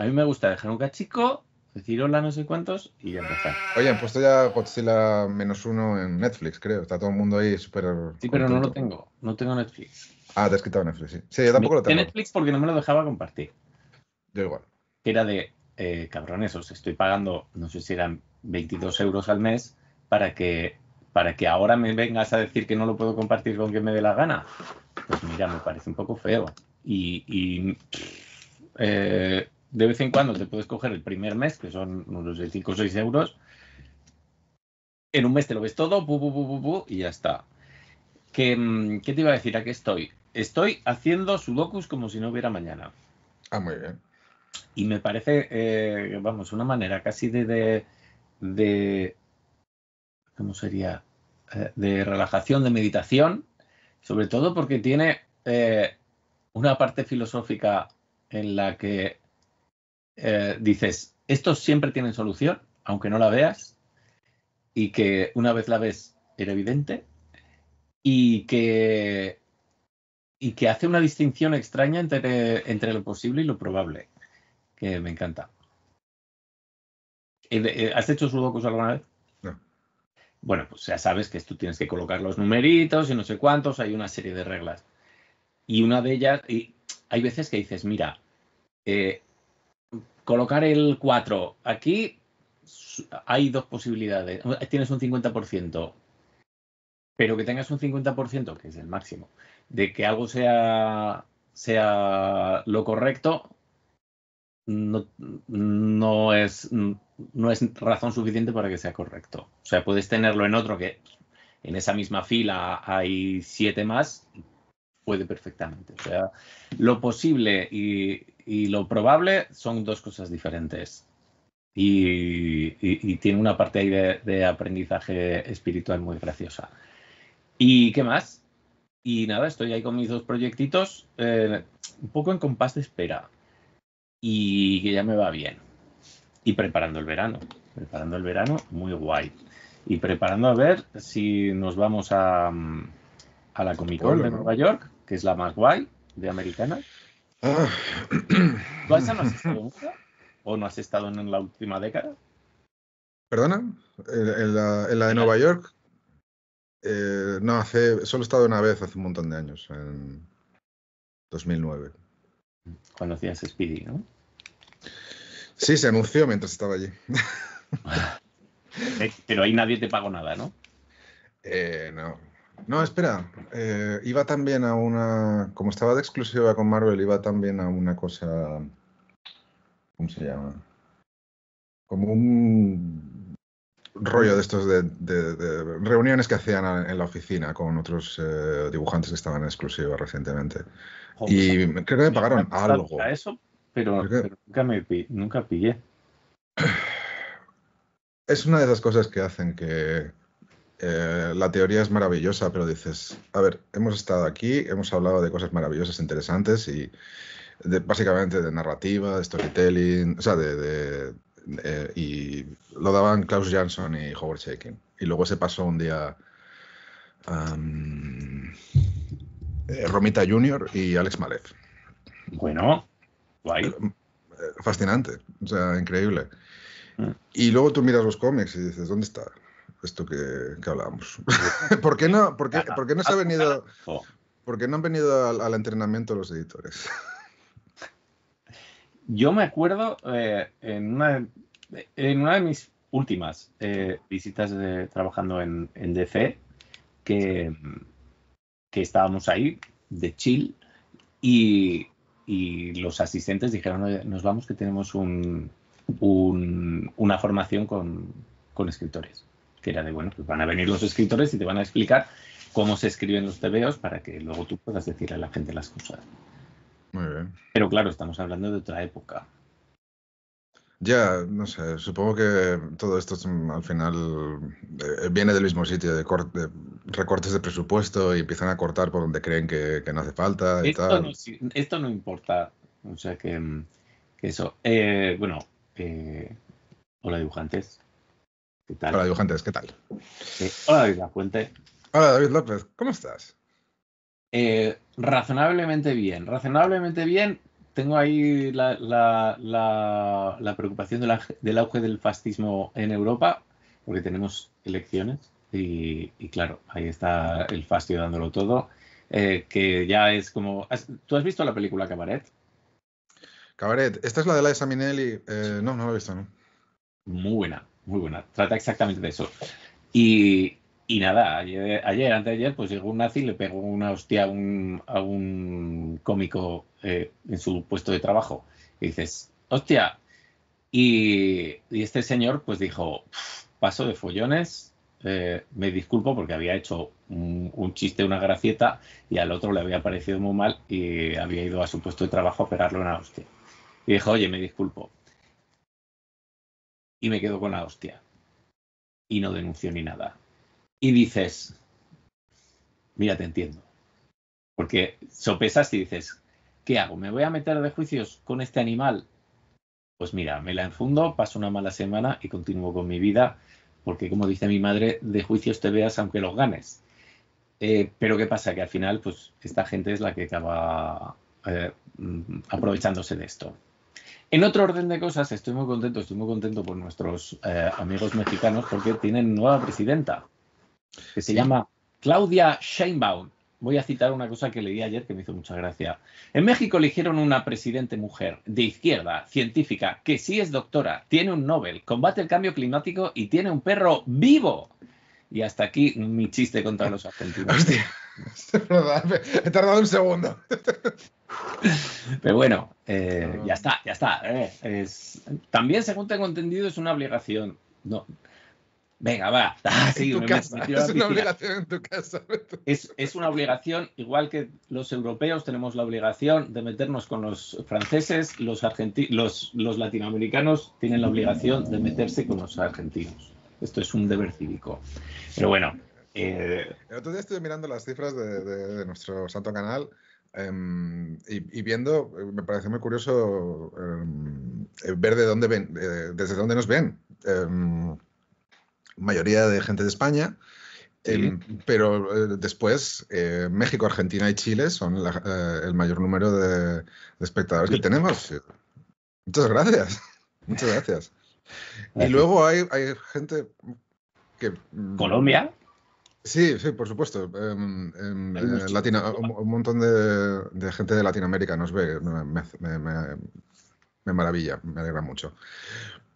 A mí me gusta dejar un cachico, decir hola no sé cuántos y empezar. Oye, han puesto ya Godzilla menos uno en Netflix, creo. Está todo el mundo ahí súper. Sí, pero no lo tengo. No tengo Netflix. Ah, te has quitado Netflix, sí. Sí, yo tampoco lo Me tengo. Netflix porque no me lo dejaba compartir. Yo igual. Que era de, eh, cabrones, os estoy pagando, no sé si eran 22 euros al mes para que, para que ahora me vengas a decir que no lo puedo compartir con quien me dé la gana. Pues mira, me parece un poco feo. Y, y, eh, de vez en cuando te puedes coger el primer mes, que son unos 5 o 6 euros. En un mes te lo ves todo, pu, pu, pu, y ya está. ¿Qué, mm, ¿Qué te iba a decir? ¿A qué estoy? Estoy haciendo sudokus como si no hubiera mañana. Ah, muy bien. Y me parece, eh, vamos, una manera casi de, de, de- ¿cómo sería? Eh, de relajación, de meditación, sobre todo porque tiene eh, una parte filosófica en la que eh, dices, estos siempre tienen solución, aunque no la veas, y que una vez la ves era evidente, y que, y que hace una distinción extraña entre, entre lo posible y lo probable que me encanta. Eh, eh, ¿Has hecho sudokus alguna vez? No. Bueno, pues ya sabes que tú tienes que colocar los numeritos y no sé cuántos, hay una serie de reglas. Y una de ellas, y hay veces que dices, mira, eh, colocar el 4 aquí hay dos posibilidades. Tienes un 50%, pero que tengas un 50%, que es el máximo, de que algo sea, sea lo correcto, no, no, es, no es razón suficiente para que sea correcto. O sea, puedes tenerlo en otro que en esa misma fila hay siete más, puede perfectamente. O sea, lo posible y, y lo probable son dos cosas diferentes. Y, y- y tiene una parte ahí de, de aprendizaje espiritual muy graciosa. ¿Y qué más? Y nada, estoy ahí con mis dos proyectitos, eh, un poco en compás de espera. Y que ya me va bien. Y preparando el verano. Preparando el verano, muy guay. Y preparando a ver si nos vamos a, a la Comic Con de. Nueva York, que es la más guay de americana. Ah, ¿Tú a esa no has estado nunca? ¿O no has estado en la última década? ¿Perdona? ¿En, en la, en la de Nueva York? Eh, no, hace, solo he estado una vez hace un montón de años, en 2009. Cuando hacías Speedy, ¿no? Sí, se anunció mientras estaba allí. Eh, Pero ahí nadie te pagó nada, ¿no? Eh, no. No, espera. eh, iba también a una. Como estaba de exclusiva con Marvel, iba también a una cosa. ¿Cómo se llama? Como un rollo de estos de, de- de reuniones que hacían en la oficina con otros eh, dibujantes que estaban en exclusiva recientemente. Joder, Y creo que me pagaron me algo. a eso, pero, que- pero nunca me nunca pillé. Es una de esas cosas que hacen que eh, la teoría es maravillosa, pero dices, a ver, hemos estado aquí, hemos hablado de cosas maravillosas, interesantes y de- básicamente de narrativa, de storytelling, o sea, de, y lo daban Klaus Jansson y Howard Shaking. Y luego se pasó un día eh, Romita Jr. y Alex Malef. Bueno, guay. Eh, Fascinante, o sea, increíble. Mm. Y luego tú miras los cómics y dices, ¿dónde está esto que, que hablábamos? ¿Por qué no, por qué, por qué no se ha venido, Oh, por qué no han venido al, al entrenamiento los editores? Yo me acuerdo eh, en, una, en una de mis últimas eh, visitas de- trabajando en, en DC que, que estábamos ahí de chill y, y los asistentes dijeron, "Oye, nos vamos que tenemos un, un- una formación con, con escritores. Que era de, bueno, pues van a venir los escritores y te van a explicar cómo se escriben los tebeos para que luego tú puedas decirle a la gente las cosas. Muy bien. Pero claro, estamos hablando de otra época. Ya, no sé, supongo que todo esto es, mm, al final eh, viene del mismo sitio, de, cor- de recortes de presupuesto y empiezan a cortar por donde creen que, que no hace falta y Esto tal. no, esto no importa. O sea que, mm, que eso. Eh, bueno, eh, hola dibujantes. ¿Qué tal? Hola, dibujantes, ¿qué tal? Eh, hola David La Fuente. Hola, David López, ¿cómo estás? Eh, razonablemente bien. Razonablemente bien tengo ahí la, la, la, la preocupación de la- del auge del fascismo en Europa, porque tenemos elecciones y, y claro, ahí está el fascio dándolo todo, eh, que ya es como... ¿has- ¿Tú has visto la película Cabaret? Cabaret, esta es la de Liza Minnelli. Eh, no, no la he visto, ¿no? Muy buena, muy buena. Trata exactamente de eso. Y, y nada, ayer, ayer, antes de ayer, pues llegó un nazi y le pegó una hostia a un, a un cómico eh, en su puesto de trabajo. Y dices, hostia. Y, y este señor pues dijo, "Pf, paso de follones, eh, me disculpo porque había hecho un, un chiste, una gracieta, y al otro le había parecido muy mal y había ido a su puesto de trabajo a pegarle una hostia. Y dijo, oye, me disculpo. Y me quedo con la hostia. Y no denunció ni nada. Y dices, mira, te entiendo. Porque sopesas y dices, ¿qué hago? ¿Me voy a meter de juicios con este animal? Pues mira, me la enfundo, paso una mala semana y continúo con mi vida, porque como dice mi madre, de juicios te veas aunque los ganes. Eh, pero ¿qué pasa? Que al final, pues esta gente es la que acaba eh, aprovechándose de esto. En otro orden de cosas, estoy muy contento, estoy muy contento por nuestros eh, amigos mexicanos porque tienen nueva presidenta, que se llama Claudia Sheinbaum. Voy a citar una cosa que leí ayer que me hizo mucha gracia. En México eligieron una presidente mujer de izquierda, científica, que sí es doctora, tiene un Nobel, combate el cambio climático y tiene un perro vivo. Y hasta aquí mi chiste contra los argentinos. Hostia, es verdad, me- he tardado un segundo. Pero bueno, eh, No. ya está, ya está. eh, es- también, según tengo entendido, es una obligación. No. Venga, va. Ah, sí, me casa, es una obligación en tu casa. Es, es una obligación, igual que los europeos tenemos la obligación de meternos con los franceses, los, los latinoamericanos tienen la obligación de meterse con los argentinos. Esto es un deber cívico. Pero bueno, eh, El otro día estuve mirando las cifras de, de- de nuestro santo canal em, y, y viendo, eh, me parece muy curioso em, eh, ver de dónde ven, eh, desde dónde nos ven. Em, mayoría de gente de España, Sí. pero después eh, México, Argentina y Chile son la- el mayor número de, de espectadores que tenemos. Muchas gracias. Muchas gracias. Y luego hay, hay gente que... mm, Colombia, Sí, sí, por supuesto. Em, em, eh, Latino- un, un montón de, de gente de Latinoamérica nos ve, me, me- me- me maravilla, me alegra mucho.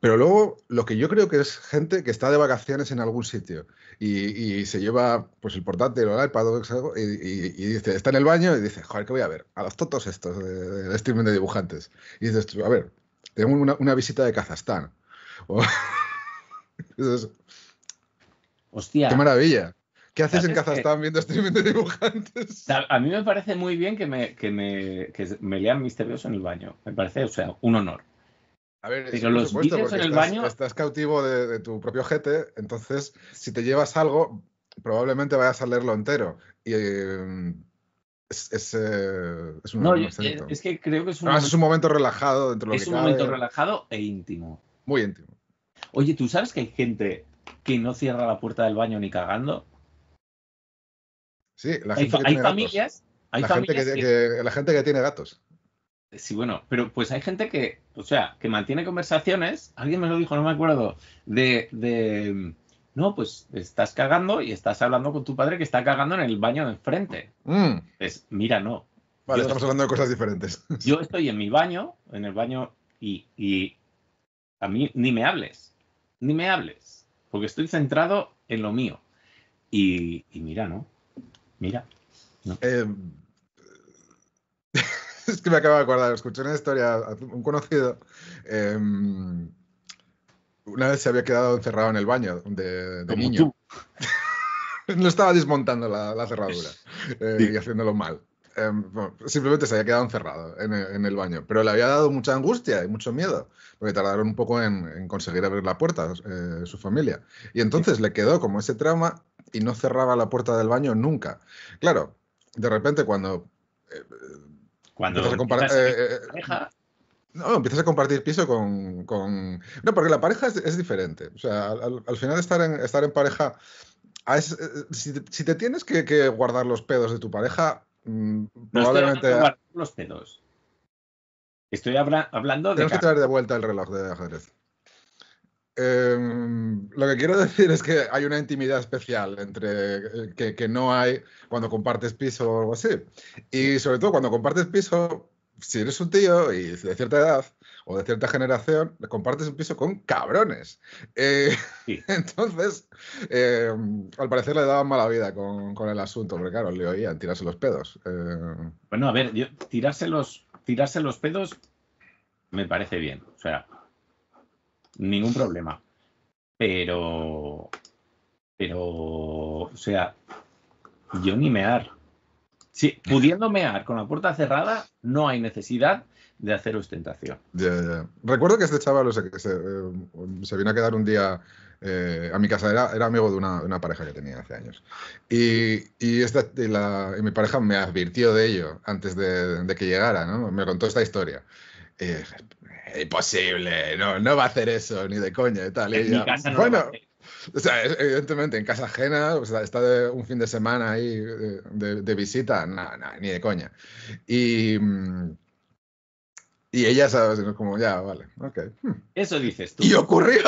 Pero luego, lo que yo creo que es gente que está de vacaciones en algún sitio y, y se lleva pues el portátil o el iPad o algo y, y- y dice, está en el baño y dice, joder, ¿qué voy a ver? A los totos estos de, de streaming de dibujantes. Y dices, a ver, tengo una, una visita de Kazajstán. O- hostia. ¡Qué maravilla! ¿Qué haces en ¿Sabes que- Kazajstán viendo streaming de dibujantes? A mí me parece muy bien que me, que me, que me lean mis tebeos en el baño. Me parece, o sea, un honor. A ver, Pero los supuesto, vídeos porque en el estás, baño- estás cautivo de, de tu propio jete, entonces si te llevas algo, probablemente vayas a leerlo entero. Y eh, es, es, eh, es un No, yo- escenario. es que creo que es un, Además, es un momento relajado dentro de lo es que un cabe, momento relajado e íntimo. Muy íntimo. Oye, ¿tú sabes que hay gente que no cierra la puerta del baño ni cagando? Sí, la Hay, gente fa- que hay tiene gatos. familias, hay La gente familias que, que, que- la gente que tiene gatos. sí, bueno, pero pues hay gente que, o sea, que mantiene conversaciones, alguien me lo dijo, no me acuerdo, de, de no, pues estás cagando y estás hablando con tu padre que está cagando en el baño de enfrente. Mm, Pues mira, no. Vale, Yo- estamos hablando de cosas diferentes. Yo estoy en mi baño, en el baño, y, y a mí ni me hables, ni me hables, porque estoy centrado en lo mío. Y, y mira, ¿no? Mira. Eh, es que me acabo de acordar, escuché una historia, un conocido, eh, una vez se había quedado encerrado en el baño de, de niño. No estaba desmontando la, la cerradura eh, Sí. y haciéndolo mal. Eh, bueno, simplemente se había quedado encerrado en el, en el baño, pero le había dado mucha angustia y mucho miedo, porque tardaron un poco en, en conseguir abrir la puerta eh, su familia. Y entonces le quedó como ese trauma y no cerraba la puerta del baño nunca. Claro, de repente cuando eh, Cuando empiezas a eh, pareja, no, empiezas compartir piso con, con- No, porque la pareja es, es diferente. O sea, al, al final estar en, estar en pareja... ah, es- eh, si, te- si te tienes que, que guardar los pedos de tu pareja, mm, no estoy hablando probablemente... de guardar los pedos. Estoy hablando de... Tenemos que traer de vuelta el reloj de ajedrez. Em, lo que quiero decir es que hay una intimidad especial entre que, que, no hay cuando compartes piso o algo así. Y sobre todo cuando compartes piso, si eres un tío y de cierta edad o de cierta generación, compartes un piso con cabrones. Eh, entonces, em, al parecer le daban mala vida con, con, el asunto, porque claro, le oían tirarse los pedos. Eh, bueno, a ver, yo, tirarse, los, tirarse los pedos me parece bien. O sea, ningún problema. Pero, pero, o sea, yo ni mear. Sí, pudiendo mear con la puerta cerrada, no hay necesidad de hacer ostentación. Recuerdo que este chaval se, eh, se, vino a quedar un día eh, a mi casa, era, era amigo de una, pareja que tenía hace años. Y, y, esta, mi pareja me advirtió de ello antes de, que llegara, ¿no? Me contó esta historia. Imposible, no, no va a hacer eso, ni de coña y tal. Y bueno, o sea, evidentemente en casa ajena, o sea, está de un fin de semana ahí de, de, visita, nada, no, ni de coña. Y, y ella sabe, como, ya, vale, ok. Hmm. Eso dices tú. Y ocurrió.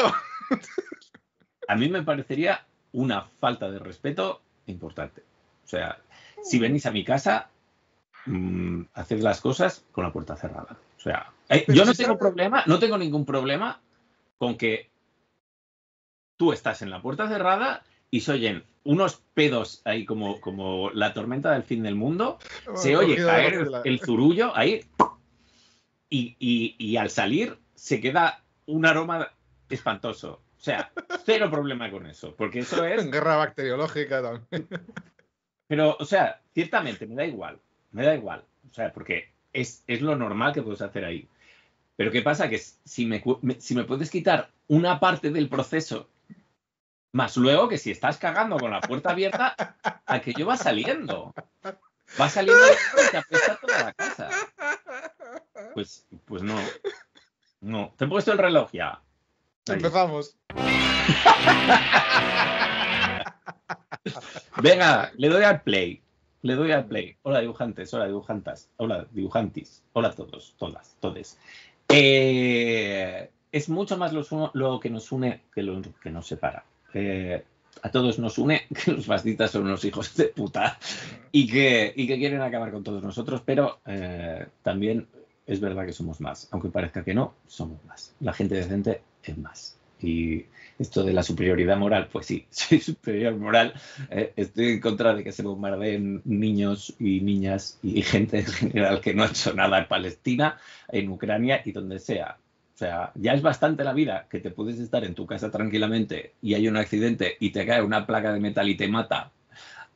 A mí me parecería una falta de respeto importante. O sea, si venís a mi casa, mmm, haced las cosas con la puerta cerrada. O sea, eh, yo no tengo problema, no tengo ningún problema con que tú estás en la puerta cerrada y se oyen unos pedos ahí como, como la tormenta del fin del mundo. se oye caer el, zurullo ahí. Y, y, y, al salir se queda un aroma espantoso. O sea, cero problema con eso. Porque eso es. Guerra bacteriológica también. Pero, o sea, ciertamente, me da igual. Me da igual. O sea, porque es, es lo normal que puedes hacer ahí. Pero ¿qué pasa? Que si me, si me puedes quitar una parte del proceso, más luego que si estás cagando con la puerta abierta, aquello va saliendo. Va saliendo y te apesta toda la casa. Pues, pues no. No. Te he puesto el reloj ya. Empezamos. Venga, le doy al play. Le doy al play. Hola dibujantes, hola dibujantas, hola dibujantes, hola a todos, todas, todes. Eh, es mucho más lo, que nos une que lo que nos separa. Eh, a todos nos une que los fascistas son unos hijos de puta y que, y que quieren acabar con todos nosotros, pero eh, también es verdad que somos más. Aunque parezca que no, somos más. La gente decente es más. Y esto de la superioridad moral, pues sí, soy superior moral. Eh, estoy en contra de que se bombardeen niños y niñas y gente en general que no ha hecho nada en Palestina, en Ucrania y donde sea. O sea, ya es bastante la vida que te puedes estar en tu casa tranquilamente y hay un accidente y te cae una placa de metal y te mata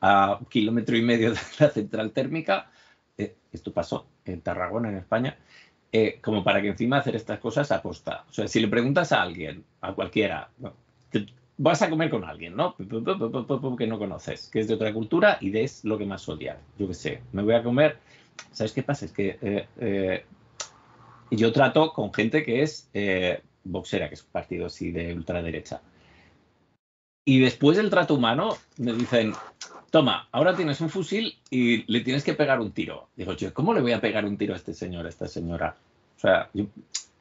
a kilómetro y medio de la central térmica. Eh, esto pasó en Tarragona, en España. Eh, como para que encima hacer estas cosas a costa. O sea, si le preguntas a alguien, a cualquiera, vas a comer con alguien, ¿no? Que no conoces, que es de otra cultura y es lo que más odia. Yo qué sé, me voy a comer. ¿Sabes qué pasa? Es que eh, eh, yo trato con gente que es boxera, que es un partido así de ultraderecha. Y después del trato humano me dicen, toma, ahora tienes un fusil y le tienes que pegar un tiro. Digo, yo, ¿cómo le voy a pegar un tiro a este señor, a esta señora? O sea, yo,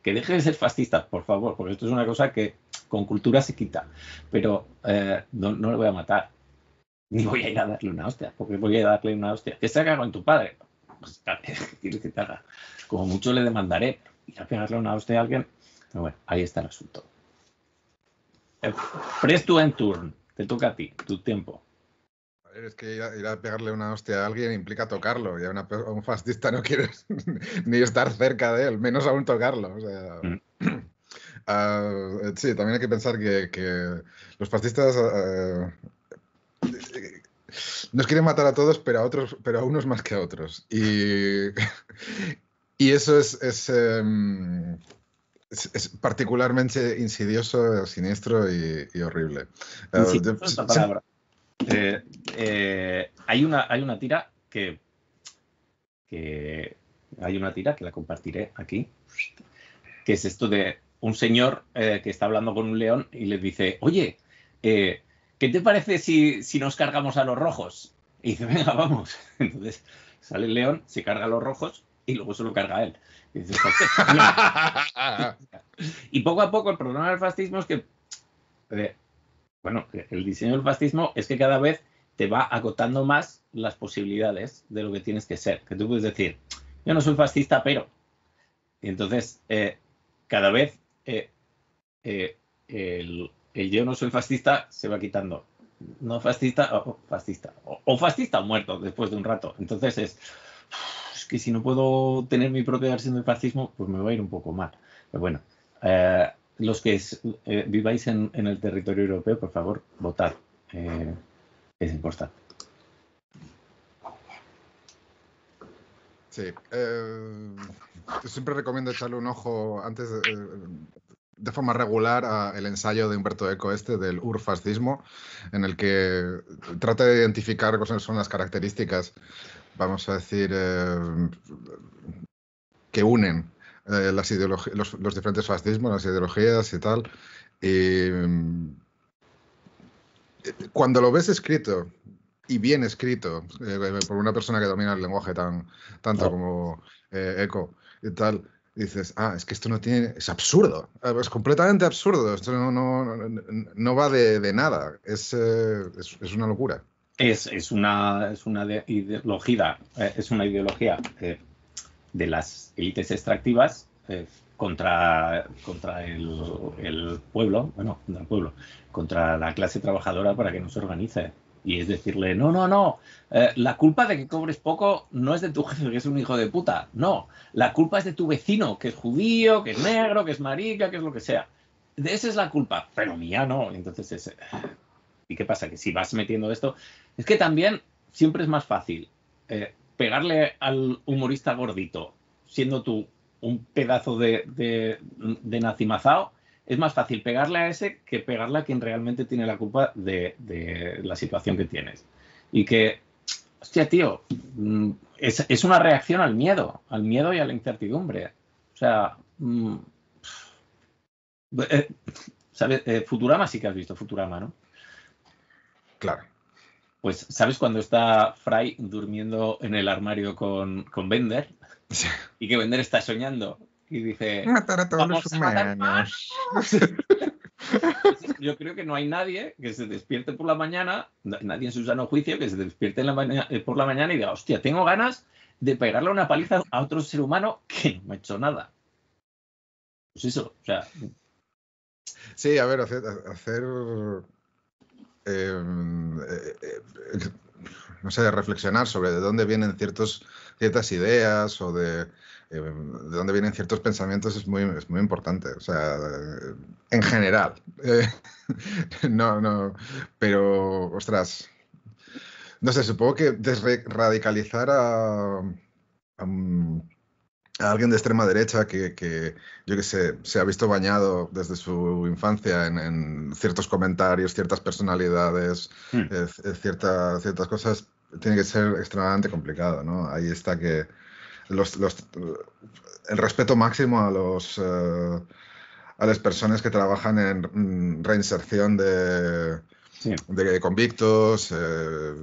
que deje de ser fascista, por favor, porque esto es una cosa que con cultura se quita. Pero eh, no, le voy a matar. Ni voy a ir a darle una hostia, porque voy a darle una hostia. Que se haga con tu padre. Pues, ¿quieres que te haga? Como mucho le demandaré ir a pegarle una hostia a alguien. Pero bueno, ahí está el asunto. Eh, press to end turn. Te toca a ti, tu tiempo. Es que ir a, pegarle una hostia a alguien implica tocarlo y a, una, a un fascista no quieres ni estar cerca de él, menos aún tocarlo. O sea, mm. uh, sí, también hay que pensar que, que los fascistas uh, nos quieren matar a todos, pero a otros, pero a unos más que a otros. Y, y eso es, es, um, es, es, particularmente insidioso, siniestro y, y horrible. Uh, palabra. Eh, eh, hay, una, hay una tira que, que, hay una tira que la compartiré aquí, que es esto de un señor eh, que está hablando con un león y le dice, oye, ¿qué te parece si, si, nos cargamos a los rojos? Y dice, venga, vamos. Entonces sale el león, se carga a los rojos y luego se lo carga él. Y, poco a poco el problema del fascismo es que, bueno, el diseño del fascismo es que cada vez te va agotando más las posibilidades de lo que tienes que ser. Que tú puedes decir, yo no soy fascista, pero. Y entonces, eh, cada vez eh, el, el yo no soy fascista se va quitando no fascista o fascista. O, fascista o muerto después de un rato. Entonces es, es que si no puedo tener mi propia versión del fascismo, pues me va a ir un poco mal. Pero bueno, eh, los que eh, viváis en, el territorio europeo, por favor, votad. Eh, es importante. Sí. siempre recomiendo echarle un ojo antes de, forma regular a el ensayo de Humberto Eco este del urfascismo, en el que trata de identificar cuáles son las características, vamos a decir, eh, que unen eh, las los, los, diferentes fascismos, las ideologías y tal. Y mm, cuando lo ves escrito y bien escrito eh, por una persona que domina el lenguaje tan tanto oh. como Eco y tal, dices, ah, es que esto no tiene, es absurdo, es completamente absurdo, esto no, no, no va de, nada, es, eh, es, es, una locura. Es, es, una, es una ideología, eh, es una ideología eh, de las élites extractivas contra, contra el, el, pueblo, bueno, contra el pueblo, contra la clase trabajadora para que no se organice. Y es decirle, no, no, no, eh, la culpa de que cobres poco no es de tu jefe, que es un hijo de puta. No, la culpa es de tu vecino, que es judío, que es negro, que es marica, que es lo que sea. De esa es la culpa, pero mía no. Entonces, es... ¿y qué pasa? Que si vas metiendo esto, es que también siempre es más fácil eh, pegarle al humorista gordito, siendo tú un pedazo de, de, de nacimazao, es más fácil pegarle a ese que pegarle a quien realmente tiene la culpa de, la situación que tienes. Y que, hostia, tío, mm, es, una reacción al miedo, al miedo y a la incertidumbre. O sea, mm, eh, ¿sabes? Eh, Futurama sí que has visto, Futurama, ¿no? Claro. Pues, ¿sabes cuando está Fry durmiendo en el armario con, con Bender? Y que Bender está soñando y dice... Matar a todos los humanos. Yo creo que no hay nadie que se despierte por la mañana, nadie en su sano juicio, que se despierte eh, por la mañana y diga, hostia, tengo ganas de pegarle una paliza a otro ser humano que no me ha hecho nada. Pues eso, o sea... Sí, a ver, hacer... eh, eh, no sé, reflexionar sobre de dónde vienen ciertas ideas o de eh, de dónde vienen ciertos pensamientos es muy, es muy importante. O sea, en general. No, no. Pero, ostras. No sé, supongo que desradicalizar a, a, alguien de extrema derecha que, que yo que sé, se ha visto bañado desde su infancia en, ciertos comentarios, ciertas personalidades, hmm. eh, ciertas cosas, tiene que ser extremadamente complicado, ¿no? Ahí está que los, el respeto máximo a los eh, a las personas que trabajan en mm, reinserción de, de convictos, eh,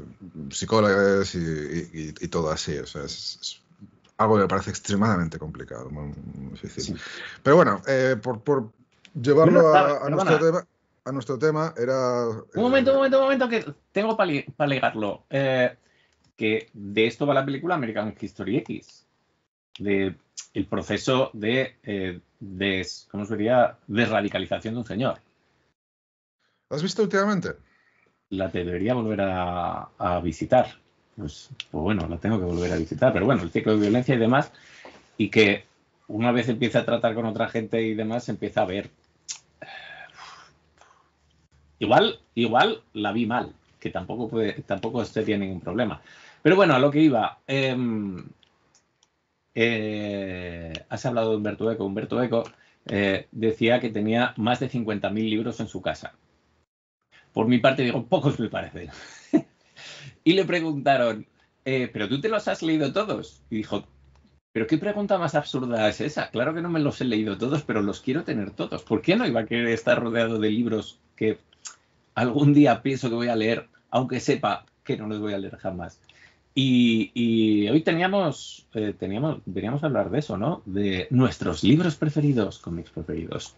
psicólogos y, todo así. es, algo que me parece extremadamente complicado, muy, difícil. Pero bueno, eh, por, por, llevarlo a, nuestro tema, a, nuestro tema, era... Un momento, un momento, un momento, que tengo para pa alegarlo. que de esto va la película American History X de el proceso de, eh, de ¿cómo se diría? Desradicalización de un señor. ¿Lo has visto últimamente? La debería volver a, visitar. Pues, pues, bueno, la tengo que volver a visitar. Pero bueno, el ciclo de violencia y demás. Y que una vez empieza a tratar con otra gente y demás, empieza a ver. Igual, igual la vi mal, que tampoco puede, tampoco sería ningún problema. Pero bueno, a lo que iba. Em, eh, has hablado de Humberto Eco. Humberto Eco eh, decía que tenía más de 50.000 libros en su casa. Por mi parte digo, pocos me parecen. y le preguntaron, eh, ¿pero tú te los has leído todos? Y dijo, ¿pero qué pregunta más absurda es esa? Claro que no me los he leído todos, pero los quiero tener todos. ¿Por qué no iba a querer estar rodeado de libros que algún día pienso que voy a leer, aunque sepa que no los voy a leer jamás? Y, hoy teníamos, eh, teníamos, veníamos a hablar de eso, ¿no? De nuestros libros preferidos, cómics preferidos.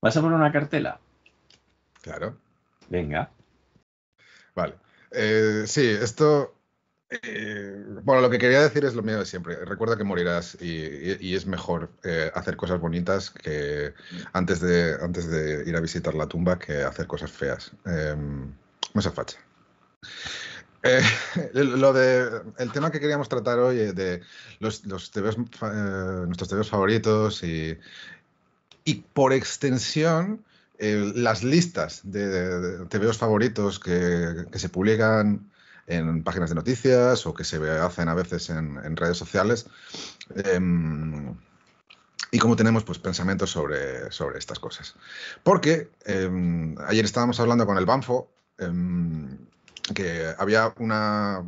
¿Vas a poner una cartela? Claro. Venga. Vale. Eh, sí, esto. Eh, bueno, lo que quería decir es lo mío de siempre. Recuerda que morirás y, es mejor eh, hacer cosas bonitas que antes de, antes de ir a visitar la tumba que hacer cosas feas. Eh, esa facha. lo de el tema que queríamos tratar hoy de los, los nuestros TVs favoritos y, y por extensión las listas de, TVOs favoritos que, se publican en páginas de noticias o que se hacen a veces en, redes sociales. Em, y cómo tenemos pues, pensamientos sobre, sobre estas cosas. Porque em, ayer estábamos hablando con el Banfo, em, que había una,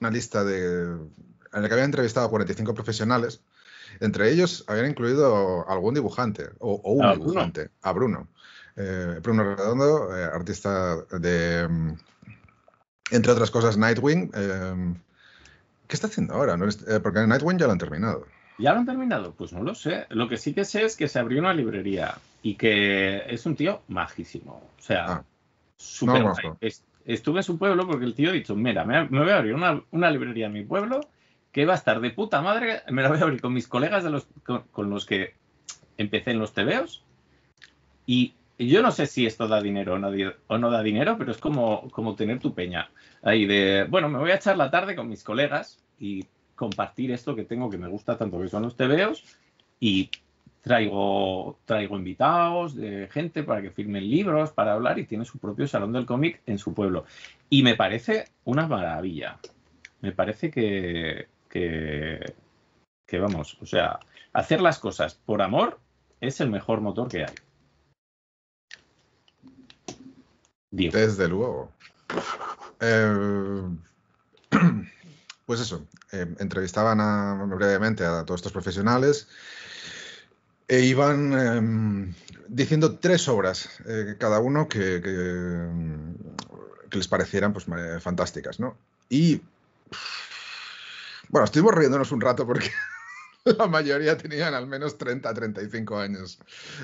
una lista de, en la que había entrevistado a 45 profesionales. Entre ellos habían incluido algún dibujante o, un dibujante, a Bruno. Eh, Bruno Redondo, eh, artista de, mm, entre otras cosas, Nightwing. Eh, ¿Qué está haciendo ahora? porque Nightwing ya lo han terminado. ¿Ya lo han terminado? Pues no lo sé. Lo que sí que sé es que se abrió una librería y que es un tío majísimo. O sea, ah, Estuve en su pueblo porque el tío ha dicho, mira, me, voy a abrir una, librería en mi pueblo que va a estar de puta madre, me la voy a abrir con mis colegas de los, con, los que empecé en los tebeos y yo no sé si esto da dinero o no, da dinero, pero es como, como tener tu peña. Ahí de, bueno, me voy a echar la tarde con mis colegas y compartir esto que tengo que me gusta tanto, que son los tebeos, y traigo, traigo invitados de gente para que firmen libros, para hablar, y tiene su propio salón del cómic en su pueblo. Y me parece una maravilla. Me parece que, que, que, vamos, o sea, hacer las cosas por amor es el mejor motor que hay. Desde luego. Eh, pues eso, eh, entrevistaban brevemente a todos estos profesionales e iban em, diciendo tres obras, eh, cada uno que, que, les parecieran pues, fantásticas, ¿no? Y bueno, estuvimos riéndonos un rato porque la mayoría tenían al menos 30, 35 años.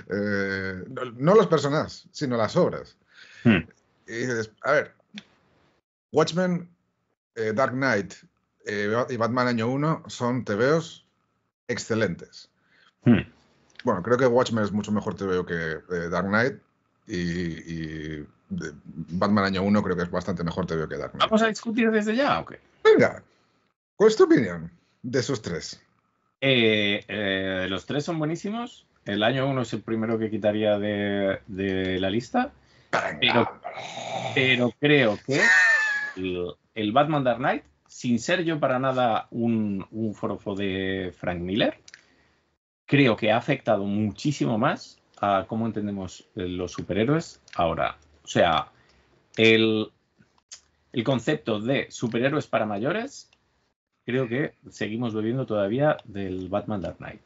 no, los personajes, sino las obras. Hmm. Y dices, a ver, Watchmen, eh, Dark Knight eh, y Batman Año 1 son TVOs excelentes. Hmm. Bueno, creo que Watchmen es mucho mejor TVO que eh, Dark Knight y, Batman Año 1 creo que es bastante mejor TVO que Dark Knight. ¿Vamos a discutir desde ya o qué? Venga, ¿cuál es tu opinión de esos tres? los tres son buenísimos. El año 1 es el primero que quitaría de, de la lista. Pero, creo que el, Batman Dark Knight, sin ser yo para nada un, un forofo de Frank Miller, creo que ha afectado muchísimo más a cómo entendemos los superhéroes ahora. O sea, el, el concepto de superhéroes para mayores, creo que seguimos bebiendo todavía del Batman Dark Knight.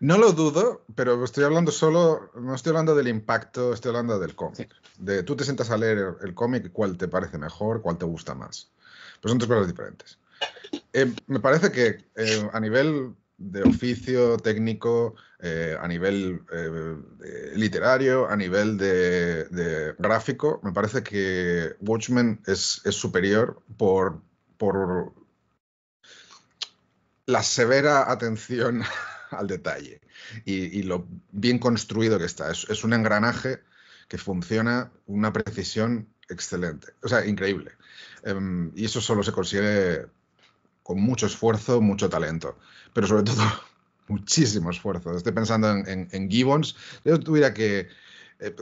No lo dudo, pero estoy hablando solo, no estoy hablando del impacto, estoy hablando del cómic. De tú te sientas a leer el, cómic, cuál te parece mejor, cuál te gusta más. Pues son tres cosas diferentes. Eh, me parece que eh, a nivel de oficio técnico, eh, a nivel literario, a nivel de, gráfico, me parece que Watchmen es, es superior por, por la severa atención al detalle y, lo bien construido que está. Es, un engranaje que funciona una precisión excelente, o sea, increíble. Em, y eso solo se consigue con mucho esfuerzo, mucho talento, pero sobre todo muchísimo esfuerzo. Estoy pensando en, Gibbons. Yo tuviera que... Eh,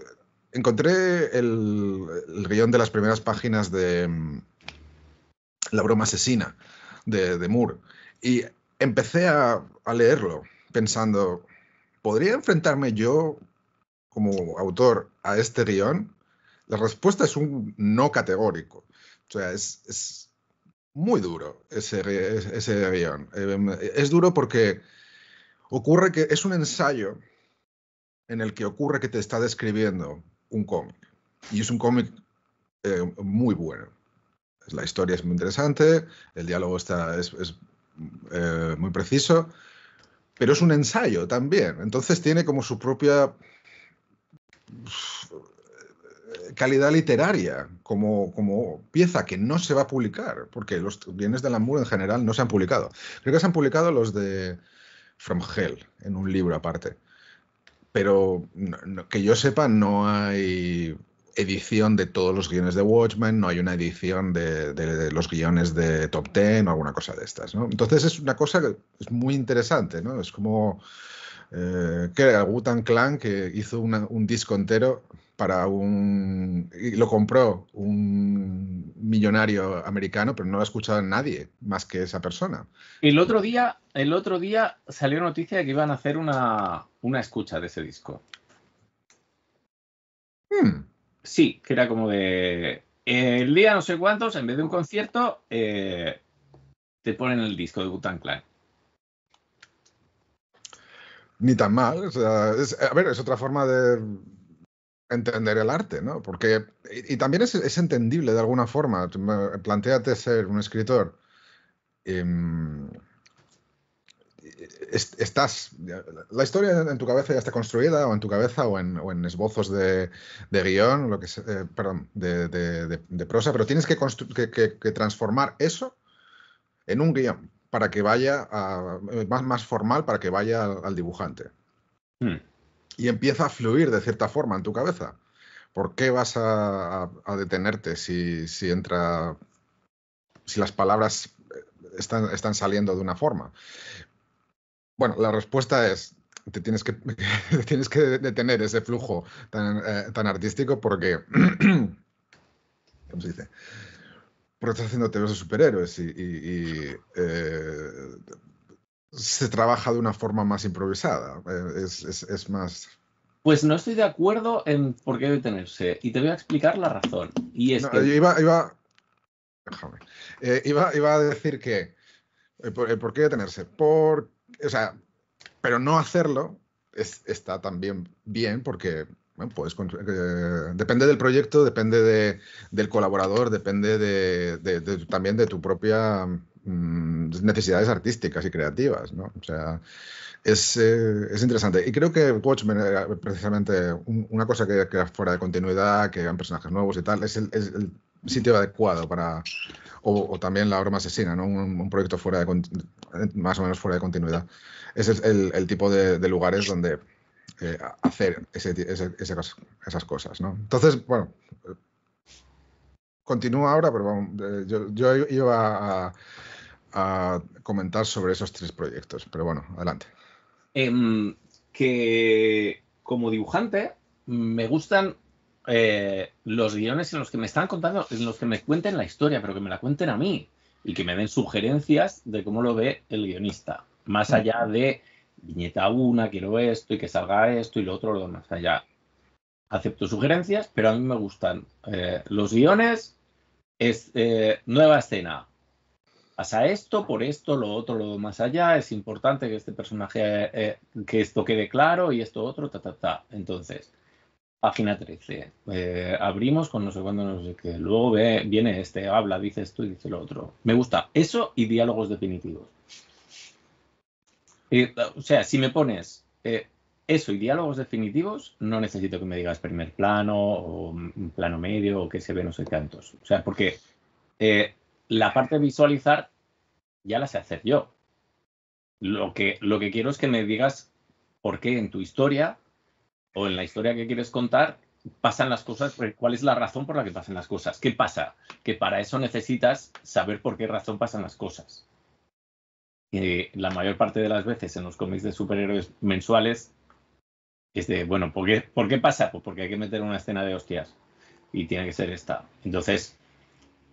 encontré el, guion de las primeras páginas de em, La broma asesina de, Moore y empecé a leerlo pensando, ¿podría enfrentarme yo como autor a este guion? La respuesta es un no categórico. O sea, es, muy duro ese, ese guion. Em, es duro porque ocurre que es un ensayo en el que ocurre que te está describiendo un cómic. Y es un cómic eh, muy bueno. La historia es muy interesante, el diálogo está, es, eh, muy preciso, pero es un ensayo también. Entonces tiene como su propia calidad literaria, como, como pieza que no se va a publicar, porque los bienes de Lamour en general no se han publicado. Creo que se han publicado los de From Hell en un libro aparte. Pero que yo sepa, no hay edición de todos los guiones de Watchmen, no hay una edición de, los guiones de Top Ten o alguna cosa de estas. ¿no? Entonces es una cosa que es muy interesante, ¿no? Es como eh, que era Wutan Clan que hizo un disco entero para un... y lo compró un millonario americano, pero no lo ha escuchado nadie más que esa persona. El otro día, el otro día salió noticia de que iban a hacer una, una escucha de ese disco. Hmm. Sí, que era como de. El día no sé cuántos, en vez de un concierto, eh, te ponen el disco de Butan Clan. Ni tan mal. A ver, es otra forma de entender el arte, ¿no? Porque. Y, también es, es, entendible de alguna forma. Plantéate ser un escritor. Em, estás, la historia en tu cabeza ya está construida, o en tu cabeza, o en, esbozos de, guion, lo que eh, perdón, de, prosa, pero tienes que, transformar eso en un guion para que vaya más, más formal, para que vaya al, dibujante. Hmm. Y empieza a fluir de cierta forma en tu cabeza. ¿Por qué vas a, detenerte si, si entra, si las palabras están, están, saliendo de una forma. Bueno, la respuesta es, te tienes que, tienes que detener ese flujo tan, eh, artístico porque, ¿cómo se dice? Porque estás haciendo teorías de superhéroes y, eh, se trabaja de una forma más improvisada. Eh, es, más... Pues no estoy de acuerdo en por qué detenerse y te voy a explicar la razón. Y es que... iba, iba, iba, iba, a decir que, ¿por, ¿por qué detenerse? Por o sea, pero no hacerlo está también bien porque puedes, eh, depende del proyecto, depende del colaborador, depende de, también de tu propia mm, necesidades artísticas y creativas, ¿no? O sea, es, eh, interesante. Y creo que Watchmen era precisamente una cosa que, era fuera de continuidad, que eran personajes nuevos y tal, es el, sitio adecuado para... O, también La Broma Asesina, ¿no? Un, proyecto fuera de, más o menos fuera de continuidad es el, tipo de, lugares donde eh, hacer esas cosas, ¿no? Entonces, bueno, continúa ahora, pero eh, yo, iba a, comentar sobre esos tres proyectos, pero bueno, adelante. Em, que como dibujante me gustan eh, los guiones en los que me están contando, en los que me cuenten la historia, pero que me la cuenten a mí y que me den sugerencias de cómo lo ve el guionista. Más allá de viñeta una, quiero esto y que salga esto y lo otro, lo más allá. Acepto sugerencias, pero a mí me gustan eh, los guiones. Es eh, nueva escena. Pasa esto, por esto, lo otro, lo más allá. Es importante que este personaje, eh, que esto quede claro y esto otro, ta, ta, ta. Entonces, página 13. abrimos con no sé cuándo, no sé qué. Luego viene este, habla, dice esto y dice lo otro. Me gusta eso y diálogos definitivos o sea, si me pones eh, eso y diálogos definitivos, no necesito que me digas primer plano o plano medio o que se ve no sé cuántos. O sea, porque eh, la parte de visualizar ya la sé hacer yo. Lo que, lo que quiero es que me digas por qué en tu historia o en la historia que quieres contar pasan las cosas, cuál es la razón por la que pasan las cosas. ¿Qué pasa? Que para eso necesitas saber por qué razón pasan las cosas la mayor parte de las veces en los cómics de superhéroes mensuales es de, bueno, ¿por qué, ¿por qué pasa? Pues porque hay que meter una escena de hostias y tiene que ser esta. Entonces,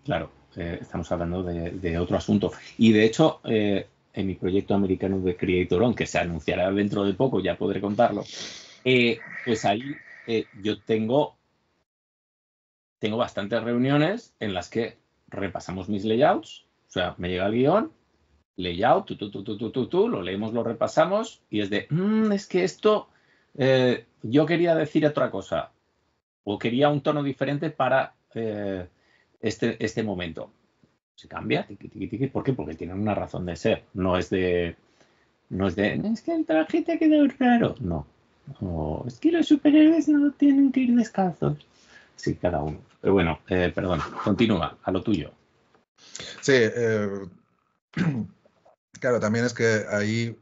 claro, eh, estamos hablando de, otro asunto. Y de hecho, eh, en mi proyecto americano de Creator On, que se anunciará dentro de poco, ya podré contarlo, eh, pues ahí yo tengo, tengo bastantes reuniones en las que repasamos mis layouts, o sea, me llega el guion layout, tú, tú, tú, tú, lo leemos, lo repasamos y es de, mm, es que esto, eh, yo quería decir otra cosa o quería un tono diferente para eh, este, este momento. Se cambia, tiqui, tiqui, tiqui. ¿Por qué? Porque tienen una razón de ser. No es de. No es de. Es que el traje te ha quedado raro. No. O es que los superhéroes no tienen que ir descalzos. Sí, cada uno. Pero bueno, eh, perdón, continúa, a lo tuyo. Sí, eh, claro, también es que ahí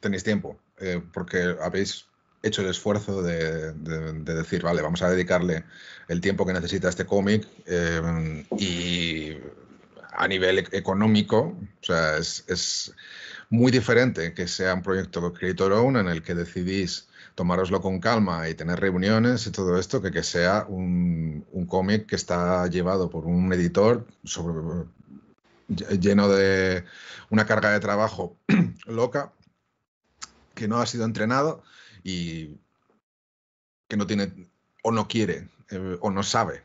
tenéis tiempo, eh, porque habéis hecho el esfuerzo de, de- de decir, vale, vamos a dedicarle el tiempo que necesita este cómic y a nivel económico, o sea, es, es muy diferente que sea un proyecto Creator Own en el que decidís tomároslo con calma y tener reuniones y todo esto, que que sea un, un cómic que está llevado por un editor sobre, ll- lleno de una carga de trabajo loca, que no ha sido entrenado y que no tiene o no quiere eh, o no sabe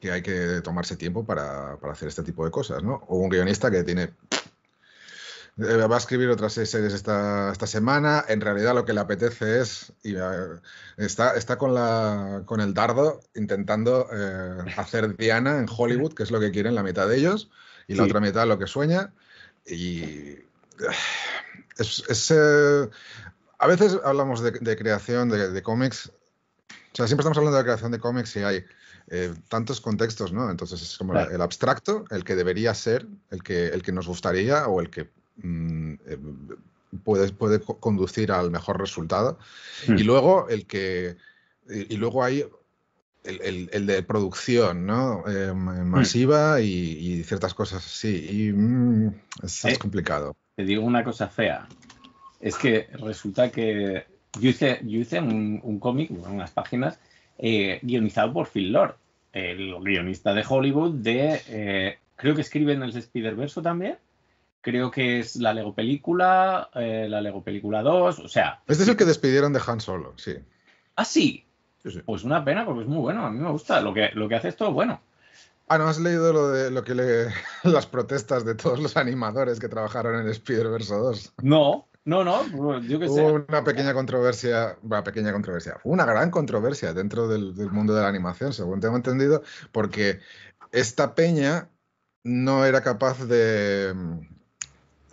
que hay que tomarse tiempo para, para hacer este tipo de cosas, ¿no? O un guionista que tiene va a escribir otras seis series esta, esta semana. En realidad lo que le apetece es. y, eh, está, está con, la, con el dardo intentando eh, hacer Diana en Hollywood, que es lo que quieren la mitad de ellos, y la Sí. otra mitad lo que sueña. Y. eh, Es, es, eh, a veces hablamos de, de creación de, de cómics. O sea, siempre estamos hablando de creación de cómics y hay eh, tantos contextos, ¿no? Entonces es como Claro. el abstracto, el que debería ser, el que, el que nos gustaría o el que mm, eh, puede, puede co- conducir al mejor resultado. Hmm. Y luego el que. Y, y luego hay el, el- el de producción, ¿no? Eh, ma- masiva y, y ciertas cosas así. Y mm, es, es Eh, complicado. Te digo una cosa fea. Es que resulta que yo hice, yo hice un, un cómic, unas páginas, eh, guionizado por Phil Lord, el guionista de Hollywood de... creo que escribe en el Spider-Verse también. Creo que es la Lego Película, eh, la Lego Película 2, o sea... Este es el que despidieron de Han Solo, sí. Ah, sí. Sí, sí. Pues una pena porque es muy bueno, a mí me gusta. Lo que, lo que hace es todo bueno. Ah, ¿no has leído lo de lo que le, las protestas de todos los animadores que trabajaron en Spider-Verse 2? No, no, no, yo sé. Hubo una pequeña controversia, una pequeña controversia, una gran controversia dentro del, del mundo de la animación, según tengo entendido, porque esta peña no era capaz de,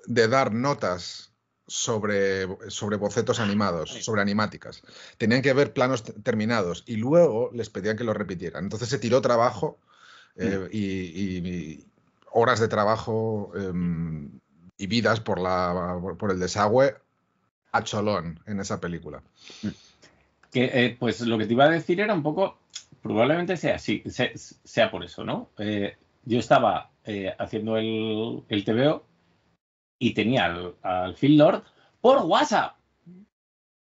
de dar notas sobre, sobre bocetos animados, sobre animáticas. Tenían que ver planos terminados y luego les pedían que lo repitieran. Entonces se tiró trabajo eh, y, y- y horas de trabajo em, y vidas por, la, por el desagüe a cholón en esa película. Que, eh, pues lo que te iba a decir era un poco, probablemente sea así, sea, sea por eso, ¿no? Eh, yo estaba haciendo el, el TVO y tenía al, al Phil Lord por WhatsApp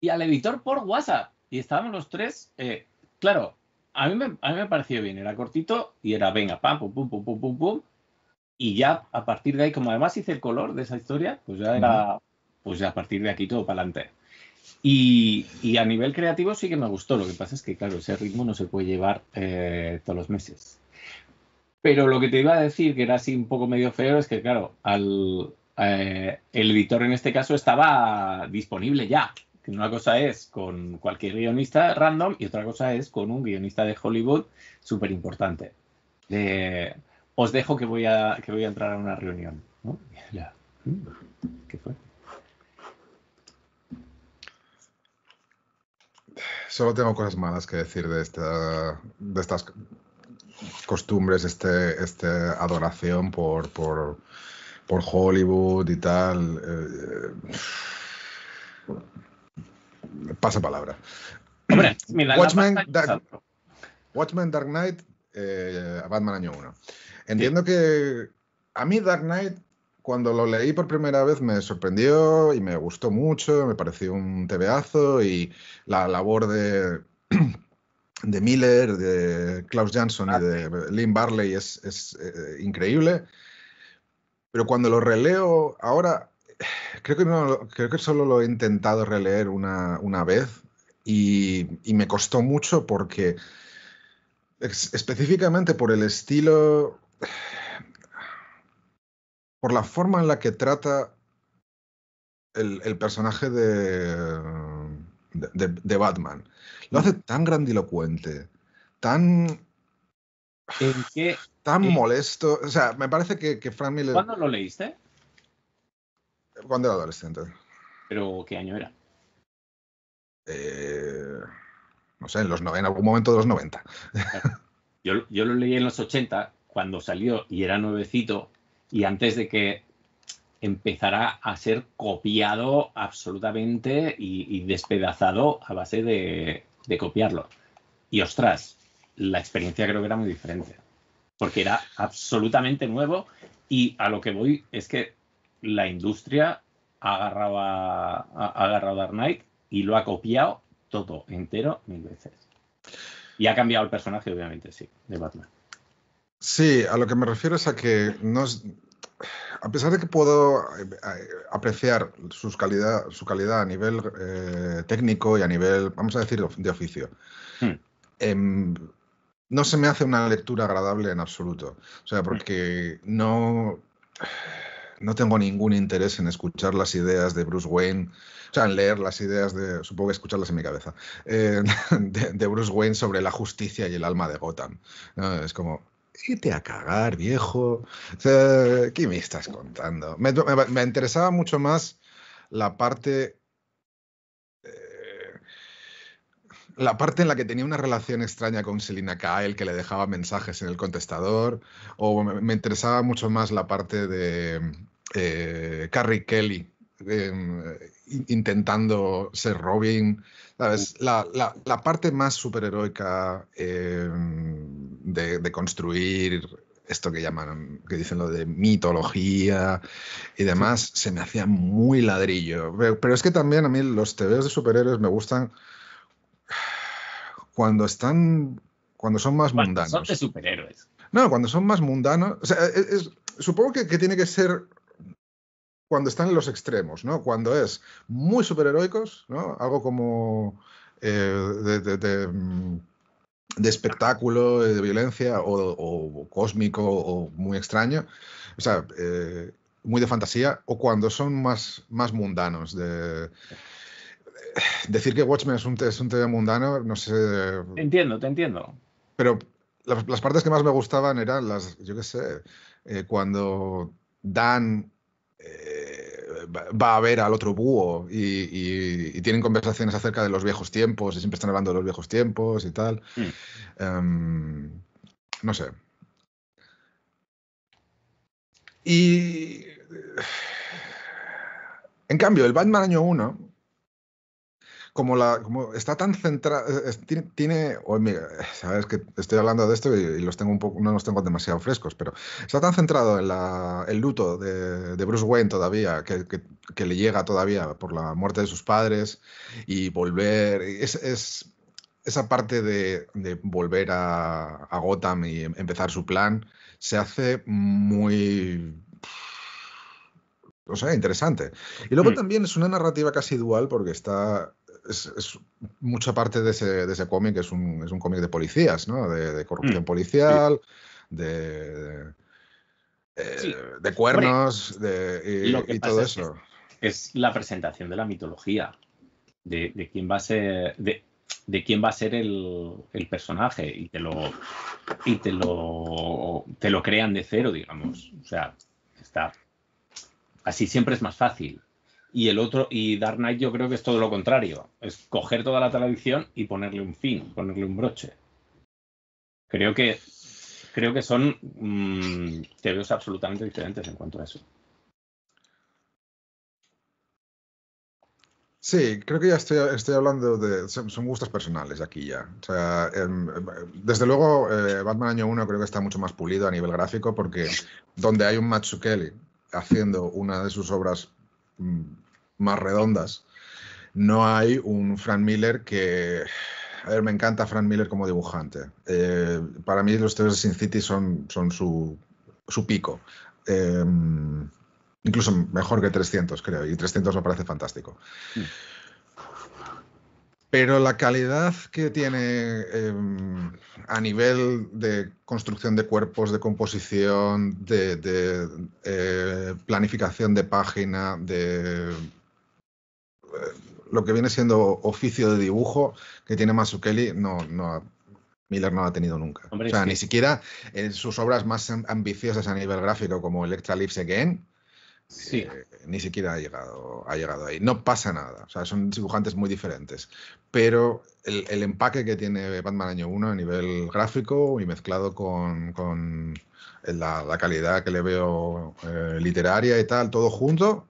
y al editor por WhatsApp. Y estábamos los tres, eh, claro, a mí, me, a mí me pareció bien, era cortito y era, venga, pam, pum, pum, pum, pum, pum, pum. Y ya a partir de ahí, como además hice el color de esa historia, pues ya era, pues ya a partir de aquí todo para adelante. Y, y a nivel creativo sí que me gustó. Lo que pasa es que, claro, ese ritmo no se puede llevar eh, todos los meses. Pero lo que te iba a decir, que era así un poco medio feo, es que, claro, al, eh, el editor en este caso estaba disponible ya. Una cosa es con cualquier guionista random y otra cosa es con un guionista de Hollywood súper importante. Eh, os dejo que voy, a, que voy a entrar a una reunión. ¿Qué fue? Solo tengo cosas malas que decir de, esta, de estas costumbres, este, este adoración por, por, por Hollywood y tal. Eh, pasa palabra. Hombre, mira, la Watchmen, Dark-. Watchmen Dark Knight, eh, Batman año 1. Entiendo que a mí Dark Knight, cuando lo leí por primera vez, me sorprendió y me gustó mucho, me pareció un tebeazo y la labor de, de Miller, de Klaus Jansson y de Lynn Barley es, es, eh, increíble. Pero cuando lo releo ahora, creo que, no, creo que solo lo he intentado releer una, una vez y, y me costó mucho porque específicamente por el estilo, por la forma en la que trata el, el personaje de, de, de- de Batman. Lo hace tan grandilocuente, tan ¿En qué? Tan eh, molesto. O sea, me parece que, que Frank Miller. ¿Cuándo lo leíste? Cuando era adolescente. ¿Pero qué año era? Eh, no sé, en, los, no- en algún momento de los 90. Yo, yo lo leí en los 80, cuando salió y era nuevecito, y antes de que empezara a ser copiado absolutamente y, y despedazado a base de, de copiarlo. Y ostras, la experiencia creo que era muy diferente, porque era absolutamente nuevo y a lo que voy es que la industria ha agarrado a, ha- agarrado Dark Knight y lo ha copiado todo entero mil veces. Y ha cambiado el personaje, obviamente, sí, de Batman. Sí, a lo que me refiero es a que no es- a pesar de que puedo eh, eh, apreciar sus calidad, su calidad a nivel eh, técnico y a nivel, vamos a decir, de oficio, Hmm. em, no se me hace una lectura agradable en absoluto. O sea, porque no, no tengo ningún interés en escuchar las ideas de Bruce Wayne, o sea, en leer las ideas de, supongo que escucharlas en mi cabeza, eh, de, de Bruce Wayne sobre la justicia y el alma de Gotham. ¿no? Es como, Vete a cagar, viejo. O sea, ¿qué me estás contando? Me, me- me interesaba mucho más la parte. eh, la parte en la que tenía una relación extraña con Selina Kyle, que le dejaba mensajes en el contestador. O me, me interesaba mucho más la parte de eh, Carrie Kelly. eh, in- intentando ser Robin, ¿sabes? La, la- la parte más superheroica eh, de, de construir esto que llaman, que dicen lo de mitología y demás, se me hacía muy ladrillo. Pero, pero es que también a mí los TVs de superhéroes me gustan cuando están, cuando son más mundanos. son de superhéroes. No, cuando son más mundanos. O sea, es- es- supongo que, que tiene que ser cuando están en los extremos, ¿no? Cuando es muy superheroicos, ¿no? Algo como eh, de, de- de, mm, de espectáculo, eh, de violencia, o, o cósmico, o muy extraño. O sea, eh, muy de fantasía, o cuando son más, más mundanos. De, decir que Watchmen es un, te- es un TV mundano, no sé. Te entiendo, te entiendo. Pero las, las partes que más me gustaban eran las, yo qué sé, eh, cuando Dan eh, va a ver al otro búho y, y- y tienen conversaciones acerca de los viejos tiempos y siempre están hablando de los viejos tiempos y tal. Mm. Em, no sé. Y en cambio, el Batman año 1, como, la, como está tan centrado, tiene, tiene oh, mira, sabes que estoy hablando de esto y, y los tengo un poco, no los tengo demasiado frescos, pero está tan centrado en la- el luto de, de Bruce Wayne todavía, que, que- que le llega todavía por la muerte de sus padres y volver, es, es- esa parte de, de volver a, a Gotham y em- empezar su plan se hace muy, no sé, interesante. Y luego Mm. también es una narrativa casi dual porque está. Es, es mucha parte de ese, de ese cómic es un, es un cómic de policías, ¿no? De, de corrupción Mm, policial, de, de, eh, Sí. de cuernos de, y, Lo que y pasa todo eso. Es la presentación de la mitología, de, de quién va a ser, de, de quién va a ser el, el personaje y te lo y te lo te lo crean de cero, digamos. O sea, está así siempre es más fácil. Y el otro, y Dark Knight yo creo que es todo lo contrario. Es coger toda la tradición y ponerle un fin, ponerle un broche. Creo que creo que son mm, teorías absolutamente diferentes en cuanto a eso. Sí, creo que ya estoy, estoy hablando de. Son, gustos personales aquí ya. Em, desde luego, eh, Batman Año 1 creo que está mucho más pulido a nivel gráfico porque donde hay un Matsukeli haciendo una de sus obras mm, más redondas, no hay un Frank Miller que. A ver, me encanta Frank Miller como dibujante. Eh, para mí, los TVs de Sin City son, son su, su pico. Em, incluso mejor que 300, creo. Y 300 me parece fantástico. Pero la calidad que tiene eh, a nivel de construcción de cuerpos, de composición, de, de, eh, planificación de página, de lo que viene siendo oficio de dibujo que tiene Masukeli, no, no, Miller no ha tenido nunca. o sea, ni siquiera en sus obras más ambiciosas a nivel gráfico como Electra Lives Again, sí. Eh, ni siquiera ha llegado, ha llegado ahí. No pasa nada. O sea, son dibujantes muy diferentes. Pero el, empaque que tiene Batman Año 1 a nivel gráfico y mezclado con, la, calidad que le veo eh, literaria y tal, todo junto,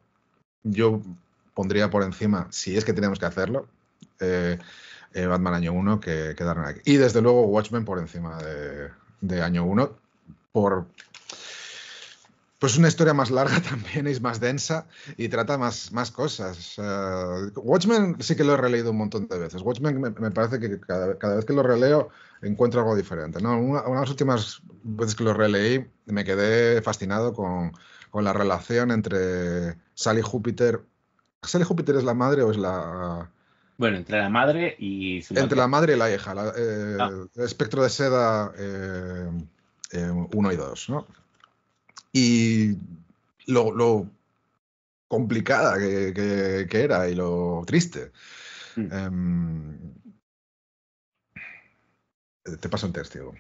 yo pondría por encima, si es que tenemos que hacerlo, eh, eh, Batman año 1 que, que Dark Knight. Y desde luego Watchmen por encima de, año 1, por pues una historia más larga también, es más densa y trata más, más cosas. Watchmen sí que lo he releído un montón de veces. Watchmen me, parece que cada, vez que lo releo encuentro algo diferente. ¿no? Una, de las últimas veces que lo releí me quedé fascinado con, con la relación entre Sally Júpiter. ¿Sally Júpiter es la madre o es la, bueno, entre la madre y su Entre la madre y la hija. Eh, ah. espectro de seda 1 eh, eh, y 2, ¿no? Y lo, complicada que, era y lo triste. Mm. Em, te paso un testigo.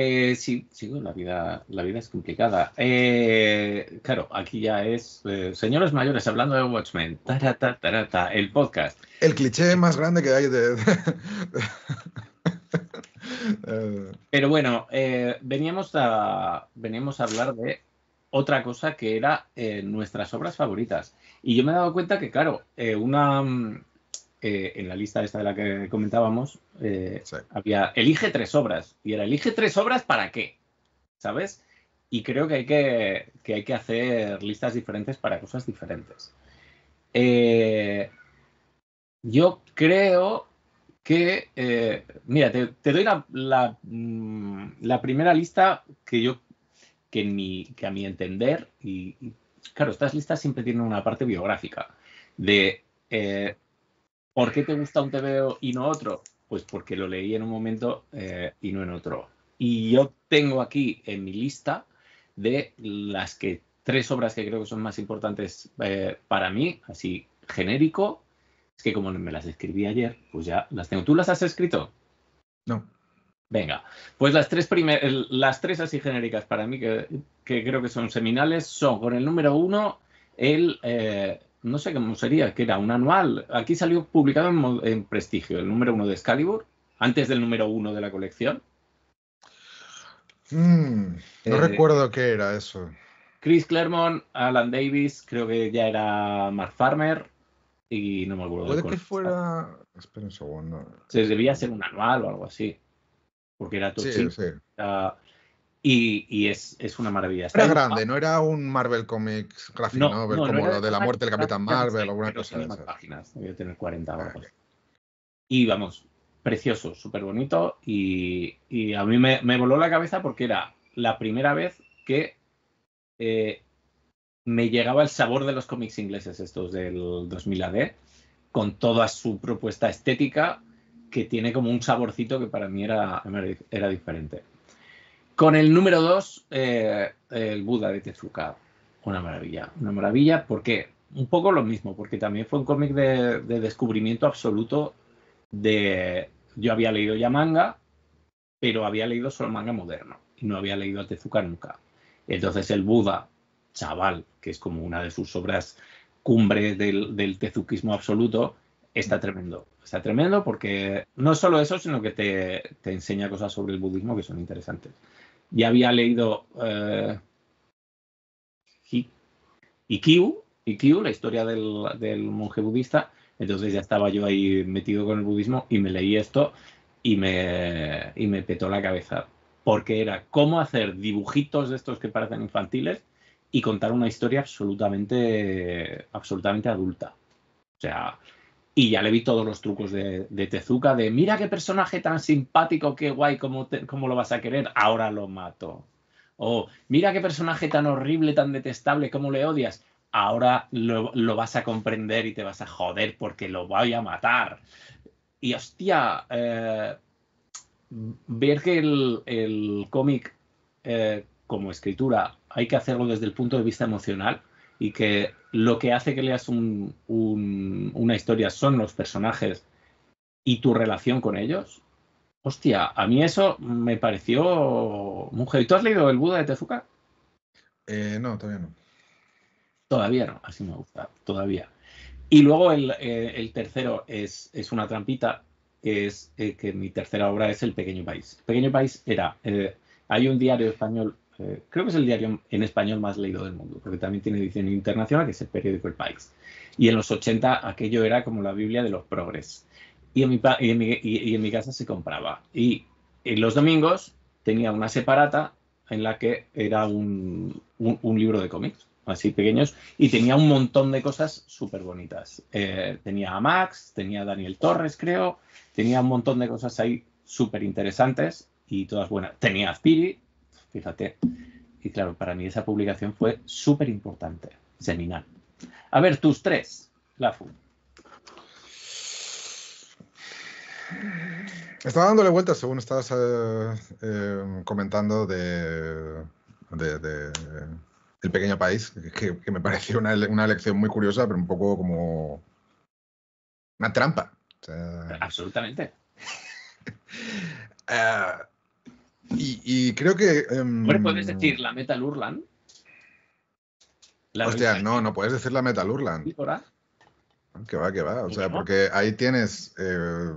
Eh, sí, sí, la vida, la vida es complicada. Eh, claro, aquí ya es eh, señores mayores hablando de Watchmen, el podcast. El cliché más grande que hay de. Pero bueno, veníamos a veníamos a hablar de otra cosa que era nuestras obras favoritas. Y yo me he dado cuenta que, claro, una eh, en la lista esta de la que comentábamos, eh, había elige tres obras. Y era elige tres obras para qué, ¿sabes? Y creo que hay que, hay que hacer listas diferentes para cosas diferentes. Eh, yo creo que, mira, te, doy mm, la, primera lista que yo, que, mi, que a mi entender, y, claro, estas listas siempre tienen una parte biográfica de ¿Por qué te gusta un TVO y no otro? Pues porque lo leí en un momento eh, y no en otro. Y yo tengo aquí en mi lista de las que tres obras que creo que son más importantes eh, para mí, así genérico. Es que como me las escribí ayer, pues ya las tengo. ¿Tú las has escrito? No. Venga, pues las tres, las tres así genéricas para mí que, creo que son seminales son con el número uno el eh, no sé cómo sería, que era un anual. Aquí salió publicado en, Prestigio, el número uno de Excalibur, antes del número uno de la colección. Mm, no eh, recuerdo qué era eso. Chris Claremont, Alan Davis, creo que ya era Mark Farmer y no me acuerdo. Puede que fuera. Espera un segundo. Se debía ser un anual o algo así. Porque era todo. Sí, sí. Y, es, una maravilla. era grande, no era un Marvel Comics Graphic Novel como lo de la muerte del Capitán Marvel o alguna cosa de esas. páginas, tener 40 o algo. Y vamos, precioso, súper bonito. Y, a mí me, voló la cabeza porque era la primera vez que eh, me llegaba el sabor de los cómics ingleses, estos del 2000 AD, con toda su propuesta estética, que tiene como un saborcito que para mí era, era diferente. Con el número 2, eh, el Buda de Tezuka. Una maravilla, una maravilla porque un poco lo mismo, porque también fue un cómic de, descubrimiento absoluto de... Yo había leído ya manga, pero había leído solo manga moderno y no había leído a Tezuka nunca. Entonces el Buda, chaval, que es como una de sus obras cumbre del, del tezukismo absoluto, está tremendo. Está tremendo porque no solo eso, sino que te, te enseña cosas sobre el budismo que son interesantes ya había leído eh, Ikkyu, la historia del, monje budista, entonces ya estaba yo ahí metido con el budismo y me leí esto y me, y me petó la cabeza, porque era cómo hacer dibujitos de estos que parecen infantiles y contar una historia absolutamente, absolutamente adulta. O sea, y ya le vi todos los trucos de, Tezuka, de mira qué personaje tan simpático, qué guay, cómo, cómo lo vas a querer, ahora lo mato. O mira qué personaje tan horrible, tan detestable, cómo le odias, ahora lo, vas a comprender y te vas a joder porque lo voy a matar. Y hostia, eh, ver que el, cómic eh, como escritura hay que hacerlo desde el punto de vista emocional y que lo que hace que leas una historia son los personajes y tu relación con ellos, Hostia, a mí eso me pareció mujer. ¿Tú has leído El Buda de Tezuka? Eh, no, todavía no. Todavía no, así me gusta, todavía. Y luego el, eh, el tercero es, es, una trampita, que es eh, que mi tercera obra es El Pequeño País. El Pequeño País era, hay un diario español, eh, creo que es el diario en español más leído del mundo, porque también tiene edición internacional, que es el periódico El País. Y en los 80 aquello era como la Biblia de los progres. Y en mi, y en mi, y, en mi casa se compraba. Y en los domingos tenía una separata en la que era un, un, un libro de cómics así pequeños, y tenía un montón de cosas súper bonitas. Eh, tenía a Max, tenía a Daniel Torres, creo, tenía un montón de cosas ahí súper interesantes y todas buenas. Tenía a Spiri, fíjate, y claro, para mí esa publicación fue súper importante, seminal. A ver, tus tres, Lafu. Estaba dándole vueltas según estabas eh, eh, comentando de, de, de, El pequeño país, que, que me pareció una, una, lección muy curiosa, pero un poco como una trampa. O sea, Absolutamente. uh, y, y, creo que. Um, bueno, puedes decir la Metal Urland. La hostia, no, no puedes decir la Metal Urland. Que va, que va. O sea, porque ahí tienes. Eh,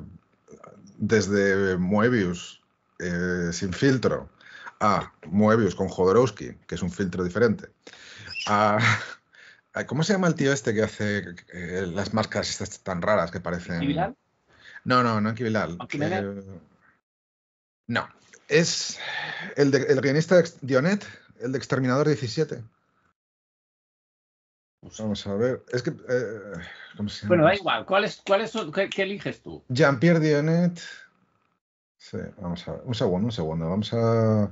desde Moebius eh, sin filtro a Moebius con Jodorowsky, que es un filtro diferente, a, a, ¿cómo se llama el tío este que hace eh, las máscaras estas tan raras que parecen... ¿Kibilal? No, no, no Anquibilal. Eh, no, es el, de, el guionista de Dionet, el de Exterminador 17. Vamos a ver. Es que. Eh, ¿cómo se llama? Bueno, da igual. ¿Cuál es, cuál es, qué, qué, eliges tú? Jean-Pierre Dionet. Sí, vamos a ver. Un segundo, un segundo. Vamos a.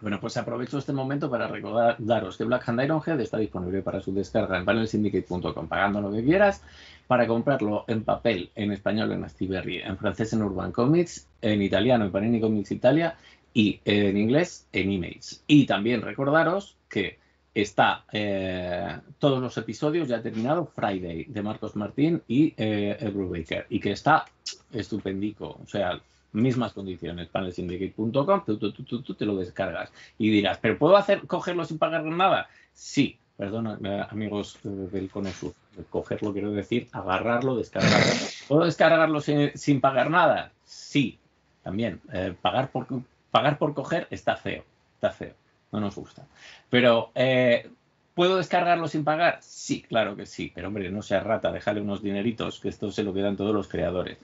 Bueno, pues aprovecho este momento para recordaros que Black Hand Ironhead está disponible para su descarga en panelsyndicate.com, pagando lo que quieras, para comprarlo en papel, en español en Astiberri, en francés en Urban Comics, en italiano en Panini Comics Italia y en inglés en Image. Y también recordaros que está eh, todos los episodios ya terminado Friday de Marcos Martín y eh, Baker y que está estupendico, o sea, mismas condiciones, panelsyndicate.com, tú, tú, tú, tú, te lo descargas y dirás, ¿pero puedo hacer cogerlo sin pagar nada? Sí, perdona, amigos del Cono Sur, cogerlo quiero decir, agarrarlo, descargarlo. ¿Puedo descargarlo sin, sin pagar nada? Sí, también. Eh, pagar, por, pagar por coger está feo, está feo no nos gusta. Pero, eh, ¿puedo descargarlo sin pagar? Sí, claro que sí, pero hombre, no sea rata, déjale unos dineritos, que esto se lo quedan todos los creadores.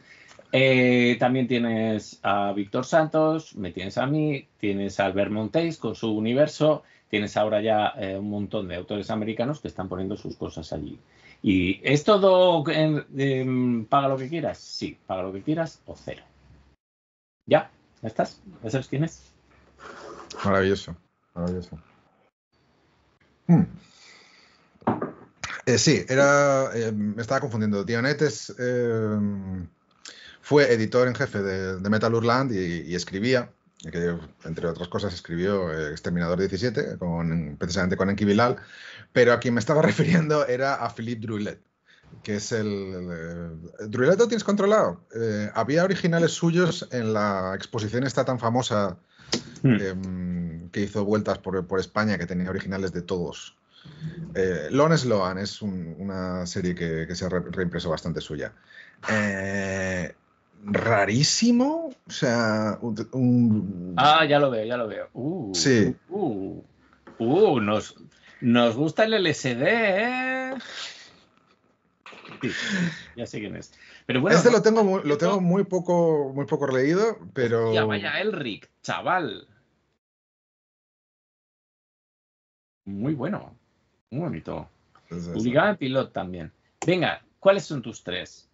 Eh, también tienes a Víctor Santos, me tienes a mí, tienes a Albert Montéis con su universo, tienes ahora ya eh, un montón de autores americanos que están poniendo sus cosas allí. ¿Y es todo eh, paga lo que quieras? Sí, paga lo que quieras o cero. ¿Ya? ¿Ya estás? ¿Ya sabes quién es? Maravilloso. Maravilloso. Hmm. Eh, sí, era. Me estaba confundiendo. Dionet es, eh, fue editor en jefe de, de Metal Urland y, y, escribía, que entre otras cosas escribió Exterminador 17, con, precisamente con Enki Bilal, pero a quien me estaba refiriendo era a Philippe Druillet, que es el. el ¿Druillet lo tienes controlado? había originales suyos en la exposición esta tan famosa. Hmm. Eh, que hizo vueltas por, por, España, que tenía originales de todos. Eh, Lon Sloan es un, una serie que, que, se ha re, reimpreso bastante suya. Eh, rarísimo, o sea, un, Ah, ya lo veo, ya lo veo. Uh, sí. Uh, uh, nos, nos gusta el LSD, ¿eh? Sí, ya sé quién es. Pero bueno, este lo tengo, muy, lo tengo muy poco, muy poco leído, pero. Ya vaya Elric, chaval. Muy bueno, muy bonito. Publicado en Pilot también. Venga, ¿cuáles son tus tres?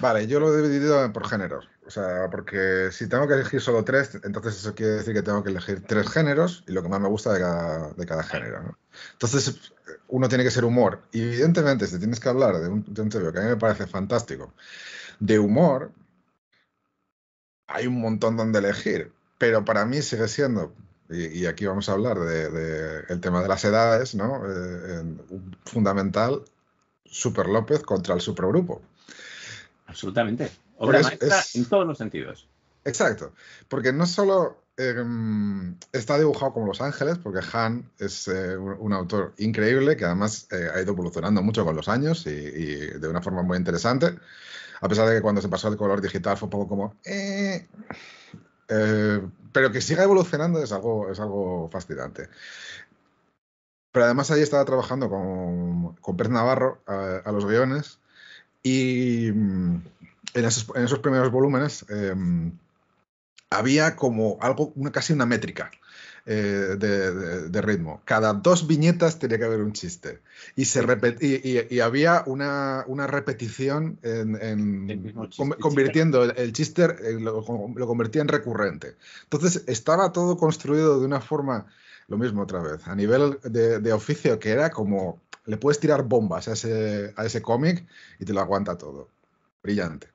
Vale, yo lo he dividido por géneros. O sea, porque si tengo que elegir solo tres, entonces eso quiere decir que tengo que elegir tres géneros y lo que más me gusta de cada, de cada género. ¿no? Entonces, uno tiene que ser humor. Evidentemente, si tienes que hablar de un, de que a mí me parece fantástico, de humor, hay un montón donde elegir. Pero para mí sigue siendo y, aquí vamos a hablar del de, de tema de las edades, ¿no? Eh, fundamental, Super López contra el supergrupo. Absolutamente. Obra es, maestra es, en todos los sentidos. Exacto, porque no solo em, está dibujado como Los Ángeles, porque Han es eh, un, autor increíble que además eh, ha ido evolucionando mucho con los años y, de una forma muy interesante, a pesar de que cuando se pasó al color digital fue un poco como... Eh, pero que siga evolucionando es algo, es algo fascinante. Pero además ahí estaba trabajando con, con Pérez Navarro a, los guiones y mm, en esos, primeros volúmenes em, había como algo, una, casi una métrica. Eh, de, ritmo. Cada dos viñetas tenía que haber un chiste. Y, se y, había una, repetición en, convirtiendo el, chiste, eh, lo, convertía en recurrente. Entonces estaba todo construido de una forma, lo mismo otra vez, a nivel de, oficio, que era como le puedes tirar bombas a ese, a ese cómic y te lo aguanta todo. Brillante.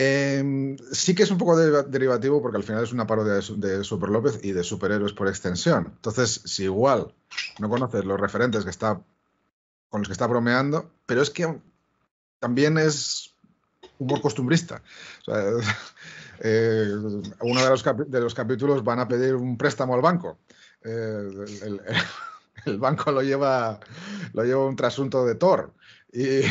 Em, sí que es un poco derivativo porque al final es una parodia de, Super López y de superhéroes por extensión. Entonces, si igual no conoces los referentes con los que está bromeando, pero es que también es humor costumbrista. Eh, uno de los, de los, capítulos van a pedir un préstamo al banco. Eh, el, banco lo lleva, lo lleva un trasunto de Thor. Y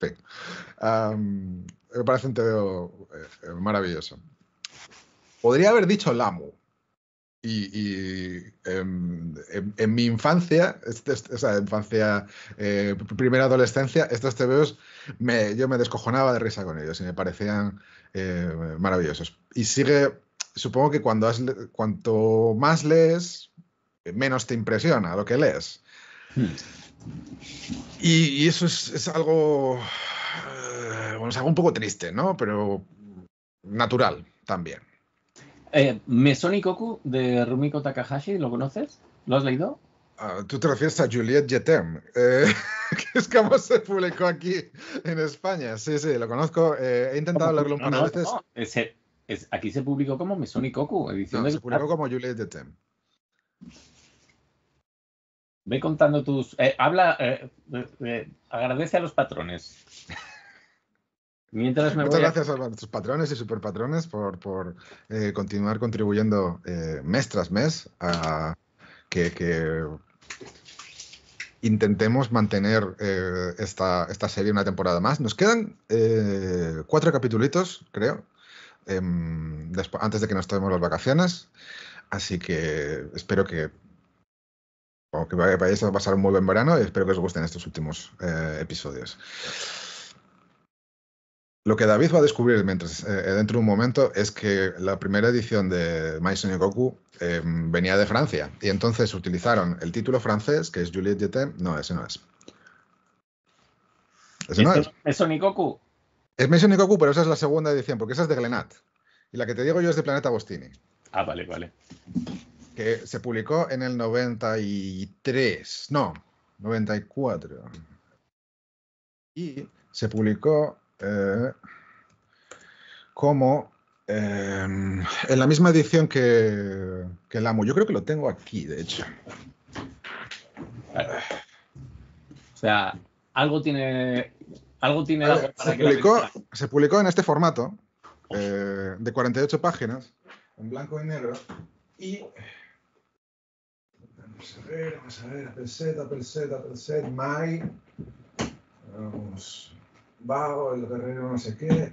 me parece un TVO eh, maravilloso. Podría haber dicho Lamu. Y, en, mi infancia, este, este, o sea, infancia, eh, primera adolescencia, estos TVOs me, yo me descojonaba de risa con ellos y me parecían eh, maravillosos. Y sigue, supongo que cuando has, cuanto más lees, menos te impresiona lo que lees. Hmm. Y, eso es, algo, eh, bueno, es algo un poco triste, ¿no? Pero natural también. Eh, Mesonikoku de Rumiko Takahashi, ¿lo conoces? ¿Lo has leído? Ah, Tú te refieres a Juliette Jetem, eh, que es como se publicó aquí en España. Sí, sí, lo conozco. Eh, he intentado leerlo un par de veces. es, aquí se publicó como Mesonikoku, edición no, Se publicó como Juliette Jetem. Ve contando tus. Eh, habla. Eh, eh, agradece a los patrones. Mientras me Muchas gracias a... nuestros patrones y superpatrones por, por continuar contribuyendo mes tras mes a que, intentemos mantener esta, esta, serie una temporada más. Nos quedan cuatro capítulos, creo, em, antes de que nos tomemos las vacaciones. Así que espero que que vayáis a pasar un muy buen verano y espero que os gusten estos últimos eh, episodios. Lo que David va a descubrir mientras, eh, dentro de un momento es que la primera edición de Maison Goku eh, venía de Francia y entonces utilizaron el título francés, que es Juliette. No, ese no es. Ese no es. ¿Es Goku? Es Maison Goku, pero esa es la segunda edición, porque esa es de Glenat. Y la que te digo yo es de Planeta Agostini. Ah, vale, vale que se publicó en el 93, no, 94. Y se publicó eh, como em, en la misma edición que, que el amo. Yo creo que lo tengo aquí, de hecho. O sea, algo tiene. Algo tiene. se, publicó, se, publicó, en este formato eh, de 48 páginas, en blanco y negro. Y Vamos a ver, vamos a ver, Apple set, Apple set, Apple set, My. Vamos. Vago, el guerrero no sé qué.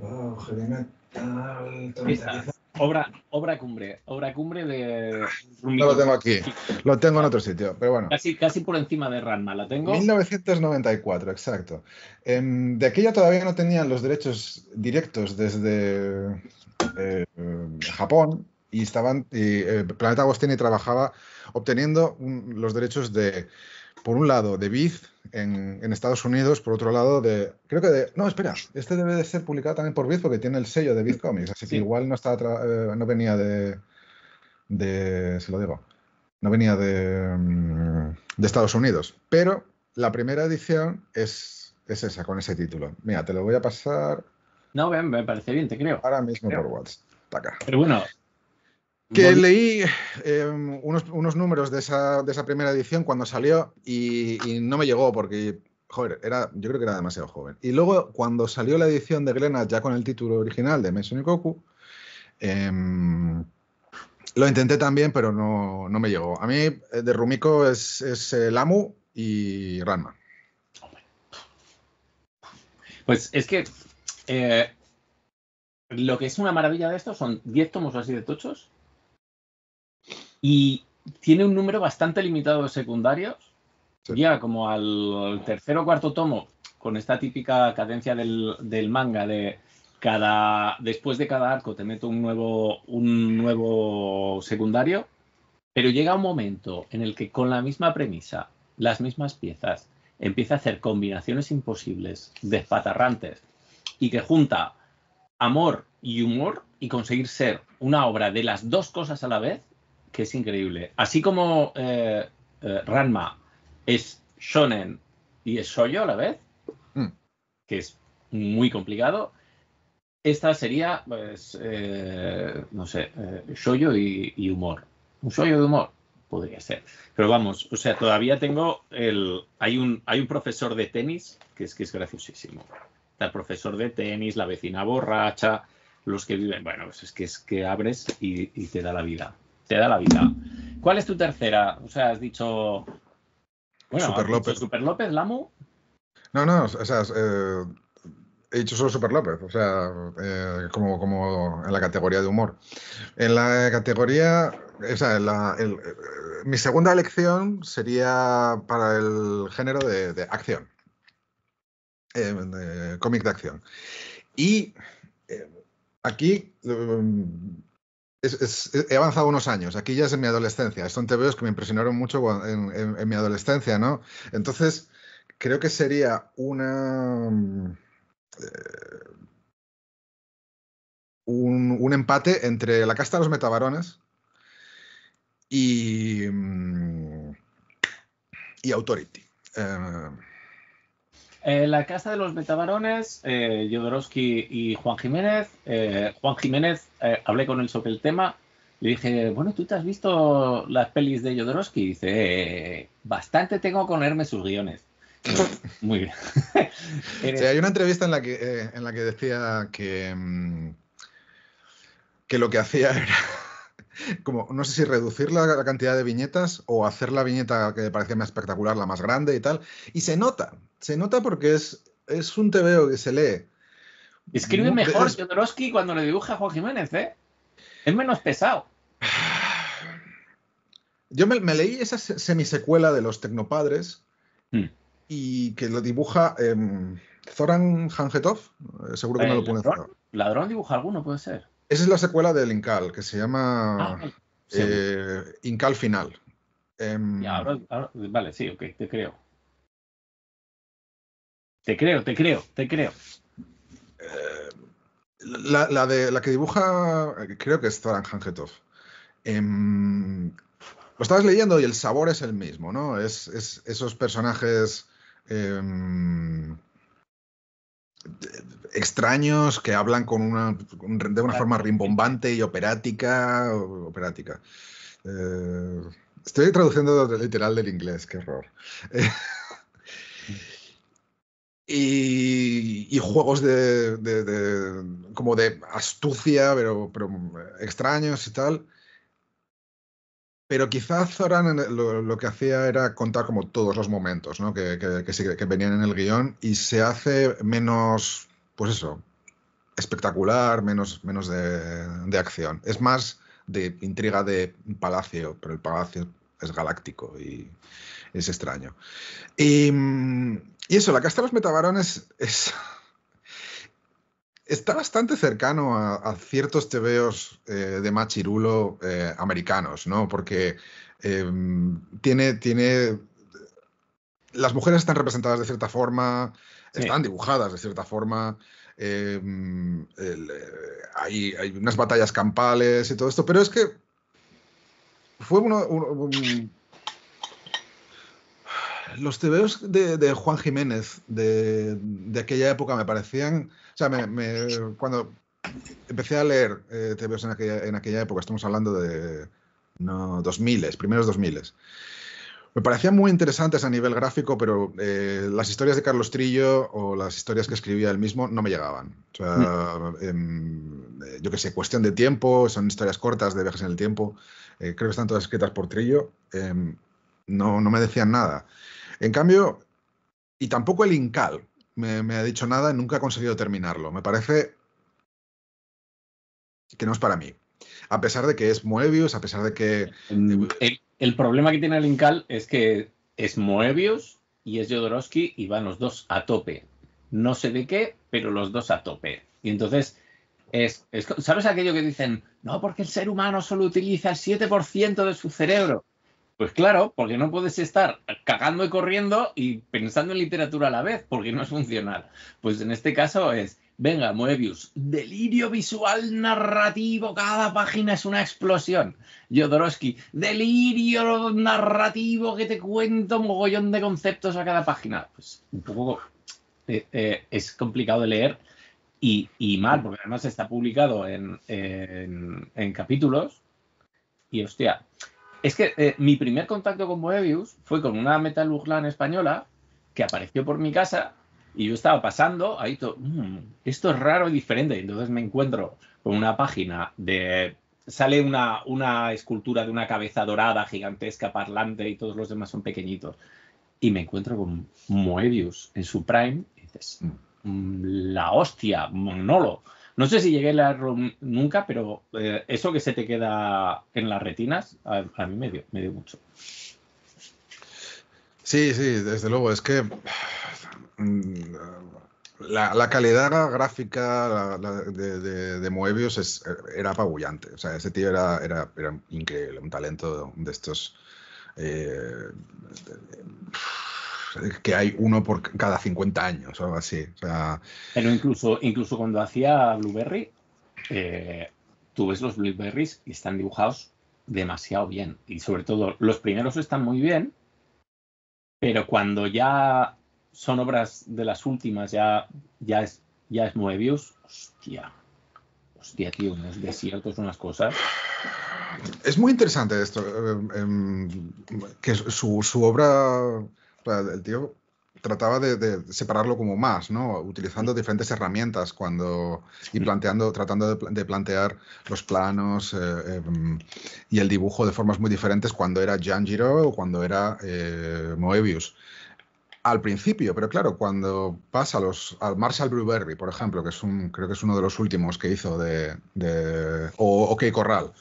Vago, heavy metal, Obra, obra cumbre, obra cumbre de. No lo tengo aquí, lo tengo en otro sitio, pero bueno. Casi, casi por encima de Ranma, la tengo. 1994, exacto. de aquella todavía no tenían los derechos directos desde eh, Japón, y estaban eh, Planeta Agostini trabajaba obteniendo los derechos de por un lado de Biz en, en, Estados Unidos, por otro lado de creo que de no espera este debe de ser publicado también por Biz porque tiene el sello de Biz Comics así que igual no estaba eh, no venía de de se lo digo no venía de, mm, de Estados Unidos. Pero la primera edición es es esa con ese título. Mira te lo voy a pasar no me parece bien te creo. ahora mismo por WhatsApp acá. Pero bueno, que leí em, unos, números de esa, primera edición cuando salió y, no me llegó porque joder, era, yo creo que era demasiado joven. Y luego, cuando salió la edición de Glena, ya con el título original de Mason y Goku, em, lo intenté también, pero no, me llegó. A mí, eh, de Rumiko es, es Lamu y Ranma. Pues es que eh, lo que es una maravilla de esto son 10 tomos así de tochos y tiene un número bastante limitado de secundarios. Ya como al tercer o cuarto tomo, con esta típica cadencia del, manga de cada después de cada arco te meto un nuevo un nuevo secundario, pero llega un momento en el que con la misma premisa, las mismas piezas, empieza a hacer combinaciones imposibles, despatarrantes y que junta amor y humor y conseguir ser una obra de las dos cosas a la vez, que es increíble. Así como eh, eh, Ranma es shonen y es shoyo a la vez, mm. que es muy complicado, esta sería, pues, eh, no sé, shoyo y, humor. Un shoyo de humor podría ser. Pero vamos, o sea, todavía tengo el... Hay un, hay un profesor de tenis que es que es graciosísimo. Está el profesor de tenis, la vecina borracha, los que viven. Bueno, pues es que es que abres y, te da la vida. Te da la vida. ¿Cuál es tu tercera? O sea, has dicho. Bueno, Super López. Super López, Lamu. No, no, o sea, eh, he dicho solo Super López, o sea, eh, como, como en la categoría de humor. En la categoría, o sea, mi segunda elección sería para el género de, acción, eh, cómic de acción. Y Aquí em, he avanzado unos años, aquí ya es en mi adolescencia. Son TVOs que me impresionaron mucho en, mi adolescencia, ¿no? Entonces, creo que sería una. Eh, un, empate entre la casta de los metabarones y. Mm, y Authority. Eh, eh, la casa de los metabarones, eh, Jodorowsky y Juan Jiménez. Eh, Juan Jiménez, eh, hablé con él sobre el tema. Le dije, bueno, ¿tú te has visto las pelis de Jodorowsky? Dice, bastante tengo con leerme sus guiones. Muy bien. sí, hay una entrevista en la que, en la que decía que, mm, que lo que hacía era como, no sé si reducir la, cantidad de viñetas o hacer la viñeta que parecía más espectacular, la más grande y tal. Y se nota, se nota porque es, es un TVO que se lee. Escribe mejor Jodorowsky cuando le dibuja a Juan Jiménez, ¿eh? Es menos pesado. Yo me, leí esa semisecuela de los Tecnopadres hmm. y que lo dibuja em, Zoran Hangetov. Eh, seguro que no lo pone ¿Ladrón? ¿Ladrón dibuja alguno, puede ser? Esa es la secuela del Incal, que se llama ah, eh, Incal Final. Em, vale, sí, ok, te creo. Te creo, te creo, te creo. Eh, la, de, la que dibuja, creo que es Zoran Hangetov. Em, lo estabas leyendo y el sabor es el mismo, ¿no? Es, esos personajes em, extraños que hablan con una, de una forma rimbombante y operática. operática. Eh, estoy traduciendo literal del inglés, qué horror. y, juegos de, como de astucia, pero, pero extraños y tal. Pero quizás Zoran lo, que hacía era contar como todos los momentos ¿no? que, que, venían en el guion y se hace menos, pues eso, espectacular, menos, menos de, acción. Es más de intriga de palacio, pero el palacio es galáctico y es extraño. Y, y eso, la casta de los metabarones es está bastante cercano a, ciertos tebeos eh, de machirulo eh, americanos, ¿no? Porque em, tiene, tiene. Las mujeres están representadas de cierta forma, están dibujadas de cierta forma. Em, eh, hay, unas batallas campales y todo esto, pero es que fue uno, los tebeos de, Juan Jiménez de, de, aquella época me parecían o sea, me, cuando empecé a leer eh, TVOs en aquella, época, estamos hablando de no, 2000, primeros 2000, Me parecían muy interesantes a nivel gráfico, pero eh, las historias de Carlos Trillo o las historias que escribía él mismo no me llegaban. O sea, mm. em, eh, yo qué sé, cuestión de tiempo, son historias cortas de viajes en el tiempo. Eh, creo que están todas escritas por Trillo. Em, no, no me decían nada. En cambio, y tampoco el Incal me, ha dicho nada, nunca he conseguido terminarlo. Me parece que no es para mí. A pesar de que es Moebius, a pesar de que... El, problema que tiene el Incal es que es Moebius y es Jodorowsky y van los dos a tope. No sé de qué, pero los dos a tope. Y entonces, es, ¿sabes aquello que dicen? No, porque el ser humano solo utiliza el 7% de su cerebro. Pues claro, porque no puedes estar cagando y corriendo y pensando en literatura a la vez, porque no es funcional. Pues en este caso es, venga, Moebius, delirio visual narrativo, cada página es una explosión. Jodorowsky, delirio narrativo que te cuento mogollón de conceptos a cada página. Pues un poco eh, eh, es complicado de leer y, mal, porque además está publicado en, en capítulos. Y hostia, es que eh, mi primer contacto con Moebius fue con una Metal Urlan española que apareció por mi casa y yo estaba pasando, ahí todo, mm, esto es raro y diferente. Y entonces me encuentro con una página de. Sale una, una escultura de una cabeza dorada, gigantesca, parlante, y todos los demás son pequeñitos. Y me encuentro con Moebius en su prime, y dices, mm, la hostia, monolo. No sé si llegué a leerlo nunca, pero eh, eso que se te queda en las retinas, a, mí me dio, me dio mucho. Sí, sí, desde luego. Es que mm, la, calidad gráfica de, Moebius era apabullante. O sea, ese tío era, era, increíble, un talento de estos. Eh, que hay uno por cada 50 años o algo así. Pero incluso, incluso cuando hacía Blueberry, eh, tú ves los Blueberries y están dibujados demasiado bien. Y sobre todo, los primeros están muy bien, pero cuando ya son obras de las últimas, ya, ya, es, ya es Moebius, hostia. Hostia, tío, unos desiertos, unas cosas. Es muy interesante esto, eh, em, que su, su obra el tío trataba de, separarlo como más, ¿no? Utilizando diferentes herramientas cuando y planteando, tratando de, plantear los planos eh, em, y el dibujo de formas muy diferentes cuando era Janjiro o cuando era eh, Moebius. Al principio, pero claro, cuando pasa los, al Marshall Blueberry, por ejemplo, que es un, creo que es uno de los últimos que hizo de, o OK Corral,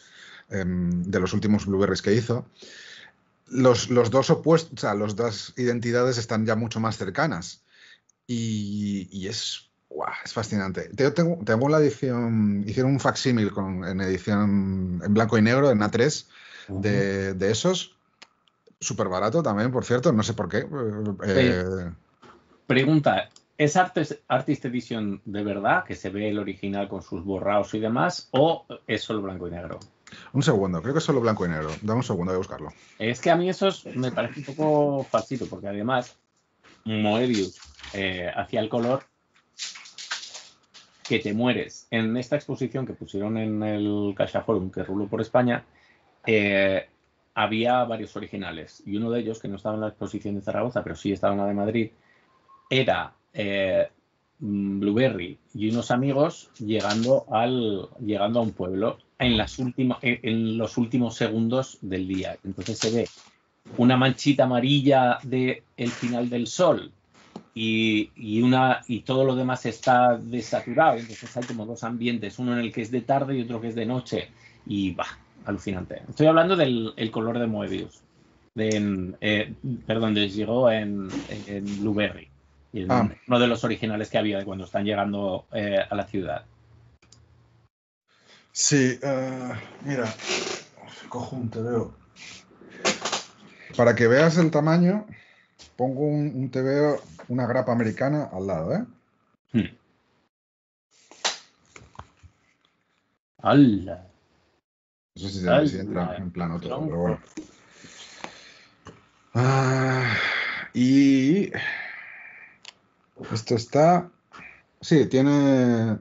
em, de los últimos Blueberries que hizo, los, dos opuestos, o sea, las dos identidades están ya mucho más cercanas. Y, es, es fascinante. Tengo, tengo, la edición, hicieron un facsímil en edición en blanco y negro, en A3, de, esos. Súper barato también, por cierto, no sé por qué. Eh, Pregunta, ¿es Artist Edition de verdad, que se ve el original con sus borrados y demás, o es solo blanco y negro? Un segundo, creo que es solo blanco y negro. Dame un segundo, voy a buscarlo. Es que a mí eso me parece un poco falsito, porque además Moebius eh, hacía el color que te mueres. En esta exposición que pusieron en el Forum, que ruló por España, eh, había varios originales. Y uno de ellos, que no estaba en la exposición de Zaragoza, pero sí estaba en la de Madrid, era eh, Blueberry y unos amigos llegando, al, llegando a un pueblo en, las últimas, en los últimos segundos del día. Entonces se ve una manchita amarilla del el final del sol y, una, y todo lo demás está desaturado. Entonces hay como dos ambientes, uno en el que es de tarde y otro que es de noche. Y va, alucinante. Estoy hablando del color de Moebius. De, eh, perdón, de llegó en, en Blueberry. Ah. Uno de los originales que había de cuando están llegando eh, a la ciudad. Sí, uh, mira, cojo un veo. Para que veas el tamaño, pongo un, un veo una grapa americana al lado, ¿eh? Hmm. ¡Hala! No sé si, entra en plano todo, pero bueno. Ah, y esto está. Sí, tiene.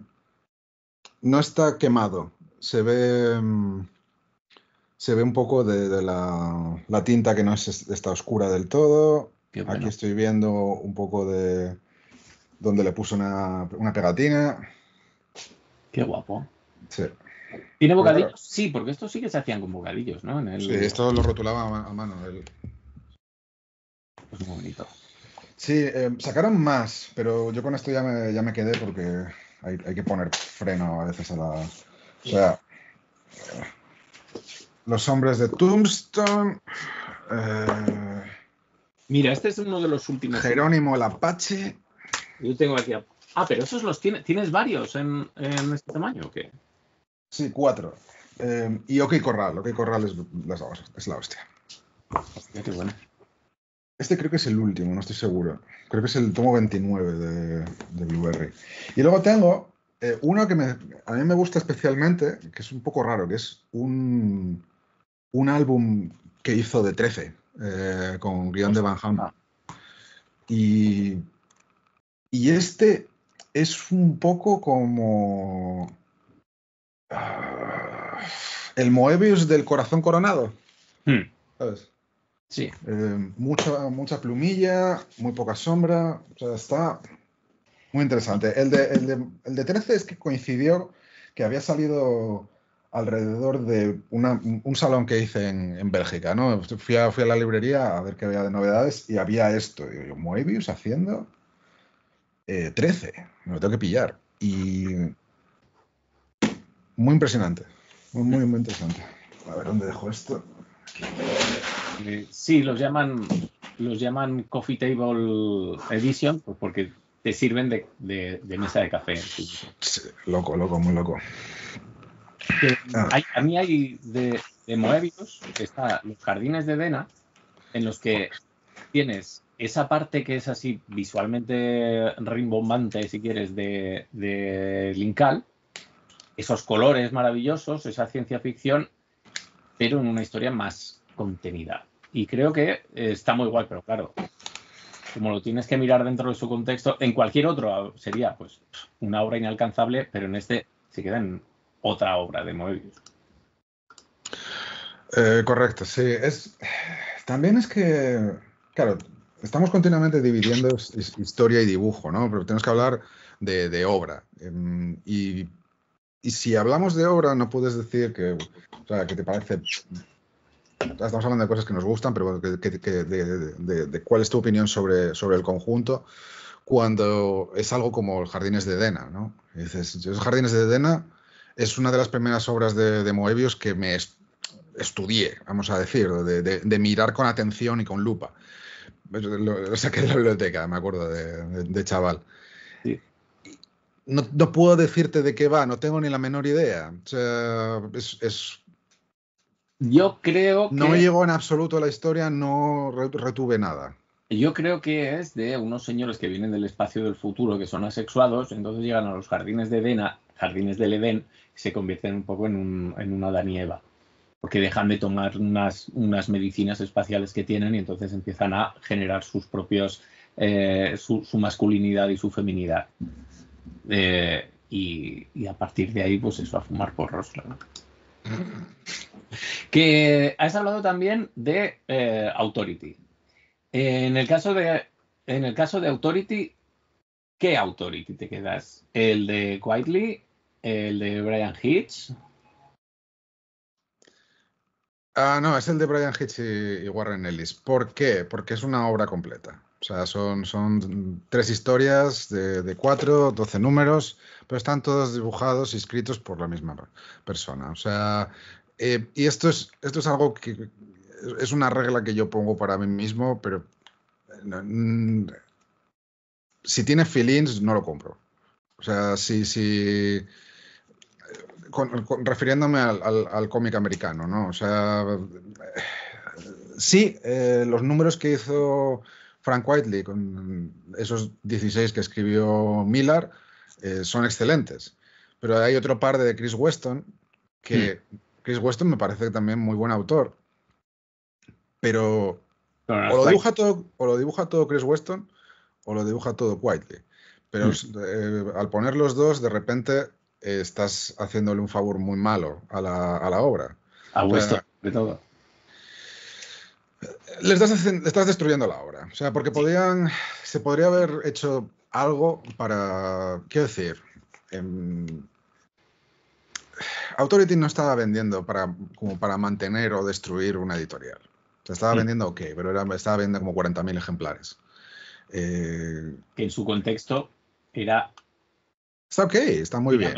No está quemado se ve, mm, se ve un poco de, la, la, tinta que no es, está oscura del todo. Aquí estoy viendo un poco de donde le puso una, una pegatina. Qué guapo. Sí. ¿Tiene bocadillos? Sí, porque estos sí que se hacían con bocadillos, ¿no? Sí, esto lo rotulaba a mano. Pues muy bonito. Sí, eh, sacaron más, pero yo con esto ya me, ya me quedé porque hay, hay, que poner freno a veces a la... O sea, los hombres de Tombstone... Eh, Mira, este es uno de los últimos. Jerónimo el Apache. Yo tengo aquí. Ah, pero esos los tienes. ¿Tienes varios en, en este tamaño o qué? Sí, cuatro. Eh, y OK Corral. OK Corral es, es la hostia. Hostia, qué bueno. Este creo que es el último, no estoy seguro. Creo que es el tomo 29 de, de Blueberry. Y luego tengo eh, uno que me, a mí me gusta especialmente, que es un poco raro, que es un, un álbum que hizo de 13 eh, con guion de Van Ham. Y, y este es un poco como uh, el Moebius del corazón coronado. Hmm. ¿Sabes? Sí. Eh, mucha, mucha plumilla, muy poca sombra. O sea, está muy interesante. El de, el, de, el de 13 es que coincidió que había salido alrededor de una, un salón que hice en, en Bélgica, ¿no? Fui a, fui a, la librería a ver qué había de novedades y había esto. Y yo, Moebius haciendo eh, 13. Me lo tengo que pillar. Y muy impresionante. Muy, muy, muy interesante. A ver, ¿dónde dejo esto? Sí, los llaman, los llaman Coffee Table Edition pues porque te sirven de, de, de mesa de café. Loco, loco, muy loco. Ah. Hay, a mí hay de, de Moebius, está los jardines de Dena, en los que tienes esa parte que es así visualmente rimbombante, si quieres, de, de Linkal, esos colores maravillosos, esa ciencia ficción, pero en una historia más contenida. Y creo que está muy guay, pero claro, como lo tienes que mirar dentro de su contexto, en cualquier otro sería pues una obra inalcanzable, pero en este se queda en otra obra de Moebius. Eh, correcto, sí. Es, también es que, claro, estamos continuamente dividiendo historia y dibujo, ¿no? Pero tenemos que hablar de, de obra. Em, y, y, si hablamos de obra, no puedes decir que, o sea, que te parece... Estamos hablando de cosas que nos gustan, pero que, que, que de, de, de, cuál es tu opinión sobre, sobre el conjunto cuando es algo como los Jardines de Dena, ¿no? Y dices, los Jardines de Dena es una de las primeras obras de, de Moebius que me est estudié, vamos a decir, de, mirar con atención y con lupa. Lo, lo saqué de la biblioteca, me acuerdo, de, chaval. Sí. No, no, puedo decirte de qué va, no tengo ni la menor idea. O sea, es, es... Yo creo que... No llegó en absoluto a la historia, no retuve nada. Yo creo que es de unos señores que vienen del espacio del futuro, que son asexuados, entonces llegan a los jardines de Edena, jardines del Edén, y se convierten un poco en, un, en una Adán y Eva porque dejan de tomar unas, unas, medicinas espaciales que tienen y entonces empiezan a generar sus propios, eh, su, su, masculinidad y su feminidad. Eh, y, y, a partir de ahí, pues eso, a fumar porros, claro. Que has hablado también de eh, Authority. En el caso de, en el caso de Authority, ¿qué Authority te quedas? ¿El de Quietly? ¿El de Brian Hitch? Ah, no, es el de Brian Hitch y, Warren Ellis. ¿Por qué? Porque es una obra completa. O sea, son, son tres historias de, de cuatro, doce números, pero están todos dibujados y escritos por la misma persona. O sea, eh, y esto es, esto es algo que es una regla que yo pongo para mí mismo, pero mm, si tiene feelings, no lo compro. O sea, si, si refiriéndome al, cómic americano, ¿no? O sea, sí, eh, los números que hizo Frank Whiteley con esos 16 que escribió Miller eh, son excelentes. Pero hay otro par de Chris Weston que mm. Chris Weston me parece también muy buen autor. Pero o lo, dibuja todo, o lo dibuja todo Chris Weston o lo dibuja todo Whiteley. Pero mm. eh, al poner los dos, de repente estás haciéndole un favor muy malo a la, a la obra. A Weston, de todo. Le estás, le estás destruyendo la obra. O sea, porque podían, se podría haber hecho algo para, quiero decir, em, Authority no estaba vendiendo para, como para mantener o destruir una editorial. Se estaba Mm. vendiendo ok, pero era, estaba vendiendo como 40.000 ejemplares. Eh, Que en su contexto era. está ok, está muy bien.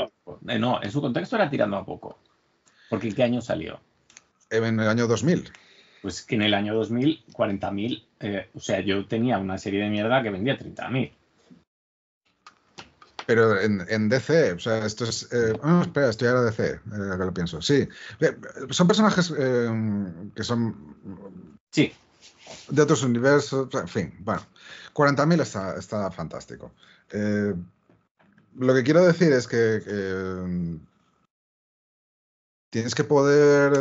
Eh, no, en su contexto era tirando a poco. Porque ¿en qué año salió? En el año 2000. Pues que en el año 2000, 40.000. eh, o sea, yo tenía una serie de mierda que vendía 30.000. Pero en, en DC, o sea, esto es. eh, ah, espera, estoy ahora DC, eh, que lo pienso. Sí, Eh, son personajes eh, que son Sí, de otros universos, en fin, bueno, 40.000 está, está fantástico. Lo que quiero decir es que, tienes que poder...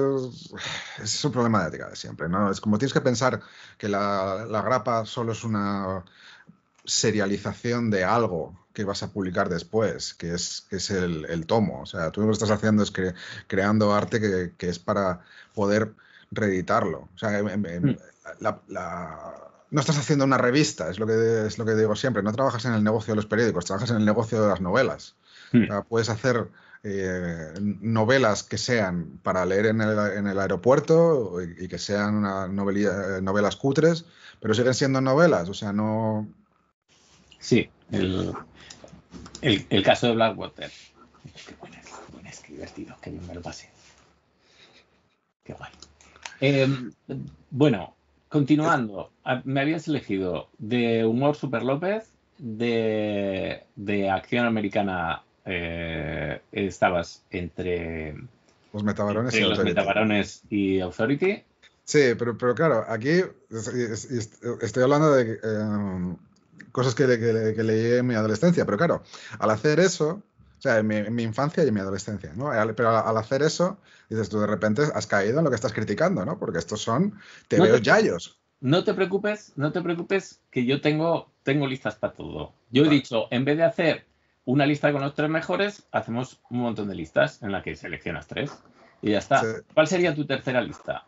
Es un problema de ética de siempre, ¿no? Es como tienes que pensar que la, la grapa solo es una serialización de algo que vas a publicar después, que es, que es el, el tomo. O sea, tú lo que estás haciendo es cre- creando arte que, que es para poder reeditarlo. O sea, em- em- em, Mm. la- la- no estás haciendo una revista, es lo, que, es lo que digo siempre. No trabajas en el negocio de los periódicos, trabajas en el negocio de las novelas. Mm. O sea, puedes hacer eh, novelas que sean para leer en el, en el aeropuerto y, y que sean una novelilla- novelas cutres, pero siguen siendo novelas. O sea, no. Sí. El, el, el caso de Blackwater. Qué buena, qué buena es, qué divertido, qué bien me lo pasé. Qué guay. Eh, bueno, continuando. Me habías elegido de humor Super López, de, de acción americana eh, estabas entre, Los metabarones y los Authority. metabarones y Authority. Sí, pero, pero claro, aquí es- es- es- estoy hablando de eh, cosas que, que- que leí en mi adolescencia, pero claro, al hacer eso, o sea, en mi, en mi infancia y en mi adolescencia, ¿no? Pero al, al hacer eso, dices tú de repente has caído en lo que estás criticando, ¿no? Porque estos son te No te- veo yayos. No te preocupes, no te preocupes, que yo tengo, tengo listas para todo. Yo he dicho, en vez de hacer una lista con los tres mejores, hacemos un montón de listas en la que seleccionas tres y ya está. Sí. ¿Cuál sería tu tercera lista?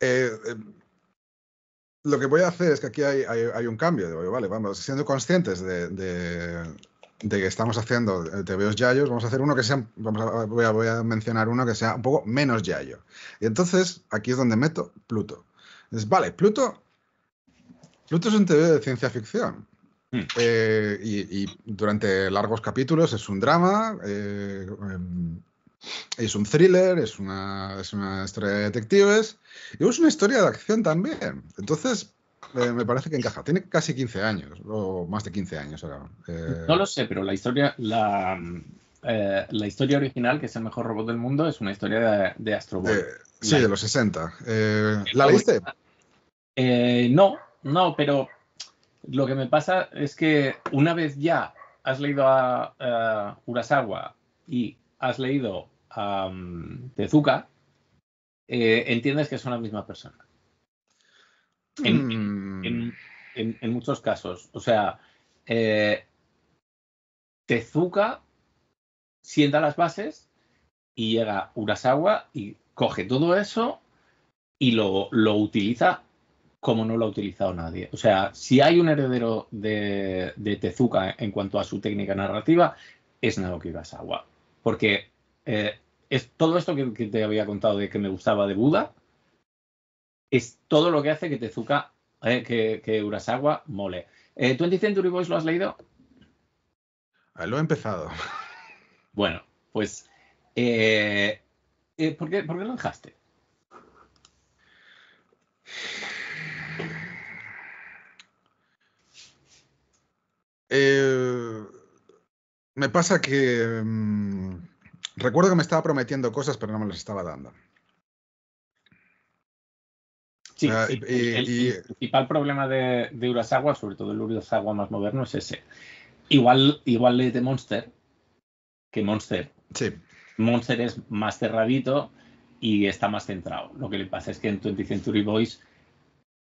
Eh, eh, lo que voy a hacer es que aquí hay, hay- hay un cambio. Digo, vale, vamos, siendo conscientes de, de- de que estamos haciendo eh, TVOs yayos, vamos a hacer uno que sea, vamos a, voy, a, voy a mencionar uno que sea un poco menos yayo. Y entonces aquí es donde meto Pluto. Es, vale, Pluto, Pluto es un TV de ciencia ficción. Hmm. Eh, y, y durante largos capítulos es un drama, eh, em, es un thriller, es una, es una historia de detectives y es una historia de acción también. Entonces, eh, me parece que encaja. Tiene casi 15 años, o más de 15 años ahora. Eh, No lo sé, pero la historia, la, eh, la historia original, que es el mejor robot del mundo, es una historia de, de Astro Boy. sí, de los 60. Eh, ¿La leíste? no, no, pero lo que me pasa es que una vez ya has leído a, a Urasawa y has leído a Tezuka, eh, entiendes que son la misma persona. En, Mm, en- en- en muchos casos. O sea, eh, Tezuka sienta las bases y llega Urasawa y coge todo eso y lo, lo utiliza como no lo ha utilizado nadie. O sea, si hay un heredero de, de Tezuka en cuanto a su técnica narrativa, es Naoki Urasawa. Porque eh, es todo esto que, que te había contado de que me gustaba de Buda, es todo lo que hace que Tezuka, eh, que, que Urasawa mole. Eh, ¿20th Century Boys lo has leído? ah, lo he empezado. Bueno, pues, eh, eh, ¿por, qué, ¿por qué lo dejaste? Eh, me pasa que mm, recuerdo que me estaba prometiendo cosas, pero no me las estaba dando. Sí, Ah, sí, y- el, y- el principal problema de, de Urasawa, sobre todo el Urasawa más moderno, es ese. Igual, igual de Monster, que Monster. Sí, Monster es más cerradito y está más centrado. Lo que le pasa es que en 20th Century Boys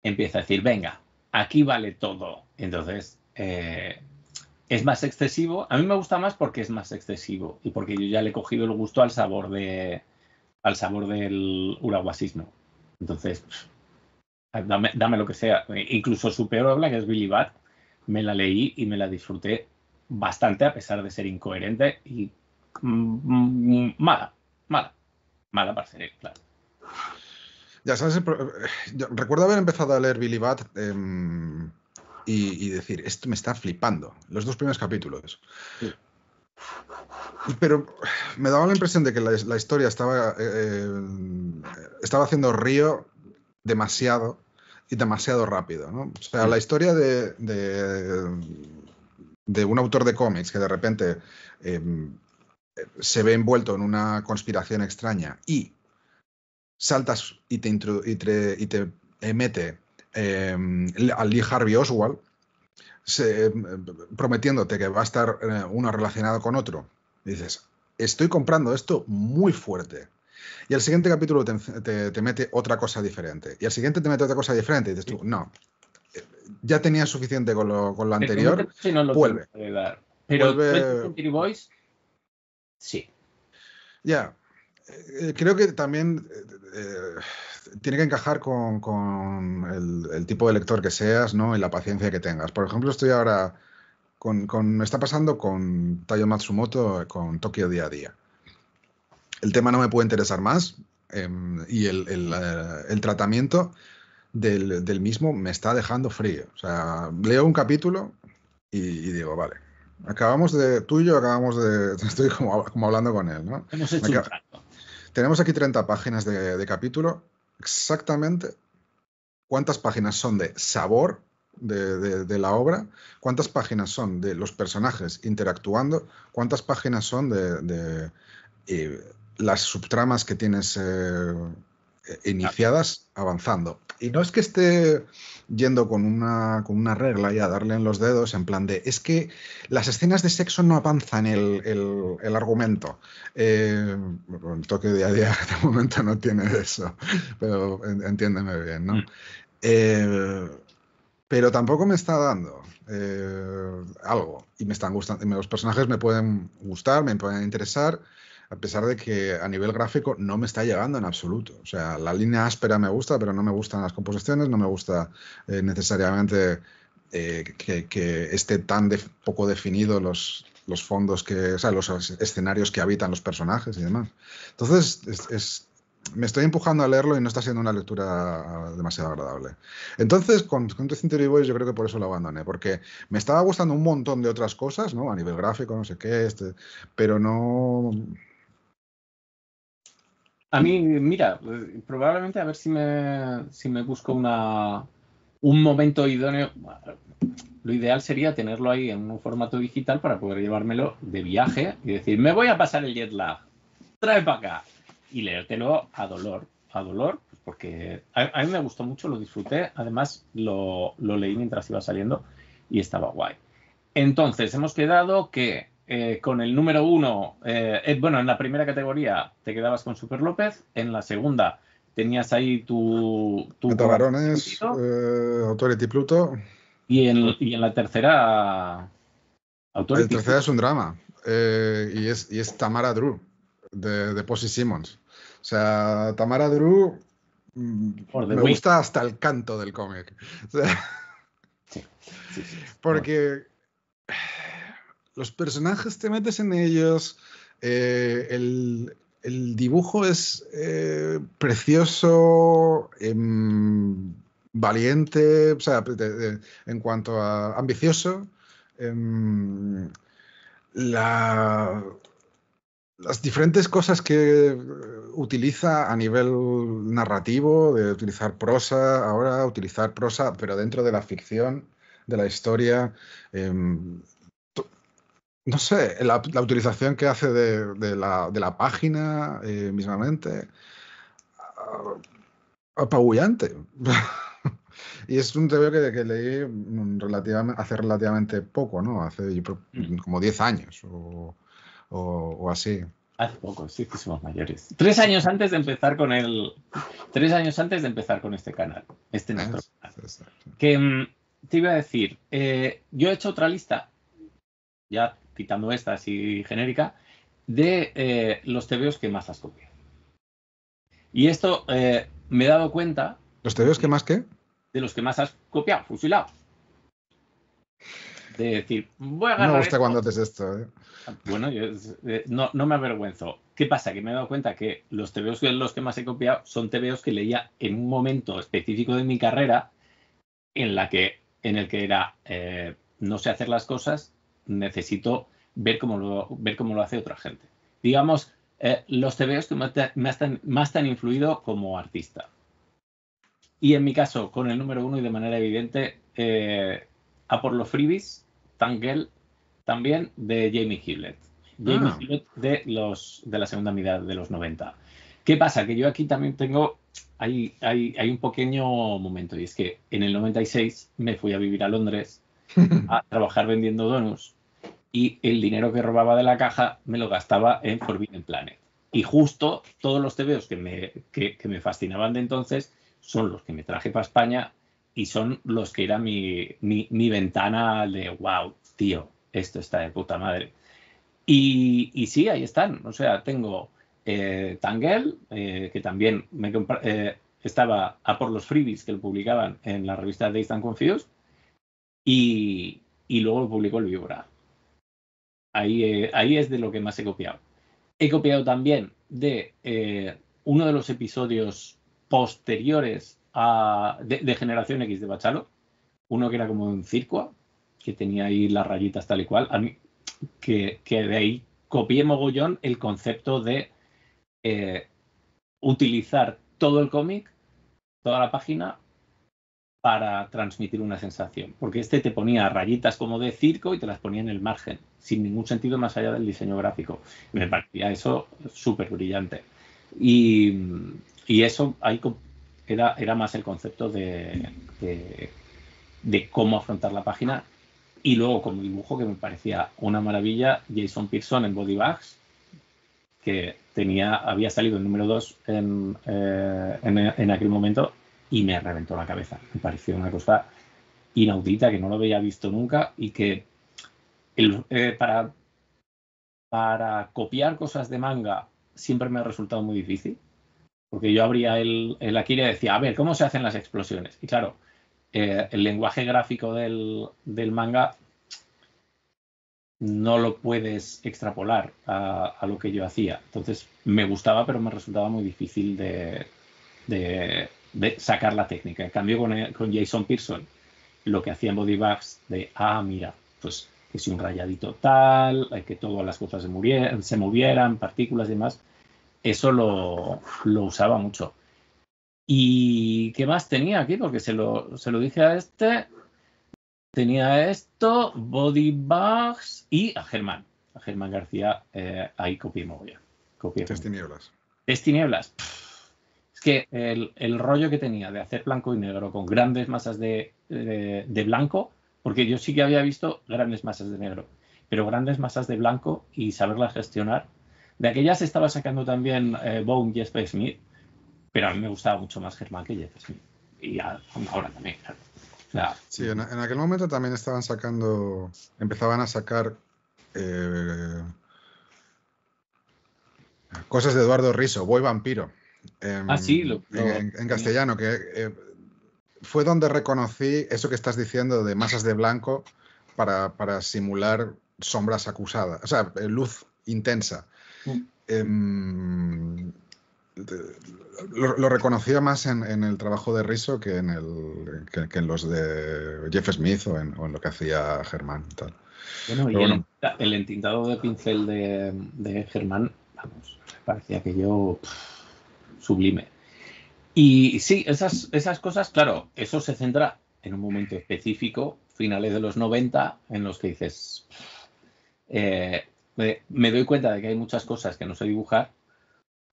empieza a decir, venga, aquí vale todo. Entonces, eh, es más excesivo. A mí me gusta más porque es más excesivo y porque yo ya le he cogido el gusto al sabor de al sabor del uraguasismo. Entonces, dame, dame, lo que sea. Incluso su peor obra, que es Billy Bat, me la leí y me la disfruté bastante a pesar de ser incoherente y mm, mala, mala, mala para ser, claro. Ya sabes, recuerdo haber empezado a leer Billy Bat eh, y, y, decir, esto me está flipando, los dos primeros capítulos. Sí. Pero me daba la impresión de que la, la historia estaba, eh, estaba haciendo río demasiado y demasiado rápido. ¿no? O sea, la historia de, de, de, un autor de cómics que de repente eh, se ve envuelto en una conspiración extraña y saltas y te, y te, y te mete eh, al Lee Harvey Oswald se, prometiéndote que va a estar eh, uno relacionado con otro. Y dices, estoy comprando esto muy fuerte. Y el siguiente capítulo te, te, te, mete otra cosa diferente. Y el siguiente te mete otra cosa diferente. Y dices tú, no, ya tenía suficiente con lo, con anterior. Si no lo vuelve. Pero vuelve... Boys, sí. Ya. Eh, creo que también eh, tiene que encajar con, con el, el, tipo de lector que seas, ¿no? Y la paciencia que tengas. Por ejemplo, estoy ahora con, con me está pasando con Tayo Matsumoto con Tokio Día a Día el tema no me puede interesar más eh, y el, el, el tratamiento del, del, mismo me está dejando frío. O sea, leo un capítulo y, y digo, vale, acabamos de, tú y yo acabamos de, estoy como, como hablando con él, ¿no? Hemos hecho Acab. Tenemos aquí 30 páginas de, capítulo, exactamente cuántas páginas son de sabor de, la obra, cuántas páginas son de los personajes interactuando, cuántas páginas son de, eh, las subtramas que tienes eh, iniciadas avanzando. Y no es que esté yendo con una, con una regla y a darle en los dedos en plan de, es que las escenas de sexo no avanzan el, el, el argumento. Eh, el toque día a día de momento no tiene eso, pero entiéndeme bien, ¿no? Mm. Eh, pero tampoco me está dando eh, algo y me están gustando, los personajes me pueden gustar, me pueden interesar, a pesar de que a nivel gráfico no me está llegando en absoluto. O sea, la línea áspera me gusta, pero no me gustan las composiciones, no me gusta eh, necesariamente eh, que, que, esté tan de, poco definido los, los fondos que, o sea, los escenarios que habitan los personajes y demás. Entonces, es, es, me estoy empujando a leerlo y no está siendo una lectura demasiado agradable. Entonces, con, con Century Boys yo creo que por eso lo abandoné, porque me estaba gustando un montón de otras cosas, ¿no? A nivel gráfico, no sé qué, este, pero no, a mí, mira, probablemente a ver si me, si me busco una, un momento idóneo. Lo ideal sería tenerlo ahí en un formato digital para poder llevármelo de viaje y decir, me voy a pasar el jet lag, trae para acá y leértelo a dolor, a dolor, pues porque a, a, mí me gustó mucho, lo disfruté, además lo, lo leí mientras iba saliendo y estaba guay. Entonces, hemos quedado que eh, con el número uno, eh, eh, bueno, en la primera categoría te quedabas con Super López, en la segunda tenías ahí tu... tu Metabarones, eh, Authority Pluto. Y en, y en la tercera... Authority. La tercera es un drama, y, es, y es Tamara Drew, de, de Posy Simmons. O sea, Tamara Drew mm, me week. gusta hasta el canto del cómic. O sea, sí, sí, sí, porque... Los personajes te metes en ellos, eh, el, el, dibujo es eh, precioso, eh, valiente, o sea, en cuanto a ambicioso. Em, la, las diferentes cosas que utiliza a nivel narrativo, de utilizar prosa, ahora utilizar prosa, pero dentro de la ficción, de la historia, eh, no sé, la, la, utilización que hace de, de, la, de la, página eh, mismamente, uh, apabullante. y es un TVO que, que leí relativamente, hace relativamente poco, ¿no? Hace yo, mm. como 10 años o, o, o, así. Hace poco, sí que somos mayores. Tres años antes de empezar con el. Tres años antes de empezar con este canal. Este nuestro es, canal. Que mm, te iba a decir, eh, yo he hecho otra lista. Ya quitando esta así genérica, de eh, los TVOs que más has copiado. Y esto eh, me he dado cuenta. ¿Los TVOs que más qué? De los que más has copiado, fusilado. De decir, voy a agarrar. No me gusta cuando haces esto. ¿eh? Bueno, yo, eh, no, no me avergüenzo. ¿Qué pasa? Que me he dado cuenta que los TVOs que los que más he copiado son TVOs que leía en un momento específico de mi carrera en la que en el que era eh, no sé hacer las cosas, necesito ver cómo lo, ver cómo lo hace otra gente. Digamos, eh, los TVOs que más te, más, te, más te han influido como artista. Y en mi caso, con el número uno y de manera evidente, eh, a por los freebies, Tangel, también de Jamie Hewlett. Jamie Ah. Hewlett de, los, de la segunda mitad de los 90. ¿Qué pasa? Que yo aquí también tengo, hay, hay, hay un pequeño momento y es que en el 96 me fui a vivir a Londres a trabajar vendiendo donuts y el dinero que robaba de la caja me lo gastaba en Forbidden Planet. Y justo todos los TVOs que me, que, me fascinaban de entonces son los que me traje para España y son los que era mi, mi, ventana de wow, tío, esto está de puta madre. Y, y sí, ahí están. O sea, tengo eh, Tangel, eh, que también me eh, estaba a por los freebies que lo publicaban en la revista Days and Confused y, y luego lo publicó el Vibra. Ahí, eh, ahí es de lo que más he copiado. He copiado también de eh, uno de los episodios posteriores a, de, Generación X de Bachalo, uno que era como un circo, que tenía ahí las rayitas tal y cual, a mí, que, que de ahí copié mogollón el concepto de eh, utilizar todo el cómic, toda la página, para transmitir una sensación. Porque este te ponía rayitas como de circo y te las ponía en el margen, sin ningún sentido más allá del diseño gráfico. Me parecía eso súper brillante. Y, eso ahí era, más el concepto de, cómo afrontar la página. Y luego como dibujo que me parecía una maravilla, Jason Pearson en Body Bags, que tenía, había salido el número 2 en, eh, en, en aquel momento y me reventó la cabeza. Me pareció una cosa inaudita que no lo había visto nunca y que eh, para, para copiar cosas de manga siempre me ha resultado muy difícil. Porque yo abría el, el Akira y decía, a ver, ¿cómo se hacen las explosiones? Y claro, eh, el lenguaje gráfico del, del, manga no lo puedes extrapolar a, lo que yo hacía. Entonces me gustaba, pero me resultaba muy difícil de, de sacar la técnica. En cambio, con, con, Jason Pearson, lo que hacía en Body Bags de, ah, mira, pues que si un rayadito tal, que todas las cosas se, murieran, se movieran, partículas y demás, eso lo, lo, usaba mucho. ¿Y qué más tenía aquí? Porque se lo, se lo dije a este. Tenía esto, Body Bags y a Germán. A Germán García, eh, ahí copié mogollón. Copié Tres tinieblas. Tres tinieblas. Es que el, rollo que tenía de hacer blanco y negro con grandes masas de, blanco, porque yo sí que había visto grandes masas de negro, pero grandes masas de blanco y saberlas gestionar. De aquellas estaba sacando también eh, Bone y Jeff Smith, pero a mí me gustaba mucho más Germán que Jeff Smith. Y ahora también, claro. Sí, en, aquel momento también estaban sacando, empezaban a sacar eh, cosas de Eduardo Riso, Voy Vampiro. Eh, ah, sí, lo, lo, en, en, castellano, que eh, fue donde reconocí eso que estás diciendo de masas de blanco para, para simular sombras acusadas, o sea, luz intensa. Mm. Eh, lo, lo, reconocía más en, en, el trabajo de Riso que en, el, que, que en los de Jeff Smith o en, o en, lo que hacía Germán. Tal. Bueno, y bueno. El, el, entintado de pincel de, de Germán, vamos, parecía que yo pff, sublime. Y sí, esas, esas cosas, claro, eso se centra en un momento específico, finales de los 90, en los que dices, eh, me, doy cuenta de que hay muchas cosas que no sé dibujar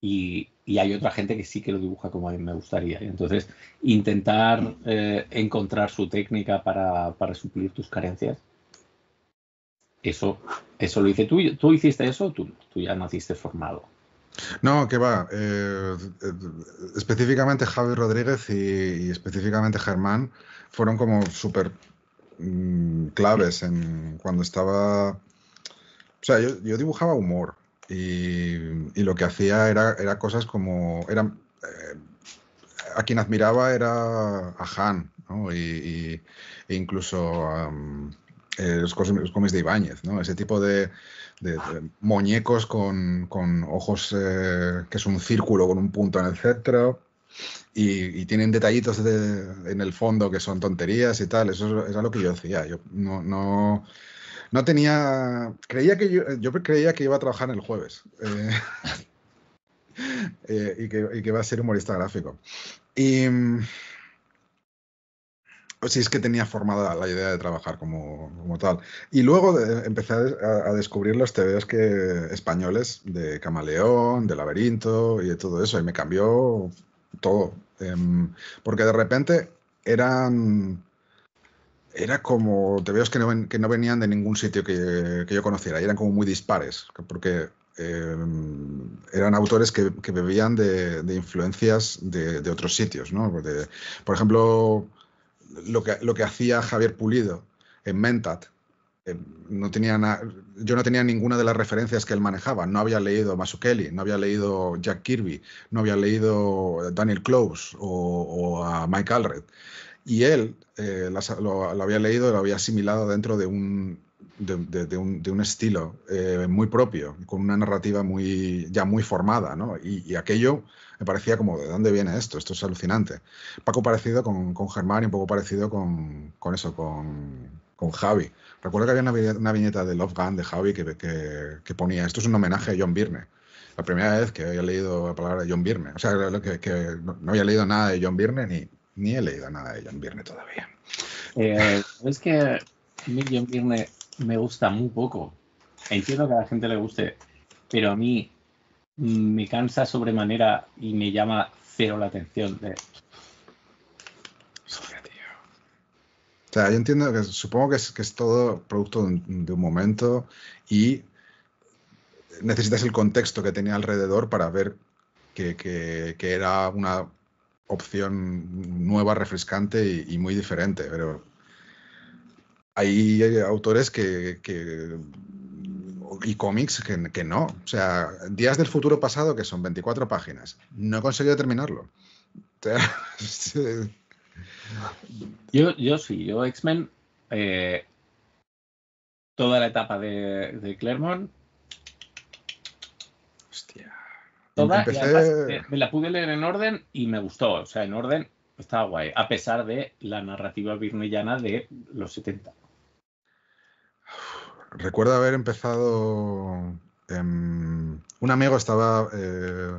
y, hay otra gente que sí que lo dibuja como a mí me gustaría. Entonces, intentar eh, encontrar su técnica para, para, suplir tus carencias, eso, eso lo hice tú. ¿Tú hiciste eso tú, tú ya naciste formado? No, que va. Eh, específicamente Javi Rodríguez y, específicamente Germán fueron como súper mmm, claves en cuando estaba. O sea, yo, yo dibujaba humor y, y, lo que hacía era, era cosas como. Era, eh, a quien admiraba era a Han, y, e incluso eh, los, cómics de Ibáñez, ¿no? ese tipo de, muñecos con, ojos que es un círculo con un punto en el centro y, tienen detallitos en el fondo que son tonterías y tal. Eso es, lo que yo decía. Yo no, no, no tenía. Creía que yo, yo, creía que iba a trabajar el jueves. Eh, eh, y, que, y, que, iba a ser humorista gráfico. Y. Sí, es que tenía formada la idea de trabajar como, como tal. Y luego empecé a, descubrir los TVs que, españoles de Camaleón, de Laberinto y de todo eso. Y me cambió todo. Em, porque de repente eran. Era como. Veo que no, que no venían de ningún sitio que, yo conociera. eran como muy dispares. Porque em, eran autores que, bebían de, influencias de, otros sitios. ¿no? por ejemplo, lo que, lo que hacía Javier Pulido en Mentat eh, no tenía yo no tenía ninguna de las referencias que él manejaba. No había leído Kelly, no había leído Jack Kirby, no había leído Daniel Close o, a Mike Allred. Y él eh, lo, había leído, lo había asimilado dentro de un, de, un, estilo eh, muy propio, con una narrativa muy, ya muy formada. ¿no? Y, aquello me parecía como, ¿de dónde viene esto? Esto es alucinante. Un poco parecido con, con Germán y un poco parecido con, con eso, con, con Javi. Recuerdo que había una, viñeta de Love Gun de Javi que, ponía, esto es un homenaje a John Byrne. La primera vez que había leído la palabra John Byrne. O sea, que, no, había leído nada de John Byrne ni, ni he leído nada de John Byrne todavía. Eh, es que John Byrne me gusta muy poco. Entiendo que a la gente le guste, pero a mí me cansa sobremanera y me llama cero la atención. De, O sea, yo entiendo que supongo que es, que es todo producto de un, momento y necesitas el contexto que tenía alrededor para ver que, era una opción nueva, refrescante y, muy diferente. Pero hay autores que, y cómics que, no. O sea, Días del Futuro Pasado, que son 24 páginas. No he conseguido terminarlo. Yo, yo sí, yo X-Men, eh, toda la etapa de, de Claremont. Hostia. Toda, me la pude leer en orden y me gustó. O sea, en orden estaba guay, a pesar de la narrativa virnillana de los 70. Recuerdo haber empezado. un amigo estaba. Eh,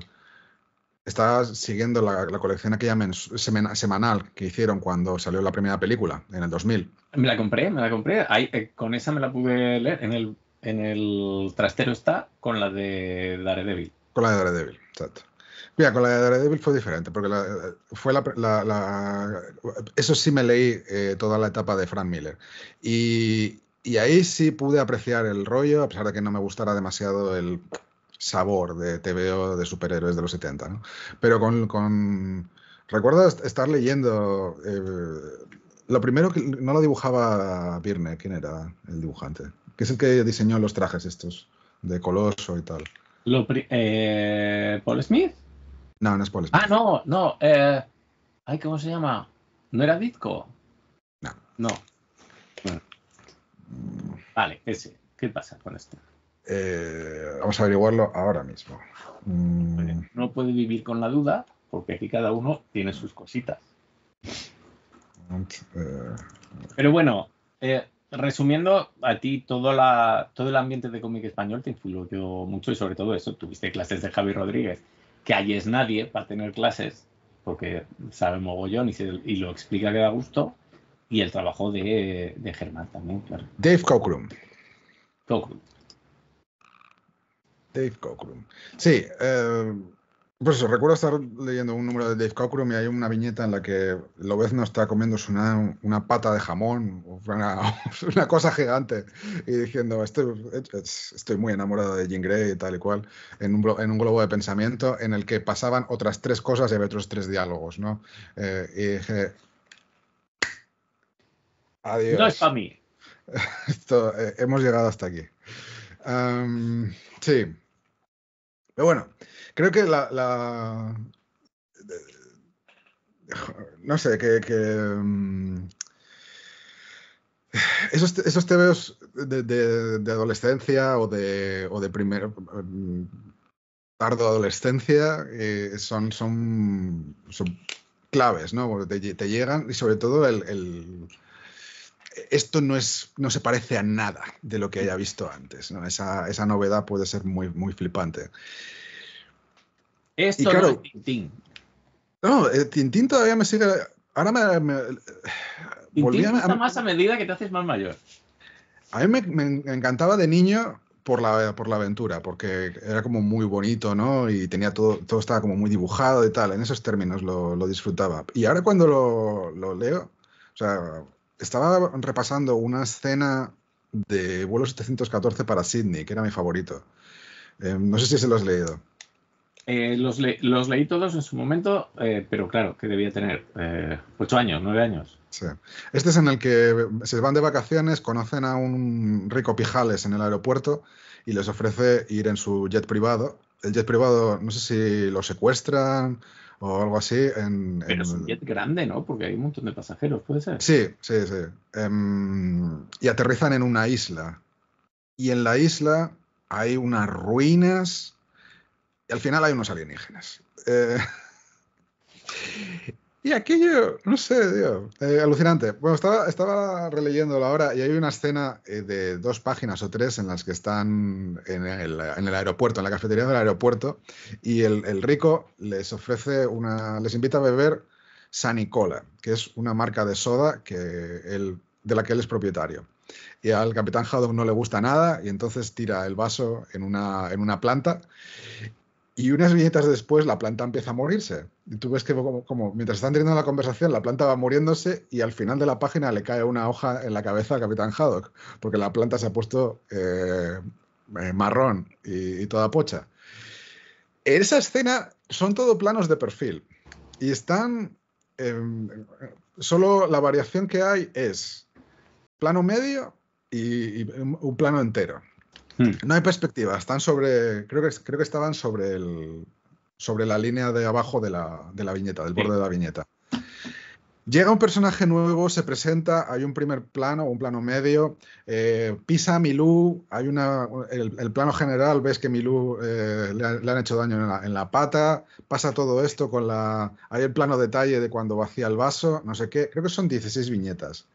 estaba siguiendo la, colección aquella semanal que hicieron cuando salió la primera película, en el 2000. Me la compré, me la compré. Eh, con esa me la pude leer. En el, en el trastero está con la de Daredevil. Con la de Daredevil, exacto. Mira, con la de Daredevil fue diferente, porque fue la, eso sí me leí eh, toda la etapa de Frank Miller. Y, y ahí sí pude apreciar el rollo, a pesar de que no me gustara demasiado el sabor de TVO de superhéroes de los 70, ¿no? Pero con, con... Recuerdo estar leyendo... Eh, lo primero que no lo dibujaba Birne, ¿quién era el dibujante? Que es el que diseñó los trajes estos, de Coloso y tal. Eh, ¿Paul Smith? No, no es Paul Smith. Ah, no, no. Eh, ay, ¿cómo se llama? ¿No era Ditko? No. No. Vale, ese. ¿Qué pasa con esto? Eh, vamos a averiguarlo ahora mismo. Mm. No puede vivir con la duda porque aquí cada uno tiene sus cositas. Eh, Pero bueno, eh, resumiendo, a ti todo, la, todo el ambiente de cómic español te influyó mucho y sobre todo eso, tuviste clases de Javi Rodríguez, que allí es nadie para tener clases porque sabe mogollón y, y lo explica que da gusto, y el trabajo de, de Germán también, claro. Dave Cockrum. Cockrum. Dave Cockrum. Sí, eh, pues recuerdo estar leyendo un número de Dave Cockrum y hay una viñeta en la que no está comiéndose una, una pata de jamón, una, una, cosa gigante, y diciendo, estoy, estoy muy enamorado de Jean Grey y tal y cual, en un, en un globo de pensamiento en el que pasaban otras tres cosas y había otros tres diálogos, ¿no? Eh, y dije, adiós. No es para mí. Esto, eh, hemos llegado hasta aquí. sí, pero bueno, creo que la, no sé, que, mm, esos, esos tebeos de, adolescencia o de, o de primer mm, tardo adolescencia eh, son, son, son claves, ¿no? Te, te, llegan y sobre todo el, esto no, es, no se parece a nada de lo que haya visto antes, ¿no? Esa, esa novedad puede ser muy, muy flipante. Esto no es Tintín. No, eh, Tintín todavía me sigue. Ahora me. me Tintín a, más a medida que te haces más mayor. A mí me, encantaba de niño por la, por la aventura, porque era como muy bonito, ¿no? Y tenía todo, todo estaba como muy dibujado y tal. En esos términos lo, lo disfrutaba. Y ahora cuando lo, lo, leo, o sea, estaba repasando una escena de vuelo 714 para Sydney, que era mi favorito. Eh, no sé si se lo has leído. Eh, los, leí todos en su momento, eh, pero claro, que debía tener eh, ocho años, nueve años. Sí. Este es en el que se van de vacaciones, conocen a un rico Pijales en el aeropuerto y les ofrece ir en su jet privado. El jet privado, no sé si lo secuestran o algo así. En, pero es un jet grande, ¿no? Porque hay un montón de pasajeros, ¿puede ser? Sí, sí, sí. Em, y aterrizan en una isla. Y en la isla hay unas ruinas y al final hay unos alienígenas. Eh, y aquello, no sé, eh, alucinante. Bueno, estaba, estaba releyéndolo ahora y hay una escena eh, de dos páginas o tres en las que están en el, aeropuerto, en la cafetería del aeropuerto, y el, rico les ofrece una, les invita a beber Sanicola, que es una marca de soda que de la que él es propietario. Y al capitán Haddock no le gusta nada y entonces tira el vaso en una, en una planta y unas viñetas después la planta empieza a morirse. Y tú ves que como, mientras están teniendo la conversación, la planta va muriéndose y al final de la página le cae una hoja en la cabeza al capitán Haddock, porque la planta se ha puesto eh, eh, marrón y, toda pocha. Esa escena son todo planos de perfil y están... Em, solo la variación que hay es plano medio y un plano entero. Hmm. No hay perspectiva, están sobre, creo que, creo que estaban sobre, el, sobre la línea de abajo de la, de la viñeta, del borde de la viñeta. Llega un personaje nuevo, se presenta, hay un primer plano, un plano medio, eh, pisa a Milú, hay una, el, plano general, ves que Milú eh, le, han hecho daño en la, en la, pata, pasa todo esto con la... Hay el plano detalle de cuando vacía el vaso, no sé qué, creo que son 16 viñetas.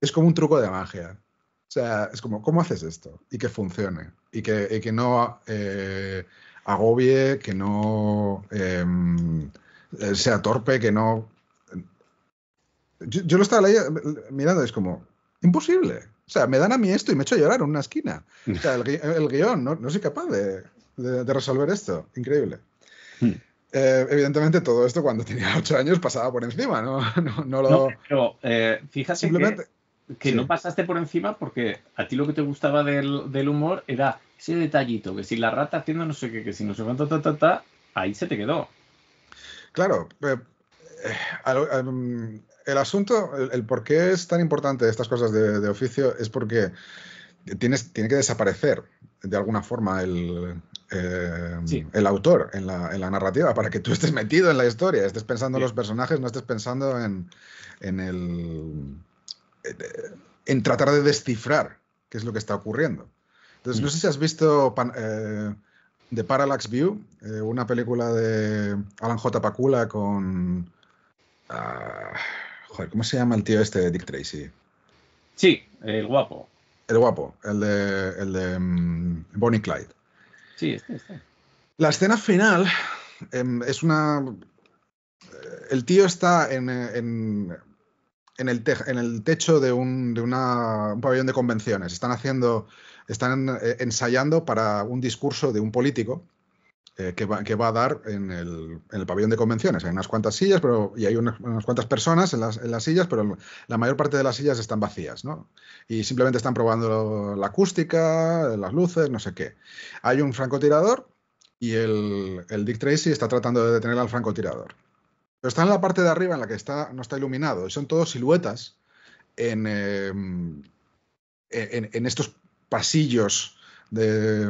Es como un truco de magia. O sea, es como, ¿cómo haces esto? Y que funcione. Y que, que no eh, agobie, que no em, eh, sea torpe, que no... Yo, lo estaba mirando, es como, imposible. O sea, me dan a mí esto y me echo a llorar en una esquina. O sea, el, guion, no, soy capaz de, resolver esto. Increíble. Hmm. Eh, evidentemente todo esto cuando tenía ocho años pasaba por encima, ¿no? No, lo... pero fíjate simplemente que no pasaste por encima porque a ti lo que te gustaba del, humor era ese detallito, que si la rata haciendo no sé qué, que si no sé cuánto, ta, ta, ta, ahí se te quedó. Claro, eh, em, el asunto, el, por qué es tan importante estas cosas de, oficio es porque tienes, tiene que desaparecer de alguna forma el, em, el autor en la, en la, narrativa para que tú estés metido en la historia, estés pensando en los personajes, no estés pensando en, en el en tratar de descifrar qué es lo que está ocurriendo. Entonces, no sé si has visto eh, The Parallax View, eh, una película de Alan J. Pakula con... Ah, joder, ¿cómo se llama el tío este de Dick Tracy? Sí, el guapo. El guapo, el de, el de mm, Bonnie Clyde. Sí, este, este. La escena final em, es una... El tío está en, en en el techo de, un, pabellón de convenciones. Están eh, ensayando para un discurso de un político eh, que, va, a dar en el, pabellón de convenciones. Hay unas cuantas sillas pero, y hay unas, cuantas personas en las, sillas, pero la mayor parte de las sillas están vacías, ¿no? Y simplemente están probando la acústica, las luces, no sé qué. Hay un francotirador y el Dick Tracy está tratando de detener al francotirador. Pero está en la parte de arriba en la que está, no está iluminado. Son todos siluetas en, em, en, estos pasillos de,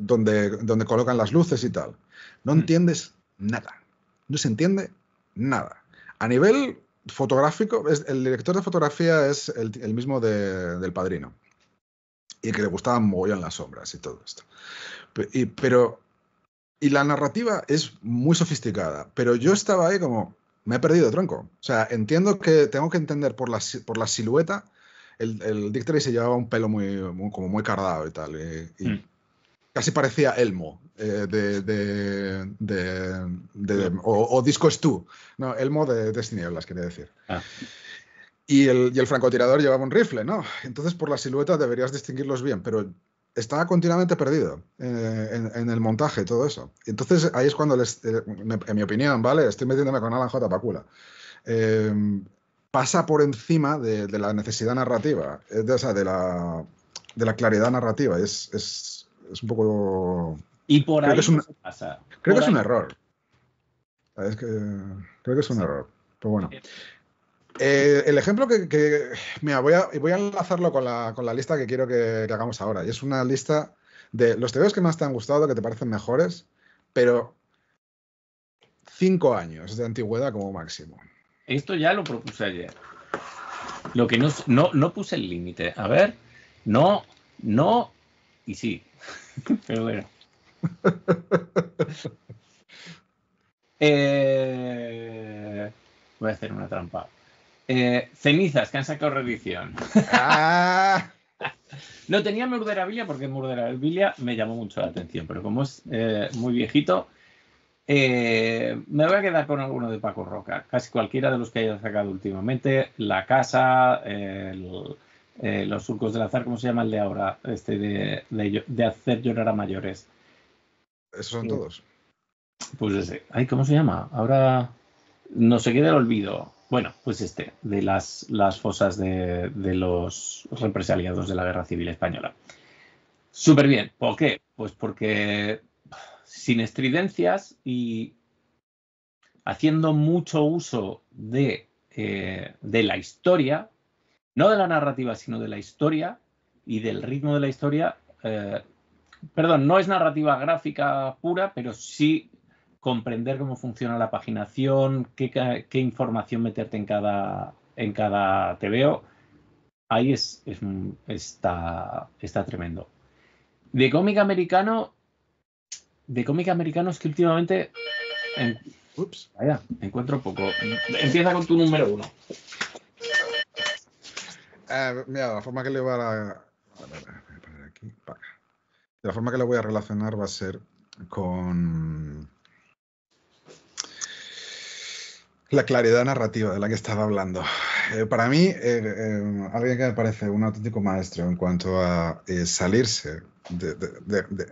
donde, donde colocan las luces y tal. No mm. entiendes nada. No se entiende nada. A nivel fotográfico, el director de fotografía es el, mismo del padrino. Y que le gustaban mogollón las sombras y todo esto. Y, pero. Y la narrativa es muy sofisticada. Pero yo estaba ahí como. Me he perdido, tronco. O sea, entiendo que tengo que entender por la, por la silueta. El, el Dick Tracy llevaba un pelo muy, como muy cardado y tal. Y, mm. casi parecía Elmo eh, de, de, o, Disco Stu. No, Elmo de, de Tinieblas, quería decir. Ah. Y, el, y el francotirador llevaba un rifle, ¿no? Entonces por la silueta deberías distinguirlos bien, pero estaba continuamente perdido eh, en, el montaje todo eso. Y entonces ahí es cuando, les, eh, en mi opinión, ¿vale? Estoy metiéndome con Alan J. Pacula. pasa por encima de, la necesidad narrativa, de, o sea, de, la, de la claridad narrativa. Es, es, es un poco y por ahí es pasa. Creo que es un error. Es que, creo que es un error. Pero bueno. Eh, el ejemplo que, mira, voy a, voy a enlazarlo con la, con la lista que quiero que, hagamos ahora. Y es una lista de los tebeos que más te han gustado, que te parecen mejores, pero cinco años de antigüedad como máximo. Esto ya lo propuse ayer. Lo que no, no, no puse el límite. A ver, no, no y sí. pero bueno. Eh, voy a hacer una trampa. Eh, cenizas que han sacado reedición. Ah. no tenía Murderabilia porque Murderabilia me llamó mucho la atención, pero como es eh, muy viejito, me voy a quedar con alguno de Paco Roca. Casi cualquiera de los que haya sacado últimamente. La casa, los surcos del azar, ¿cómo se llama el de ahora? Este de, de hacer llorar a mayores. Esos son todos. Pues ese. Ay, ¿cómo se llama? Ahora no se queda el olvido. Bueno, pues este, de las, fosas de, los represaliados de la Guerra Civil Española. Súper bien. ¿Por qué? Pues porque sin estridencias y haciendo mucho uso de, eh, la historia, no de la narrativa, sino de la historia y del ritmo de la historia, eh, perdón, no es narrativa gráfica pura, pero sí comprender cómo funciona la paginación, qué, información meterte en cada, en cada TVO, ahí es, está, está tremendo. De cómic americano, de cómic americano es que últimamente, ups, vaya, encuentro poco. Empieza con tu número uno. Eh, mira, la forma que le va a... la forma que lo voy a relacionar va a ser con la claridad narrativa de la que estaba hablando. Eh, para mí, eh, eh, alguien que me parece un auténtico maestro en cuanto a salirse,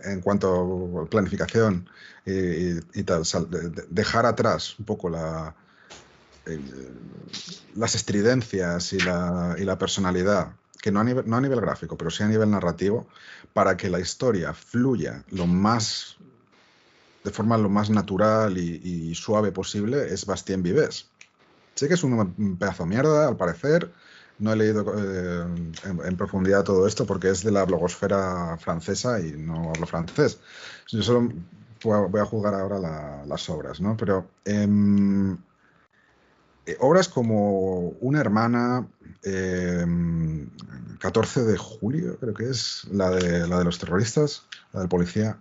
en cuanto a planificación y, tal, dejar atrás un poco la, las estridencias y la, y la personalidad que no a, nivel, no a nivel gráfico, pero sí a nivel narrativo, para que la historia fluya lo más de forma lo más natural y, suave posible es Bastien Vives. Sé que es un pedazo de mierda, al parecer. No he leído eh, en, profundidad todo esto porque es de la blogosfera francesa y no hablo francés. Yo solo voy a, jugar ahora las obras, ¿no? Pero em, eh, obras como Una hermana, 14 em, de julio, creo que es, la de, la de los terroristas, la del policía.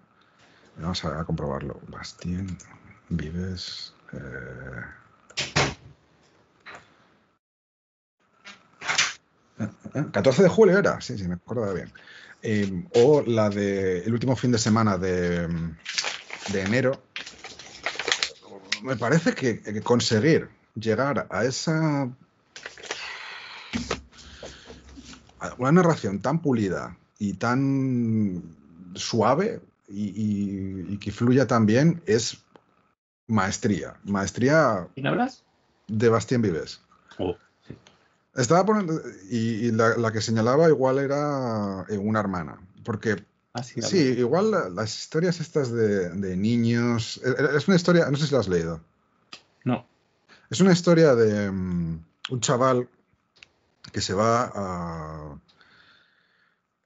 Vamos a, comprobarlo. Bastien, Vives. 14 eh, de julio era, sí, sí, me acuerdo bien. Em, o la de el último fin de semana de, de enero. Me parece que conseguir llegar a esa una narración tan pulida y tan suave y, que fluya tan bien es maestría. Maestría. ¿Quién hablas? De Bastien Vives. Oh, Estaba poniendo. Y, la, que señalaba igual era eh, una hermana. Porque. Ah, sí, igual las historias estas de, de, niños. Eh, es una historia. No sé si la has leído. No. Es una historia de mm, un chaval que se va a...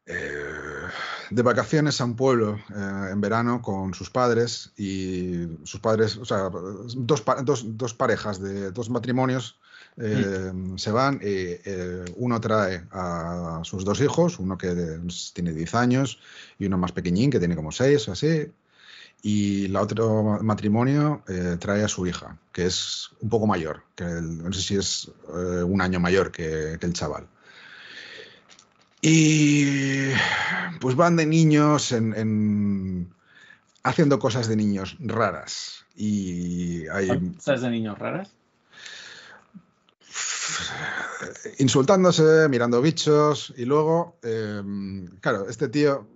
Eh, de vacaciones a un pueblo eh, en verano con sus padres y sus padres, o sea, dos, dos, parejas de dos matrimonios eh, mm. se van y uno trae a sus dos hijos, uno que tiene 10 años y uno más pequeñín que tiene como 6 o así, y el otro matrimonio trae a su hija, que es un poco mayor, que no sé si es un año mayor que, que el chaval. Y pues van de niños en, haciendo cosas de niños raras. Y hay... ¿Cosas de niños raras? Insultándose, mirando bichos y luego, em, claro, este tío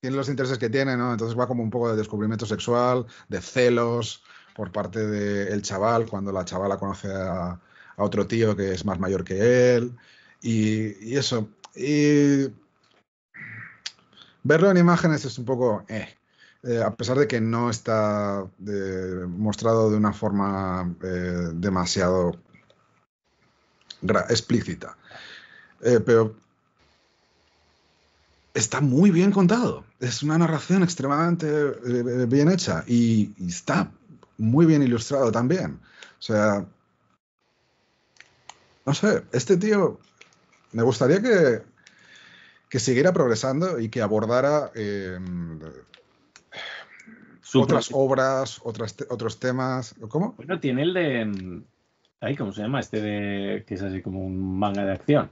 tiene los intereses que tiene, ¿no? Entonces va como un poco de descubrimiento sexual, de celos por parte del chaval, cuando la chavala conoce a, a otro tío que es más mayor que él. Y, eso. Y verlo en imágenes es un poco. Eh, eh, a pesar de que no está mostrado de una forma eh, demasiado explícita. pero está muy bien contado. Es una narración extremadamente bien hecha y, y, está muy bien ilustrado también. O sea, no sé, este tío me gustaría que, que siguiera progresando y que abordara em, otras obras, otras otros temas. ¿Cómo? Bueno, tiene el de. Ay, ¿Cómo se llama? Este de. que es así como un manga de acción.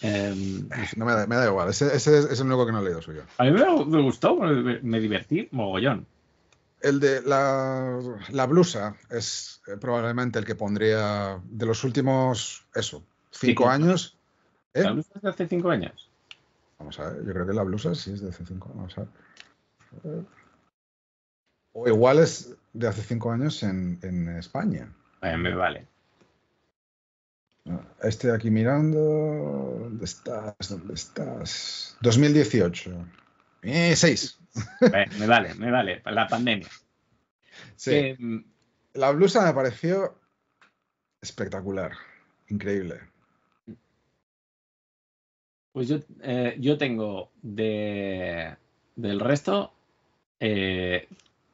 Em, no me da, me da, igual, ese, ese, es el único que no he leído suyo. A mí me, gustó, me, divertí mogollón. El de la, la blusa es eh, probablemente el que pondría de los últimos, eso, cinco años. ¿Eh? ¿La blusa es de hace cinco años? Vamos a ver, yo creo que la blusa sí es de hace cinco años. Vamos a ver. O igual es de hace cinco años en, en España. me vale. Este aquí mirando. ¿Dónde estás? ¿Dónde estás? 2018. Eh, seis. me vale, me vale. La pandemia. Sí. Mm, la blusa me pareció espectacular. Increíble. Pues yo, eh, yo tengo de, del resto, eh,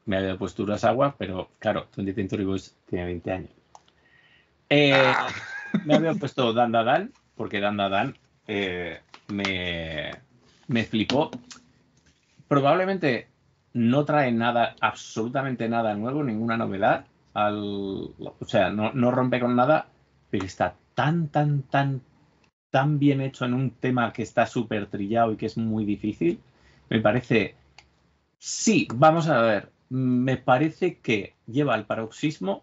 me había puesto agua, pero claro, 20 Century Boys tiene 20 años. Eh, ah. Me había puesto Dan Dan, porque Dan Dan me, me flipó. Probablemente no trae nada, absolutamente nada nuevo, ninguna novedad. Al, o sea, no, no rompe con nada, pero está tan, tan, tan, tan bien hecho en un tema que está súper trillado y que es muy difícil, me parece, sí, vamos a ver, me parece que lleva al paroxismo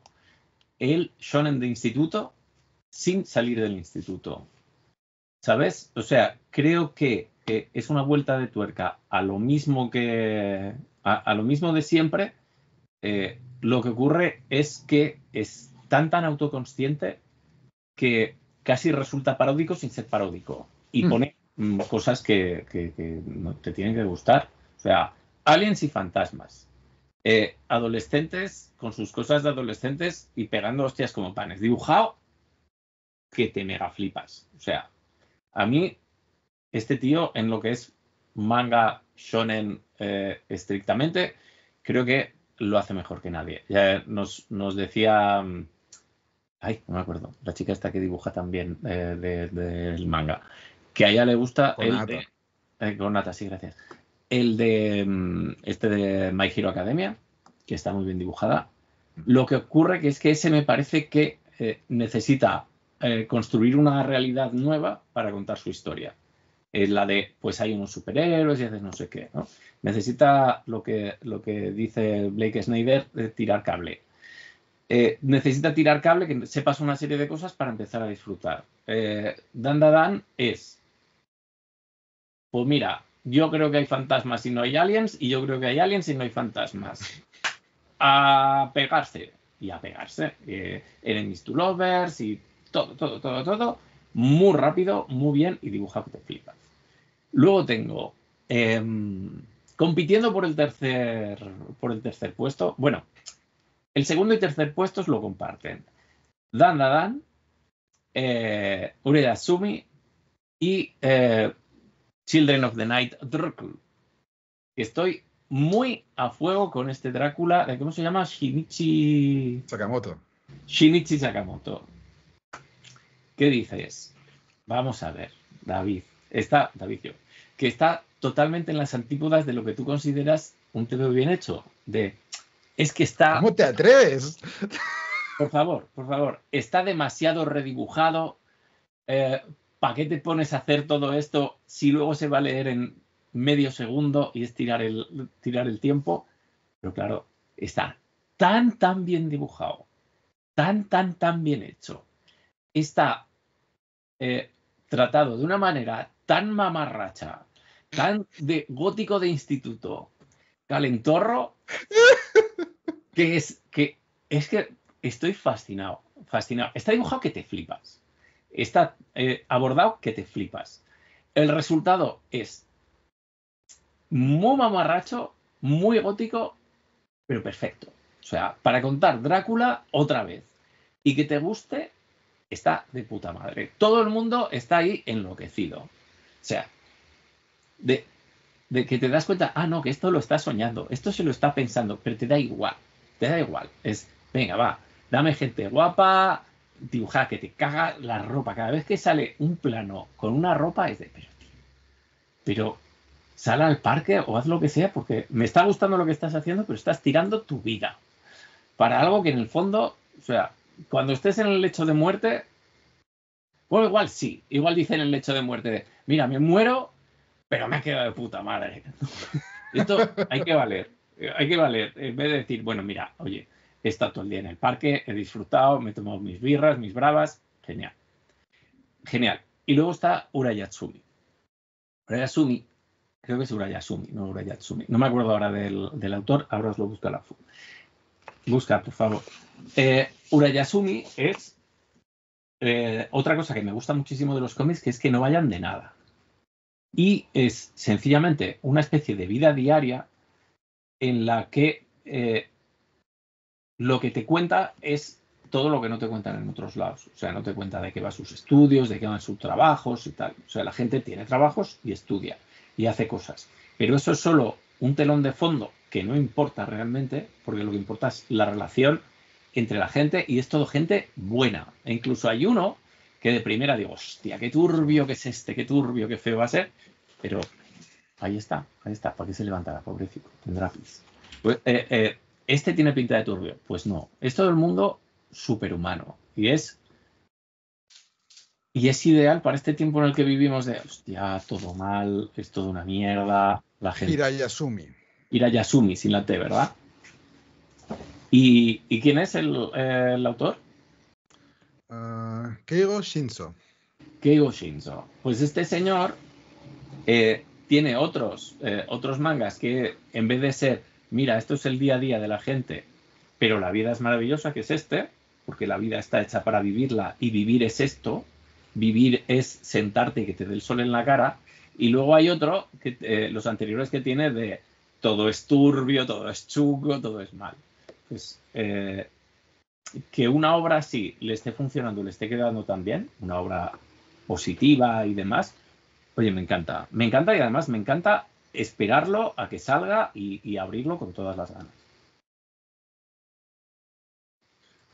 el shonen de instituto sin salir del instituto. ¿Sabes? O sea, creo que, es una vuelta de tuerca a lo mismo que a, lo mismo de siempre. Eh, lo que ocurre es que es tan tan autoconsciente que casi resulta paródico sin ser paródico. Y hmm. pone mm, cosas que, no te tienen que gustar. O sea, aliens y fantasmas. Eh, adolescentes con sus cosas de adolescentes y pegando hostias como panes. Dibujado que te mega flipas. O sea, a mí, este tío en lo que es manga shonen eh, estrictamente, creo que lo hace mejor que nadie. Ya nos, nos decía mm, Ay, no me acuerdo. La chica esta que dibuja también eh, del manga. Que a ella le gusta el de. Eh, con Nata, sí, gracias. El de. Mm, este de My Hero Academia, que está muy bien dibujada. Lo que ocurre que es que ese me parece que eh, necesita construir una realidad nueva para contar su historia. Es la de, pues hay unos superhéroes y haces no sé qué, ¿no? Necesita lo que, lo que dice Blake Snyder, tirar cable eh, necesita tirar cable, que sepas una serie de cosas para empezar a disfrutar. Eh, Dan Dan es, pues mira, yo creo que hay fantasmas y no hay aliens, y yo creo que hay aliens y no hay fantasmas. A pegarse, y a pegarse. Eh, enemies to lovers y todo, todo, todo, todo. Muy rápido, muy bien y dibujado de flipas. Luego tengo, em, compitiendo por el tercer, por el tercer puesto, bueno, el segundo y tercer puestos lo comparten Dan Dan, eh, Sumi y eh, Children of the Night Drácula. Estoy muy a fuego con este Drácula. ¿Cómo se llama? Shinichi. Sakamoto. Shinichi Sakamoto. ¿Qué dices? Vamos a ver, David. Está, David, yo, que está totalmente en las antípodas de lo que tú consideras un TV bien hecho. De, es que está. ¿Cómo te atreves? Por favor, por favor. Está demasiado redibujado. Eh, ¿Para qué te pones a hacer todo esto si luego se va a leer en medio segundo y es tirar el, tirar el tiempo? Pero claro, está tan, tan bien dibujado, tan, tan, tan bien hecho. Está eh, tratado de una manera tan mamarracha, tan de gótico de instituto, calentorro, que es que es que estoy fascinado, fascinado. Está dibujado que te flipas. Está eh, abordado que te flipas. El resultado es muy mamarracho, muy gótico, pero perfecto. O sea, para contar Drácula otra vez y que te guste, está de puta madre. Todo el mundo está ahí enloquecido. O sea, de, de que te das cuenta, ah, no, que esto lo está soñando, esto se lo está pensando, pero te da igual, te da igual. Es, venga, va, dame gente guapa, dibujada que te caga la ropa. Cada vez que sale un plano con una ropa es de, pero, pero sal al parque o haz lo que sea porque me está gustando lo que estás haciendo, pero estás tirando tu vida para algo que en el fondo, o sea, cuando estés en el lecho de muerte, bueno, igual sí, igual dice en el lecho de muerte de, mira, me muero, pero me ha quedado de puta madre. Esto hay que valer, hay que valer, en vez de decir, bueno, mira, oye, he estado todo el día en el parque, he disfrutado, me he tomado mis birras, mis bravas, genial. Genial. Y luego está Urayatsumi. Urayatsumi, creo que es Urayasumi, no Urayatsumi. No me acuerdo ahora del, del autor, ahora os lo busco la Busca, por favor. Eh, Urayasumi es eh, otra cosa que me gusta muchísimo de los cómics, que es que no vayan de nada. Y es sencillamente una especie de vida diaria en la que eh, lo que te cuenta es todo lo que no te cuentan en otros lados. O sea, no te cuenta de qué va sus estudios, de qué van sus trabajos y tal. O sea, la gente tiene trabajos y estudia y hace cosas. Pero eso es solo un telón de fondo que no importa realmente, porque lo que importa es la relación entre la gente y es todo gente buena. E incluso hay uno que de primera digo, hostia, qué turbio que es este, qué turbio, qué feo va a ser. Pero ahí está, ahí está. ¿Para qué se levantará, pobrecito? Tendrá pis. Pues, eh, eh, este tiene pinta de turbio. Pues no, es todo el mundo superhumano. Y es. Y es ideal para este tiempo en el que vivimos de, hostia, todo mal, es todo una mierda, la gente... Hirayasumi. Hirayasumi, sin la T, ¿verdad? ¿Y, y quién es el, el autor? Keigo Shinzo. Keigo Shinzo. Pues este señor eh, tiene otros, eh, otros mangas que en vez de ser mira, esto es el día a día de la gente, pero la vida es maravillosa, que es este, porque la vida está hecha para vivirla y vivir es esto, vivir es sentarte y que te dé el sol en la cara, y luego hay otro, que, eh, los anteriores que tiene de todo es turbio, todo es chungo, todo es mal. Pues eh, que una obra así le esté funcionando, le esté quedando tan bien, una obra positiva y demás, oye, me encanta. Me encanta y además me encanta esperarlo a que salga y, abrirlo con todas las ganas.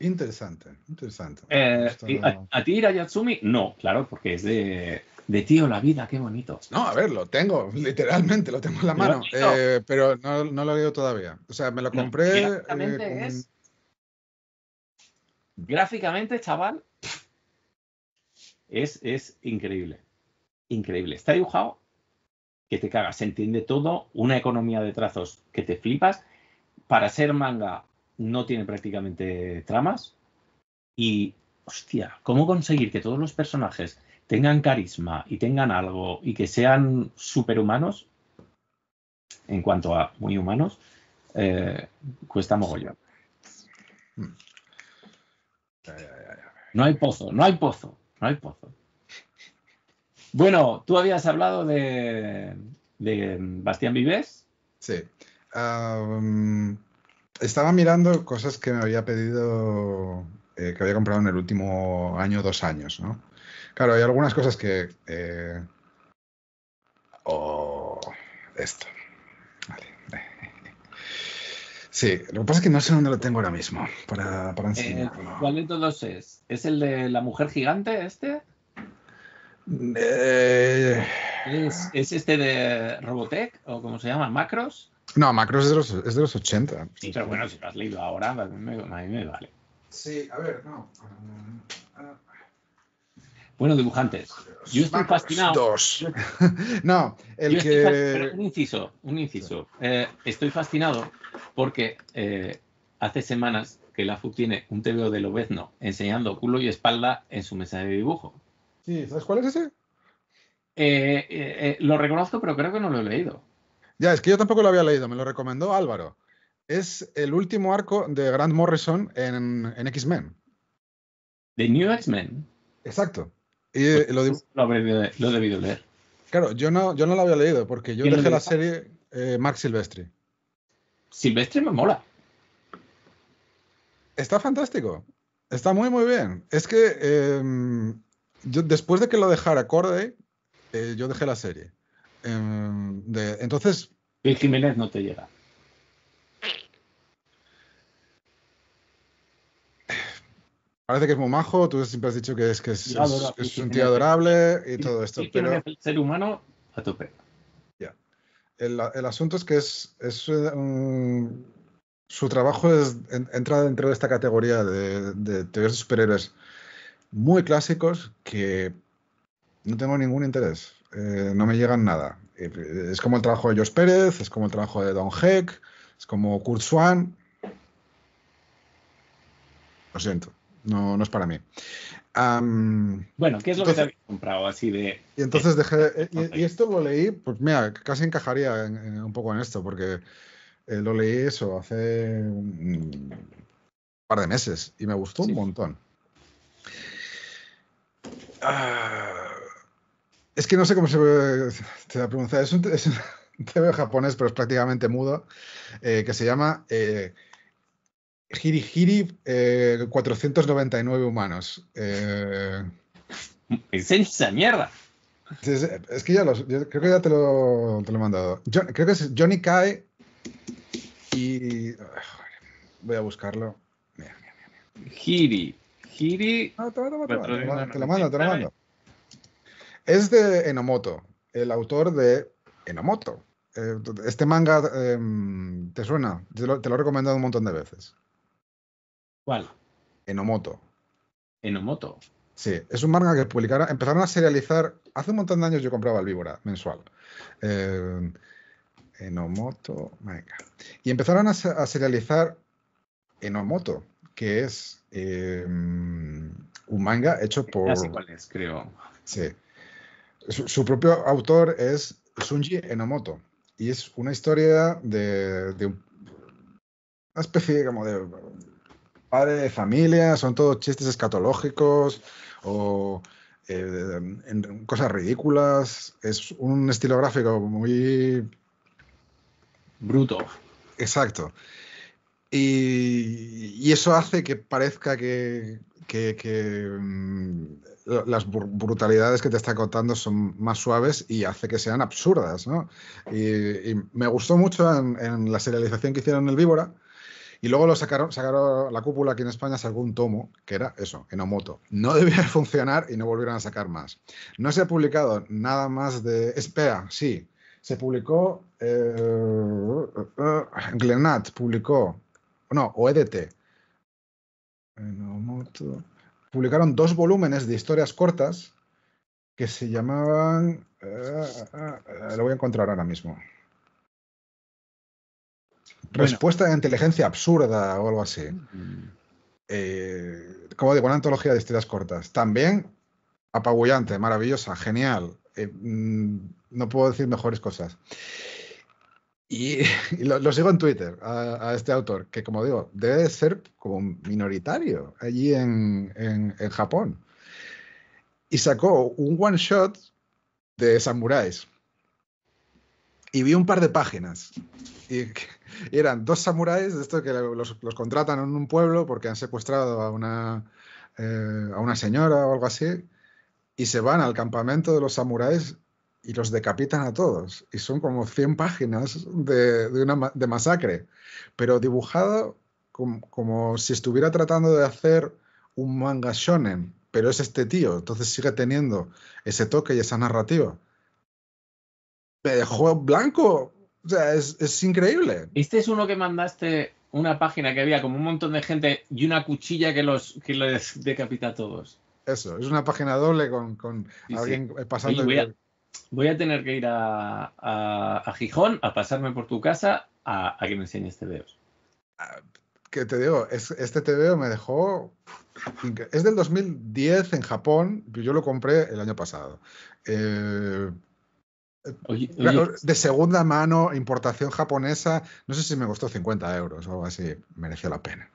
Interesante, interesante. Eh, a, ti, Yatsumi? No, claro, porque es de, de tío la vida, qué bonito. No, a ver, lo tengo, literalmente, lo tengo en la mano, eh, pero no, no, lo he leído todavía. O sea, me lo compré. Eh, gráficamente, es, gráficamente, chaval, es, es increíble. Increíble. Está dibujado que te cagas, se entiende todo, una economía de trazos que te flipas. Para ser manga no tiene prácticamente tramas. Y, hostia, ¿cómo conseguir que todos los personajes tengan carisma y tengan algo y que sean superhumanos? En cuanto a muy humanos, eh, cuesta mogollón. No hay pozo, no hay pozo, no hay pozo. Bueno, tú habías hablado de, de Bastián Vives. Sí. estaba mirando cosas que me había pedido, eh, que había comprado en el último año, dos años, ¿no? Claro, hay algunas cosas que eh, esto. Vale. Sí, lo que pasa es que no sé dónde lo tengo ahora mismo para, para Eh. ¿Cuál de todos es? ¿Es el de la mujer gigante este? Eh, ¿Es, es este de Robotech? ¿O cómo se llama? ¿Macros? no, Macros es de, los, es de los 80. Sí, pero bueno, si lo has leído ahora, a mí me, a mí me vale. Sí, a ver, no. Bueno, dibujantes. Yo estoy Macros fascinado. Dos. no, el Yo estoy pero que. un inciso, un inciso. Eh, estoy fascinado porque eh, hace semanas que la FU tiene un TVO de Lobezno enseñando culo y espalda en su mesa de dibujo. Sí, ¿sabes cuál es ese? Eh, eh, lo reconozco, pero creo que no lo he leído. Ya, es que yo tampoco lo había leído, me lo recomendó Álvaro. Es el último arco de Grant Morrison en, en X-Men. The New X-Men. Exacto. Y eh, lo Lo, habré- lo he debido leer. claro, yo no, yo no lo había leído porque yo ¿Quién lo dejé la serie eh, Mark Silvestri. Silvestre me mola. Está fantástico. Está muy, muy bien. Es que em, yo después de que lo dejara Corday, eh, yo dejé la serie. Em, de- entonces, El Jiménez no te llega. parece que es muy majo. Tú siempre has dicho que es, que es, un tío adorable y todo esto. Sí, Pero el ser humano a tope. El, asunto es que es, su trabajo es, en- entra dentro de esta categoría de, de teorías de superhéroes muy clásicos que no tengo ningún interés. Eh, no me llegan nada. Eh, Es como el trabajo de Josh Pérez, es como el trabajo de Don Heck, es como Kurt Swan. Lo siento, no, no es para mí. Bueno, ¿qué es lo que te habías comprado así de... y entonces dejé. Y, y esto lo leí, pues mira, casi encajaría en- en- un poco en esto, porque eh, lo leí eso hace un par de meses y me gustó Sí. un montón. Ah, es que no sé cómo se te voy a pronunciar. Es un, es un TV japonés, pero es prácticamente mudo, eh, que se llama eh, Hiri Hiri eh, 499 humanos. Eh, esa mierda. Es que ya los, yo creo que ya te lo, te lo he mandado. Creo que es Johnny Kai y. joder, voy a buscarlo. Mira, mira. No, toma, Cuatro, te, lo, te mando, te lo mando. Es de Enomoto, el autor de Enomoto. Eh, Este manga, em, ¿te suena? Te lo, te lo he recomendado un montón de veces. ¿Cuál? Enomoto. Enomoto. Sí, es un manga que publicaron, empezaron a serializar, hace un montón de años yo compraba el Víbora mensual. Eh, Enomoto, venga. Y empezaron a, se- a serializar Enomoto, que es eh, un manga hecho por... Ya sé cuál es, creo. Sí. Su, su propio autor es Sunji Enomoto. Y es una historia de, de un- una especie como de padre de familia, son todos chistes escatológicos o eh, en- cosas ridículas. Es un estilo gráfico muy Bruto. Exacto. Y, y eso hace que parezca que, que- que, mm, la- las br- brutalidades que te está contando son más suaves y hace que sean absurdas, ¿no? Y, y me gustó mucho en, en la serialización que hicieron en el Víbora. Y luego lo sacaron, sacaron la cúpula aquí en España, sacó un tomo, que era eso, Enomoto. No debía de funcionar y no volvieron a sacar más. No se ha publicado nada más de. Espera, sí. Se publicó. Eh, Glenat publicó. No, o EDT. Enomoto. Publicaron dos volúmenes de historias cortas que se llamaban. eh, eh, lo voy a encontrar ahora mismo. Respuesta de inteligencia absurda o algo así. Eh, como digo, una antología de historias cortas. También apabullante, maravillosa, genial. Eh, mm, no puedo decir mejores cosas. Y, y lo, sigo en Twitter a, este autor, que como digo, debe de ser como minoritario allí en, en- en Japón. Y sacó un one shot de samuráis. Y vi un par de páginas. Y, eran dos samuráis de esto que los, contratan en un pueblo porque han secuestrado a una, eh, a una señora o algo así. Y se van al campamento de los samuráis y los decapitan a todos. Y son como 100 páginas de, de masacre, pero dibujado como, como, si estuviera tratando de hacer un manga shonen, pero es este tío, entonces sigue teniendo ese toque y esa narrativa. Me dejó blanco, o sea, es, es increíble. Este es uno que mandaste una página que había como un montón de gente y una cuchilla que los que les decapita a todos. Eso, es una página doble con, con sí, alguien sí. pasando. Oye, voy, a, voy, a, tener que ir a, a, a, Gijón a pasarme por tu casa a, que me enseñes TVOs. Que te digo, es, este TVO me dejó. Es del 2010 en Japón, yo lo compré el año pasado. Eh, Oye, oye. De segunda mano, importación japonesa, no sé si me costó 50 euros o algo así, mereció la pena.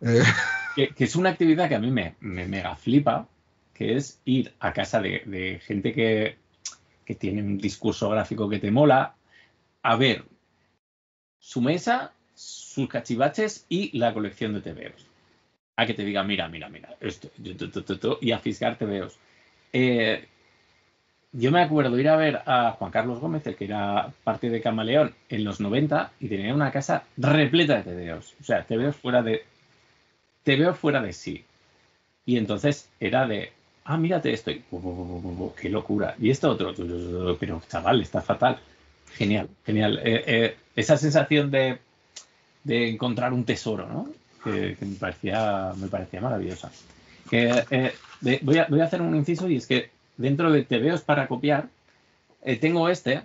Eh. Que, que, es una actividad que a mí me, me mega flipa, que es ir a casa de, de gente que, que, tiene un discurso gráfico que te mola, a ver su mesa, sus cachivaches y la colección de TVOs. A que te diga, mira, mira, mira, esto, y a fisgar TVOs. Eh, yo me acuerdo ir a ver a Juan Carlos Gómez, el que era parte de Camaleón en los 90, y tenía una casa repleta de TVOs. O sea, TVOs fuera de. TVOs fuera de sí. Y entonces era de. Ah, mírate esto. Y, ¡Qué locura! Y esto otro. Pero, chaval, está fatal. Genial, genial. Eh, eh, esa sensación de, de, encontrar un tesoro, ¿no? Que, me, parecía, me parecía maravillosa. Eh, voy a hacer un inciso y es que dentro de TVOs para copiar, eh, tengo este,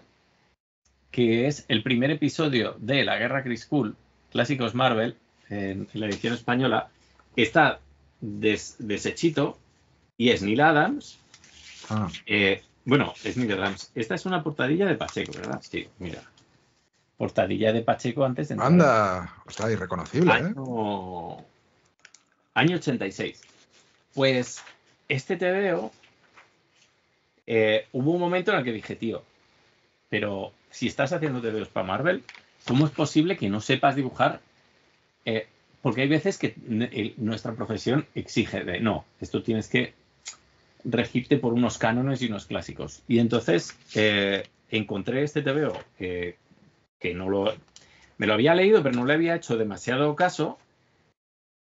que es el primer episodio de La Guerra Chris Cool, Clásicos Marvel, en, en la edición española. Está des, desechito y es Neil Adams. Ah. Eh, bueno, es Neil Adams. Esta es una portadilla de Pacheco, ¿verdad? Sí, mira. Portadilla de Pacheco antes de... Anda, o sea, irreconocible, año, ¿eh? Año 86. Pues este TVO eh, hubo un momento en el que dije, tío, pero si estás haciendo TVOs para Marvel, ¿cómo es posible que no sepas dibujar? Eh, porque hay veces que nuestra profesión exige de, no, esto tienes que regirte por unos cánones y unos clásicos. Y entonces eh, encontré este TVO que, que no lo... Me lo había leído, pero no le había hecho demasiado caso.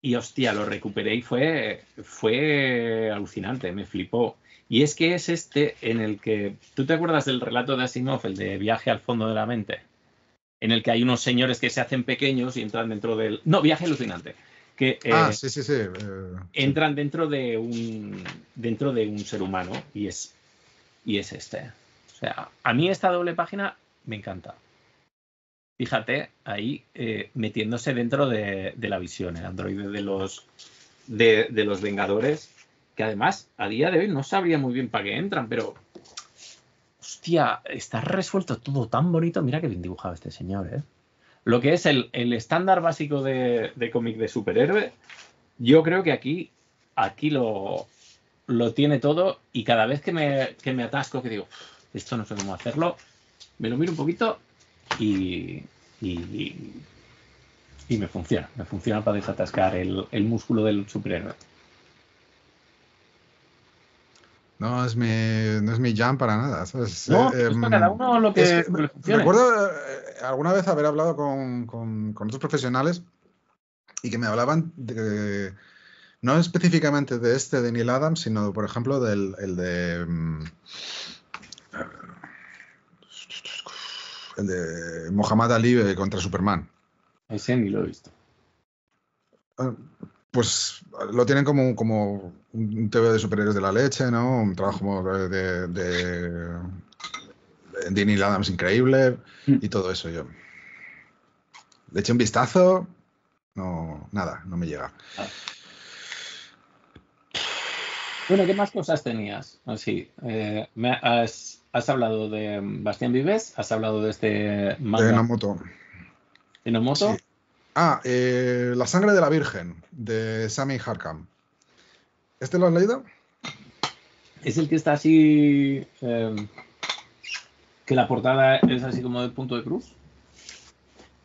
Y hostia, lo recuperé y fue, fue alucinante, me flipó. Y es que es este en el que. ¿Tú te acuerdas del relato de Asimov, el de Viaje al fondo de la mente? En el que hay unos señores que se hacen pequeños y entran dentro del. No, viaje alucinante. Que, eh, ah, sí, sí, sí. Eh, entran dentro de un. dentro de un ser humano. Y es. Y es este. O sea, a mí esta doble página me encanta. Fíjate, ahí eh, metiéndose dentro de, de, la visión, el androide de los. De, de los Vengadores que además a día de hoy no sabría muy bien para qué entran, pero hostia, está resuelto todo tan bonito. Mira qué bien dibujado este señor, ¿eh? Lo que es el, el estándar básico de, de cómic de superhéroe, yo creo que aquí, aquí lo, lo tiene todo y cada vez que me, que me atasco, que digo, esto no sé cómo hacerlo, me lo miro un poquito y, y, y me funciona, me funciona para desatascar el, el músculo del superhéroe. No es mi, no es mi jam para nada. ¿sabes? No, eh, eh, cada uno lo que, es que le Recuerdo eh, alguna vez haber hablado con, con, con, otros profesionales y que me hablaban de, no específicamente de este de Neil Adams, sino por ejemplo del el de mm, el de Muhammad Ali contra Superman. Ese ni lo he visto. Ah, pues lo tienen como, como un TV de superhéroes de la leche, ¿no? Un trabajo de, de, de, Adams increíble y todo eso. Yo le eché un vistazo, no, nada, no me llega. Bueno, ¿qué más cosas tenías? Así, eh, me has, has, hablado de Bastián Vives, has hablado de este manga. De Enomoto. ¿Enomoto? Sí. Ah, eh, La sangre de la Virgen, de Sammy Harkham. ¿Este lo has leído? Es el que está así. Eh, que la portada es así como de punto de cruz.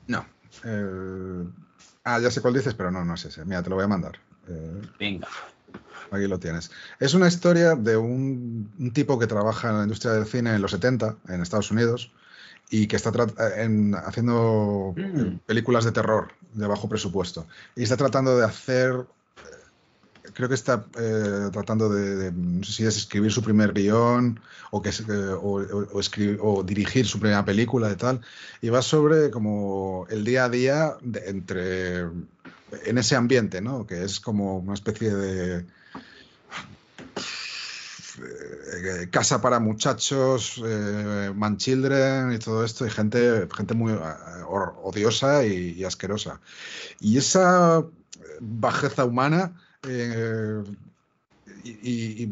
No. Eh, ah, ya sé cuál dices, pero no, no es ese. Mira, te lo voy a mandar. Venga. aquí lo tienes. Es una historia de un, un, tipo que trabaja en la industria del cine en los 70 en Estados Unidos y que está en, haciendo mm. películas de terror de bajo presupuesto. Y está tratando de hacer creo que está eh, tratando de, no sé si es escribir su primer guion o, que, eh, o, escribir, o dirigir su primera película y tal. Y va sobre como el día a día entre, en ese ambiente, ¿no? Que es como una especie de eh, casa para muchachos, man children y todo esto, y gente, gente muy odiosa y, y asquerosa. Y esa bajeza humana eh, y,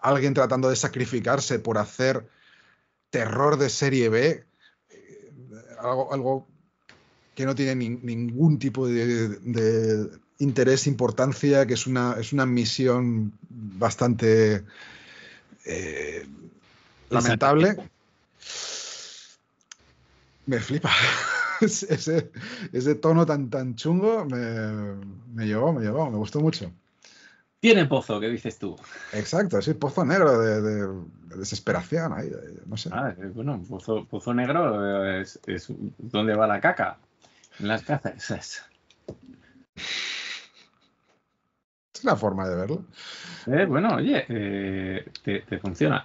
alguien tratando de sacrificarse por hacer terror de serie B, eh, algo, que no tiene ningún tipo de, interés, importancia, que es una, es una misión bastante eh, lamentable. Me flipa. ese, ese, tono tan, tan chungo me, me llevó, me llevó, me gustó mucho. Tiene pozo, ¿qué dices tú? Exacto, sí, pozo negro de, desesperación ahí, no sé. Ah, eh, bueno, pozo, pozo negro es, es, donde va la caca, en las cazas. Es una forma de verlo. Eh, bueno, oye, eh, te, te, funciona.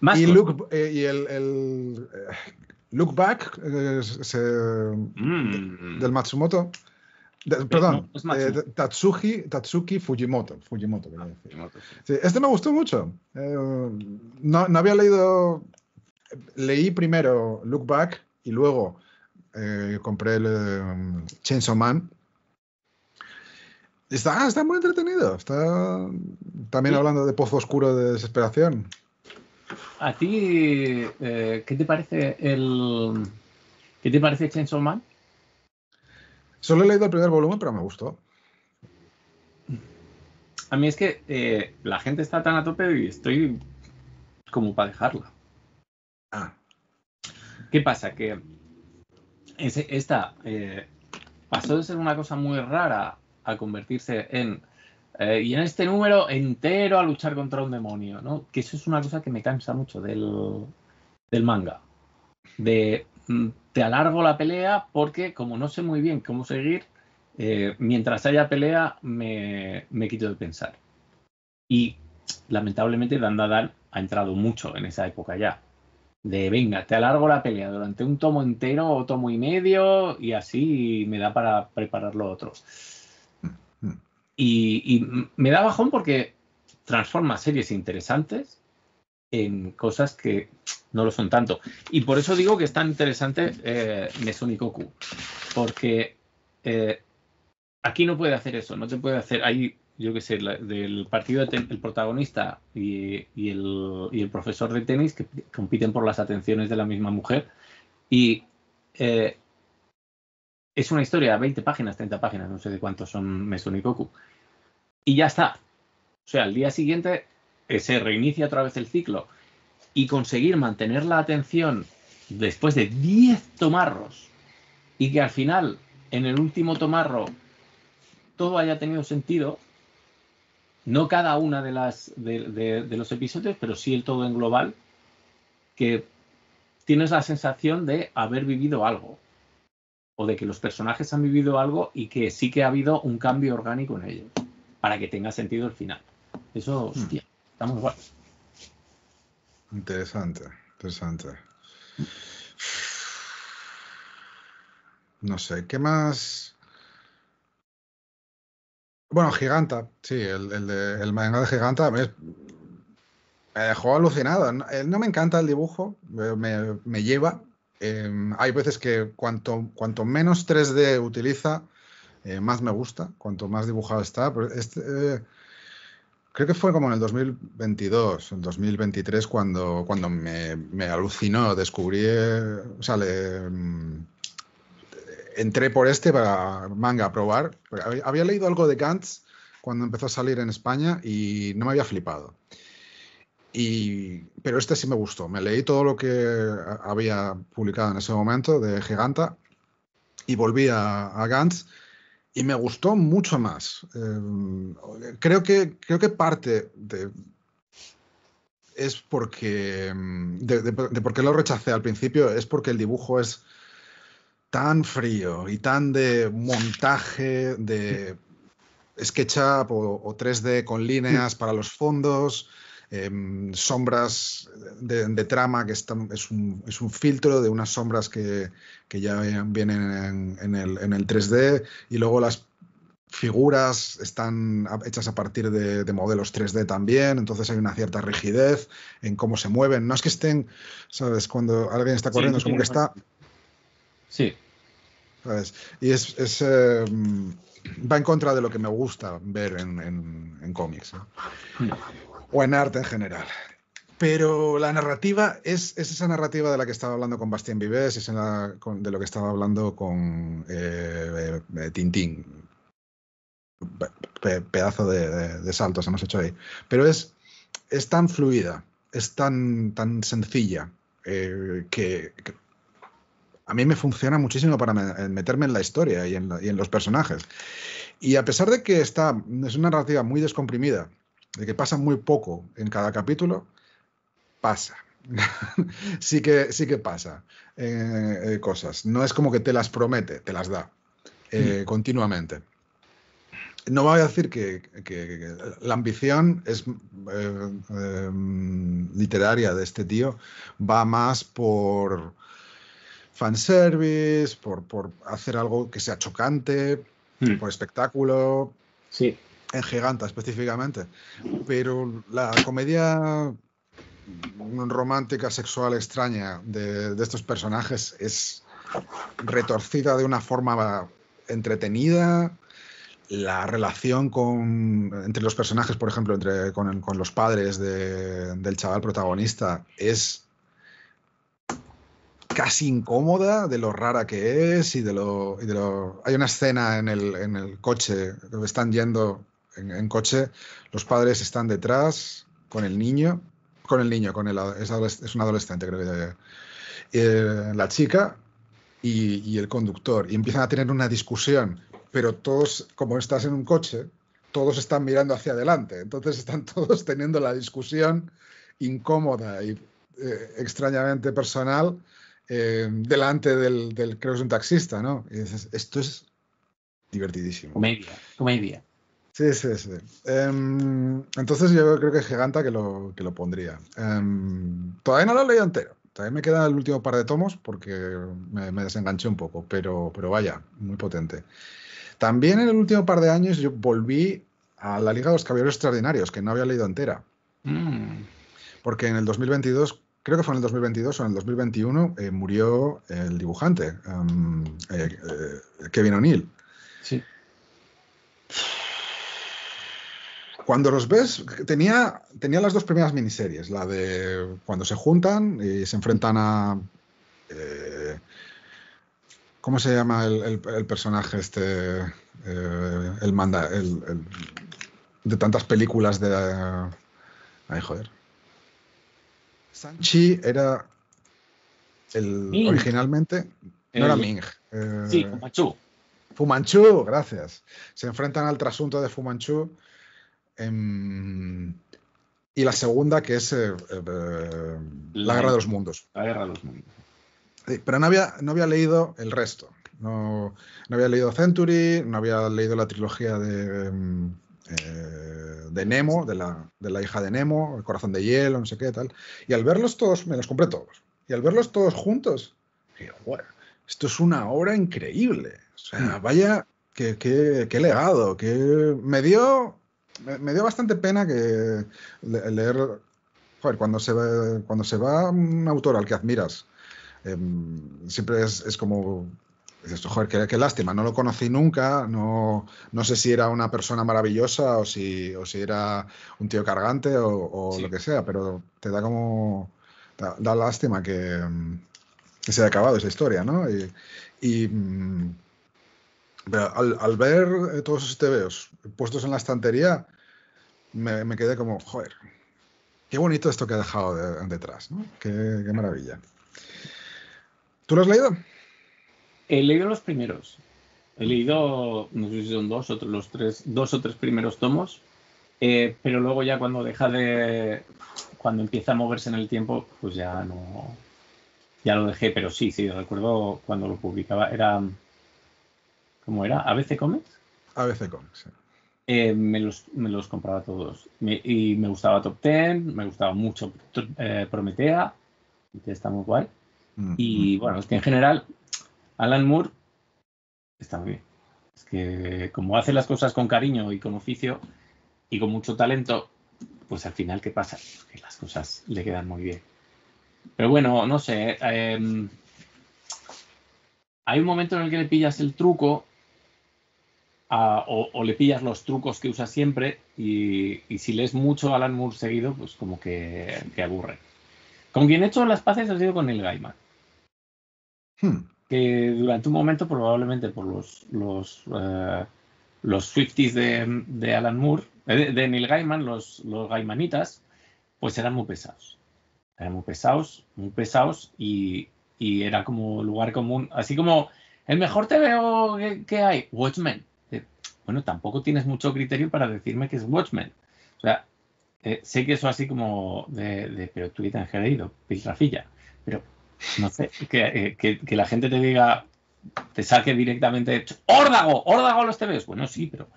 Más y, look, eh, y el, el Look Back se, mm. del Matsumoto perdón, eh, Tatsuki, Tatsuki Fujimoto. Fujimoto, ah, este me gustó mucho. Eh, no, había leído. Leí primero Look Back y luego eh, compré el Chainsaw Man. Está, está muy entretenido. Está también hablando de pozo oscuro de desesperación. ¿A ti qué te parece el. ¿Qué te parece Chainsaw Man? Solo he leído el primer volumen, pero me gustó. A mí es que eh, la gente está tan a tope y estoy como para dejarla. Ah. ¿Qué pasa? Que esta eh, pasó de ser una cosa muy rara a convertirse en. Eh, y en este número entero a luchar contra un demonio, ¿no? Que eso es una cosa que me cansa mucho del, del manga. De Mm, te alargo la pelea porque como no sé muy bien cómo seguir, eh, mientras haya pelea me, quito de pensar. Y lamentablemente Dandadan ha entrado mucho en esa época ya. De venga, te alargo la pelea durante un tomo entero o tomo y medio y así me da para preparar lo otro. Y, y me da bajón porque transforma series interesantes en cosas que no lo son tanto. Y por eso digo que es tan interesante eh, Mesonikoku, porque eh, aquí no puede hacer eso, no te puede hacer, ahí, yo qué sé, del partido el protagonista y, el, profesor de tenis que compiten por las atenciones de la misma mujer y eh, es una historia, 20 páginas, 30 páginas, no sé de cuántos son Mesonikoku. Y ya está. O sea, al día siguiente se reinicia otra vez el ciclo y conseguir mantener la atención después de 10 tomarros y que al final, en el último tomarro, todo haya tenido sentido, no cada una de las de, los episodios, pero sí el todo en global, que tienes la sensación de haber vivido algo o de que los personajes han vivido algo y que sí que ha habido un cambio orgánico en ellos para que tenga sentido el final. Eso, hmm. hostia. Estamos igual. Interesante, interesante. No sé, ¿qué más? Bueno, Giganta, sí, el, el, de, el manga de Giganta me, dejó alucinado. No, eh, me encanta el dibujo, me, lleva. Em, hay veces que cuanto, cuanto menos 3D utiliza, eh, más me gusta, cuanto más dibujado está. Este, eh, creo que fue como en el 2022, en 2023, cuando, cuando me, alucinó, descubrí, o sea, mm, entré por este para manga a probar. Había, leído algo de Gantz cuando empezó a salir en España y no me había flipado. Pero este sí me gustó. Me leí todo lo que había publicado en ese momento de Giganta y volví a, Gantz y me gustó mucho más. Eh, creo, que, creo que parte de, es porque de, de, por qué lo rechacé al principio es porque el dibujo es tan frío y tan de montaje, de SketchUp o, 3D con líneas para los fondos, em, sombras de, trama que es, un, es, un, filtro de unas sombras que, que ya vienen en, el, en, el, 3D y luego las figuras están hechas a partir de, modelos 3D también, entonces hay una cierta rigidez en cómo se mueven. No es que estén, ¿sabes? Cuando alguien está corriendo, es como que está... Sí. ¿sabes? Y es... es em, va en contra de lo que me gusta ver en, cómics hmm. O en arte en general. Pero la narrativa es, esa narrativa de la que estaba hablando con Bastien Vives, es de lo que estaba hablando con eh, eh, Tintín. pedazo de, saltos hemos hecho ahí. Pero es, tan fluida, es tan, tan sencilla, eh, que, a mí me funciona muchísimo para meterme en la historia y en, los personajes. Y a pesar de que está, es una narrativa muy descomprimida, de que pasa muy poco en cada capítulo, pasa. sí, que, sí que pasa eh, eh, cosas. No es como que te las promete, te las da eh, mm. continuamente. No voy a decir que, la ambición es literaria de este tío va más por fanservice, por, por hacer algo que sea chocante, hmm. por espectáculo. Sí. Giganta específicamente. Pero la comedia romántica, sexual, extraña de, de, estos personajes es retorcida de una forma entretenida. La relación con, entre los personajes, por ejemplo, entre, con, los padres de, del chaval protagonista, es casi incómoda de lo rara que es y de lo... de lo... Hay una escena en el, en el coche, están yendo en, coche, los padres están detrás con el niño, con el niño, con el, es, un adolescente creo que... Eh, la chica y, el conductor y empiezan a tener una discusión, pero todos, como estás en un coche, todos están mirando hacia adelante, entonces están todos teniendo la discusión incómoda y eh, extrañamente personal eh, delante del, creo que es un taxista, ¿no? Y dices, esto es divertidísimo. Comedia, comedia. Sí, sí, sí. Em, entonces yo creo que es Giganta que lo, que lo pondría. Em, todavía no lo he leído entero. Todavía me queda el último par de tomos porque me, desenganché un poco, pero, pero vaya, muy potente. También en el último par de años yo volví a la Liga de los Caballeros Extraordinarios, que no había leído entera. Mm. Porque en el 2022 creo que fue en el 2022 o en el 2021, eh, murió el dibujante, um, eh, eh, Kevin O'Neill. Sí. Cuando los ves, tenía, tenía las dos primeras miniseries, la de cuando se juntan y se enfrentan a... ¿Cómo se llama el, personaje este? el manda... de tantas películas de... ay, joder. Sanchi era el originalmente no era Ming. Eh, sí, Fumanchu. Fumanchu, gracias. Se enfrentan al trasunto de Fumanchu. Em, y la segunda, que es eh, eh, la, Guerra de los Mundos. La Guerra de los Mundos. pero no había, no había leído el resto. No, no, había leído Century, no había leído la trilogía de, em, eh, de Nemo, de la, de la, hija de Nemo, El corazón de hielo, no sé qué tal. Y al verlos todos, me los compré todos. Y al verlos todos juntos, dije, esto es una obra increíble. O sea, hmm. vaya, qué, qué, legado, que me dio, me, dio bastante pena que leer, joder, cuando se, va, cuando se va un autor al que admiras, em, siempre es, es como dices, joder, qué, lástima, no lo conocí nunca, no, no sé si era una persona maravillosa o si, o si era un tío cargante o, lo que sea, pero te da como, da, lástima que, se haya acabado esa historia, ¿no? Y, al, ver todos esos tebeos puestos en la estantería, me, quedé como, joder, qué bonito esto que ha dejado detrás, ¿no? Qué, maravilla. ¿Tú lo has leído? He leído los primeros. He leído, no sé si son dos, otros, los tres, dos o tres primeros tomos, eh, pero luego ya cuando deja de, cuando empieza a moverse en el tiempo, pues ya no, ya lo dejé, pero sí, sí, recuerdo cuando lo publicaba, era, ¿cómo era? ¿ABC Comics? ABC Comics, sí. Eh, me, los, me, los, compraba todos. Me, y me gustaba Top Ten, me gustaba mucho eh, Prometea, que está muy guay. Mm, y mm. bueno, es que en general, Alan Moore está muy bien. Es que como hace las cosas con cariño y con oficio y con mucho talento, pues al final, ¿qué pasa? Que las cosas le quedan muy bien. Pero bueno, no sé. Eh, hay un momento en el que le pillas el truco o, le pillas los trucos que usa siempre y, si lees mucho Alan Moore seguido, pues como que, aburre. Con quien he hecho las paces ha sido con el Gaiman. Hmm. Que durante un momento, probablemente por los los, uh, los Swifties de, Alan Moore, eh, de, Neil Gaiman, los, los Gaimanitas, pues eran muy pesados. Eran muy pesados, muy pesados y, era como lugar común. Así como el mejor que, que hay, Watchmen bueno, tampoco tienes mucho criterio para decirme que es Watchmen. O sea, eh, sé que eso así como de, pero tú te has creído, piltrafilla, pero no sé, eh, que, la gente te diga, te saque directamente, ¡Órdago! ¡Órdago los TVs! Bueno, sí, pero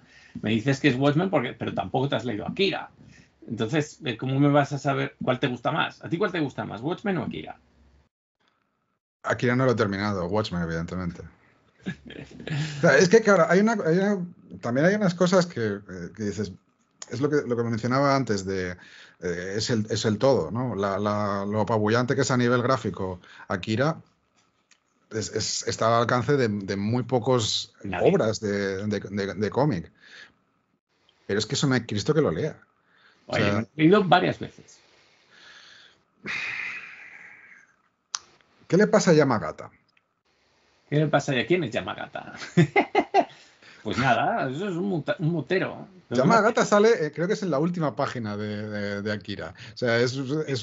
me dices que es Watchmen, porque, pero tampoco te has leído Akira. Entonces, eh, ¿cómo me vas a saber cuál te gusta más? ¿A ti cuál te gusta más, Watchmen o Akira? Akira no lo he terminado, Watchmen, evidentemente. Es que, claro, hay una, también hay unas cosas que, eh, dices, es lo que, lo que mencionaba antes de eh, es, el, es, el, todo, ¿no? lo apabullante que es a nivel gráfico Akira está al alcance de, muy pocas obras de, cómic. Pero es que eso me ha Cristo que lo lea. he leído varias veces. ¿Qué le pasa a Yamagata? ¿Qué le pasa a quién es Yamagata? pues nada, eso es un, mutero. Yamagata sale, eh, creo que es en la última página de, Akira. O sea, es,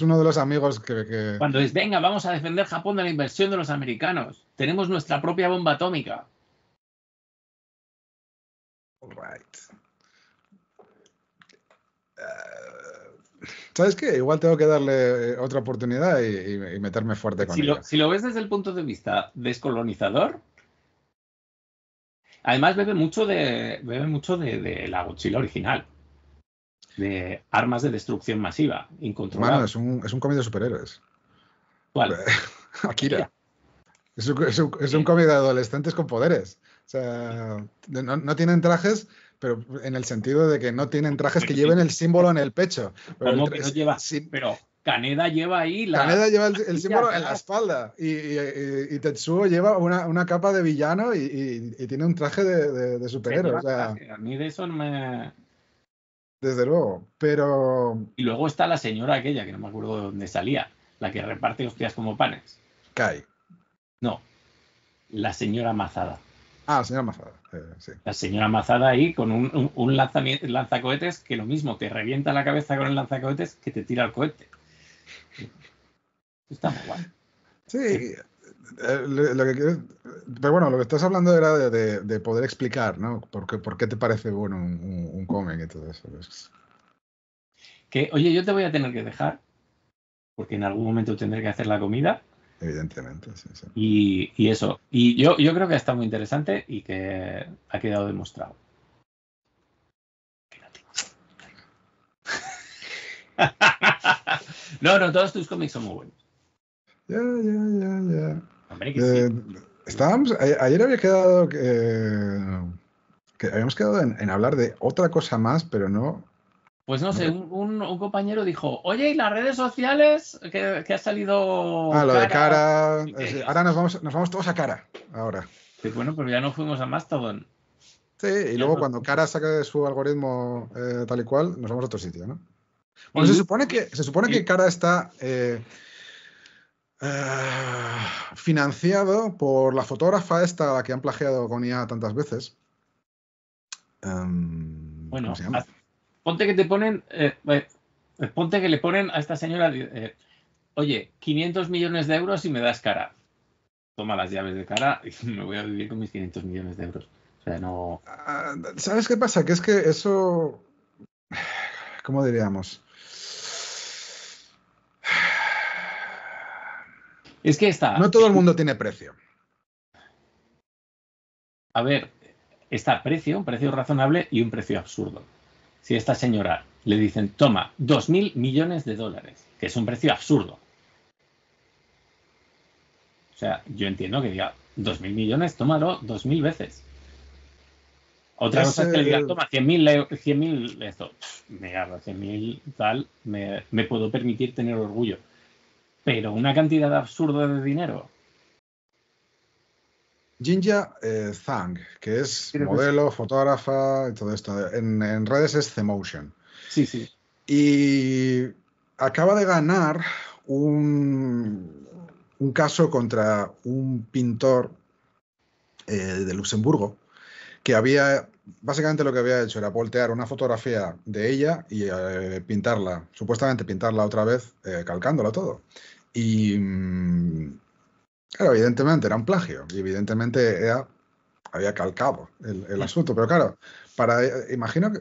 uno de los amigos que, Cuando es, venga, vamos a defender Japón de la inversión de los americanos. Tenemos nuestra propia bomba atómica. Right. ¿Sabes qué? Igual tengo que darle eh, otra oportunidad y, meterme fuerte con si Lo, si lo ves desde el punto de vista descolonizador, además bebe mucho de bebe mucho de, la Godzilla original. De armas de destrucción masiva, incontrolable. Mano, es un, es un cómic de superhéroes. ¿Cuál? Akira. Es un, es un, cómic de adolescentes con poderes. O sea, no, no tienen trajes, pero en el sentido de que no tienen trajes que lleven el símbolo en el pecho. Pero que no lleva? Sí, pero Kaneda lleva ahí la... Kaneda lleva el, símbolo en la espalda y, Tetsuo lleva una, capa de villano y, tiene un traje de, superhéroe. a mí de eso no me... Desde luego, pero... Y luego está la señora aquella, que no me acuerdo de dónde salía, la que reparte hostias como panes. Kai. No, la señora Mazada. Ah, la señora Mazada. Eh, la señora Mazada ahí con un, un, lanzacohetes que lo mismo te revienta la cabeza con el lanzacohetes que te tira el cohete. Está muy guay. Sí, eh, lo que pero bueno, lo que estás hablando era de, poder explicar, ¿no? ¿Por qué, por qué te parece bueno un, un, cómic y todo eso? Que, oye, yo te voy a tener que dejar, porque en algún momento tendré que hacer la comida. Evidentemente, sí, sí. Y, eso. Y yo, yo creo que está muy interesante y que ha quedado demostrado. no, no, todos tus cómics son muy buenos. Ya, ya, ya, ya. Eh, estábamos, ayer había quedado que, que habíamos quedado en, hablar de otra cosa más, pero no, pues no sé, un, compañero dijo, oye, ¿y las redes sociales que, ha salido... Ah, lo de cara... ahora nos vamos, nos vamos todos a cara, ahora. Bueno, pero ya no fuimos a Mastodon. Sí, y luego cuando cara saque su algoritmo eh, tal y cual, nos vamos a otro sitio, ¿no? Bueno, se supone que, se supone que cara está... Eh, eh, financiado por la fotógrafa esta la que han plagiado con IA tantas veces. Em, bueno, ¿cómo se llama? Ponte que te ponen, eh, eh, ponte que le ponen a esta señora, eh, oye, 500 millones de euros y me das cara. Toma las llaves de cara y me voy a vivir con mis 500 millones de euros. sea, no. Ah, ¿Sabes qué pasa? Que es que eso. ¿Cómo diríamos? Es que está. No todo el mundo tiene precio. A ver, está precio, un precio razonable y un precio absurdo. Si esta señora le dicen, toma, dos mil millones de dólares, que es un precio absurdo. O sea, yo entiendo que diga, dos mil millones, tómalo dos mil veces. Otra Es, cosa es que le diga, eh, toma, 100.000 cien mil esto. Me agarro 100.000 tal, me, me puedo permitir tener orgullo. Pero una cantidad absurda de dinero. Jinja eh, Zhang, que es modelo, fotógrafa y todo esto. En, en redes es Themotion. Sí, sí. Y acaba de ganar un, un caso contra un pintor eh, de Luxemburgo que había, básicamente lo que había hecho era voltear una fotografía de ella y eh, pintarla, supuestamente pintarla otra vez, eh, calcándola todo. Y mm, claro, evidentemente era un plagio y evidentemente había calcado el, el asunto, pero claro, para, imagino que,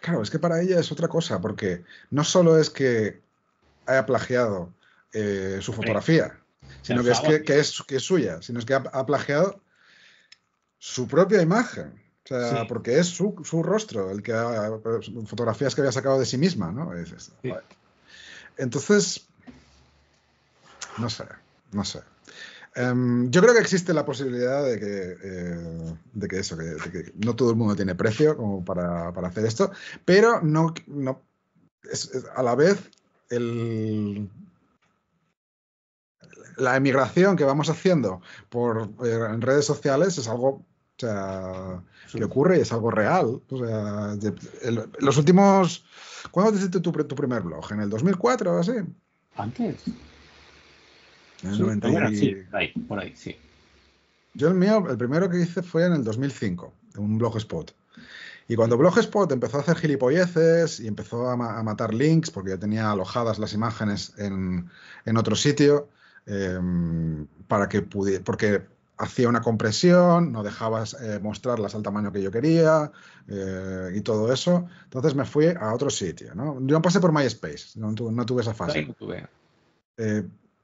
claro, es que para ella es otra cosa, porque no solo es que haya plagiado eh, su fotografía, sino que es que, que es, que es suya, sino es que ha, ha plagiado su propia imagen. O sea, Sí. porque es su, su rostro, el que ha, fotografías que había sacado de sí misma, ¿no? Entonces, no sé, no sé. Em, yo creo que existe la posibilidad de que, eh, de que eso, que, de que no todo el mundo tiene precio como para, para hacer esto, pero no, no es- es- a la vez el, la emigración que vamos haciendo por eh, en redes sociales es algo o sea, que ocurre y es algo real. O sea, de- el- los últimos. ¿Cuándo te hiciste tu, tu primer blog? ¿En el 2004 o así? En el Sí, 90 bueno, y- sí, por ahí, por ahí, sí. Yo el mío, el primero que hice fue en el 2005, en un blogspot. Y cuando Blogspot empezó a hacer gilipolleces y empezó a, ma- a matar links, porque ya tenía alojadas las imágenes en, en otro sitio, em, para que pudiera, porque hacía una compresión, no dejabas eh, mostrarlas al tamaño que yo quería eh, y todo eso. Entonces me fui a otro sitio. ¿no? Yo no pasé por MySpace, no, tu- no tuve esa fase. No tuve.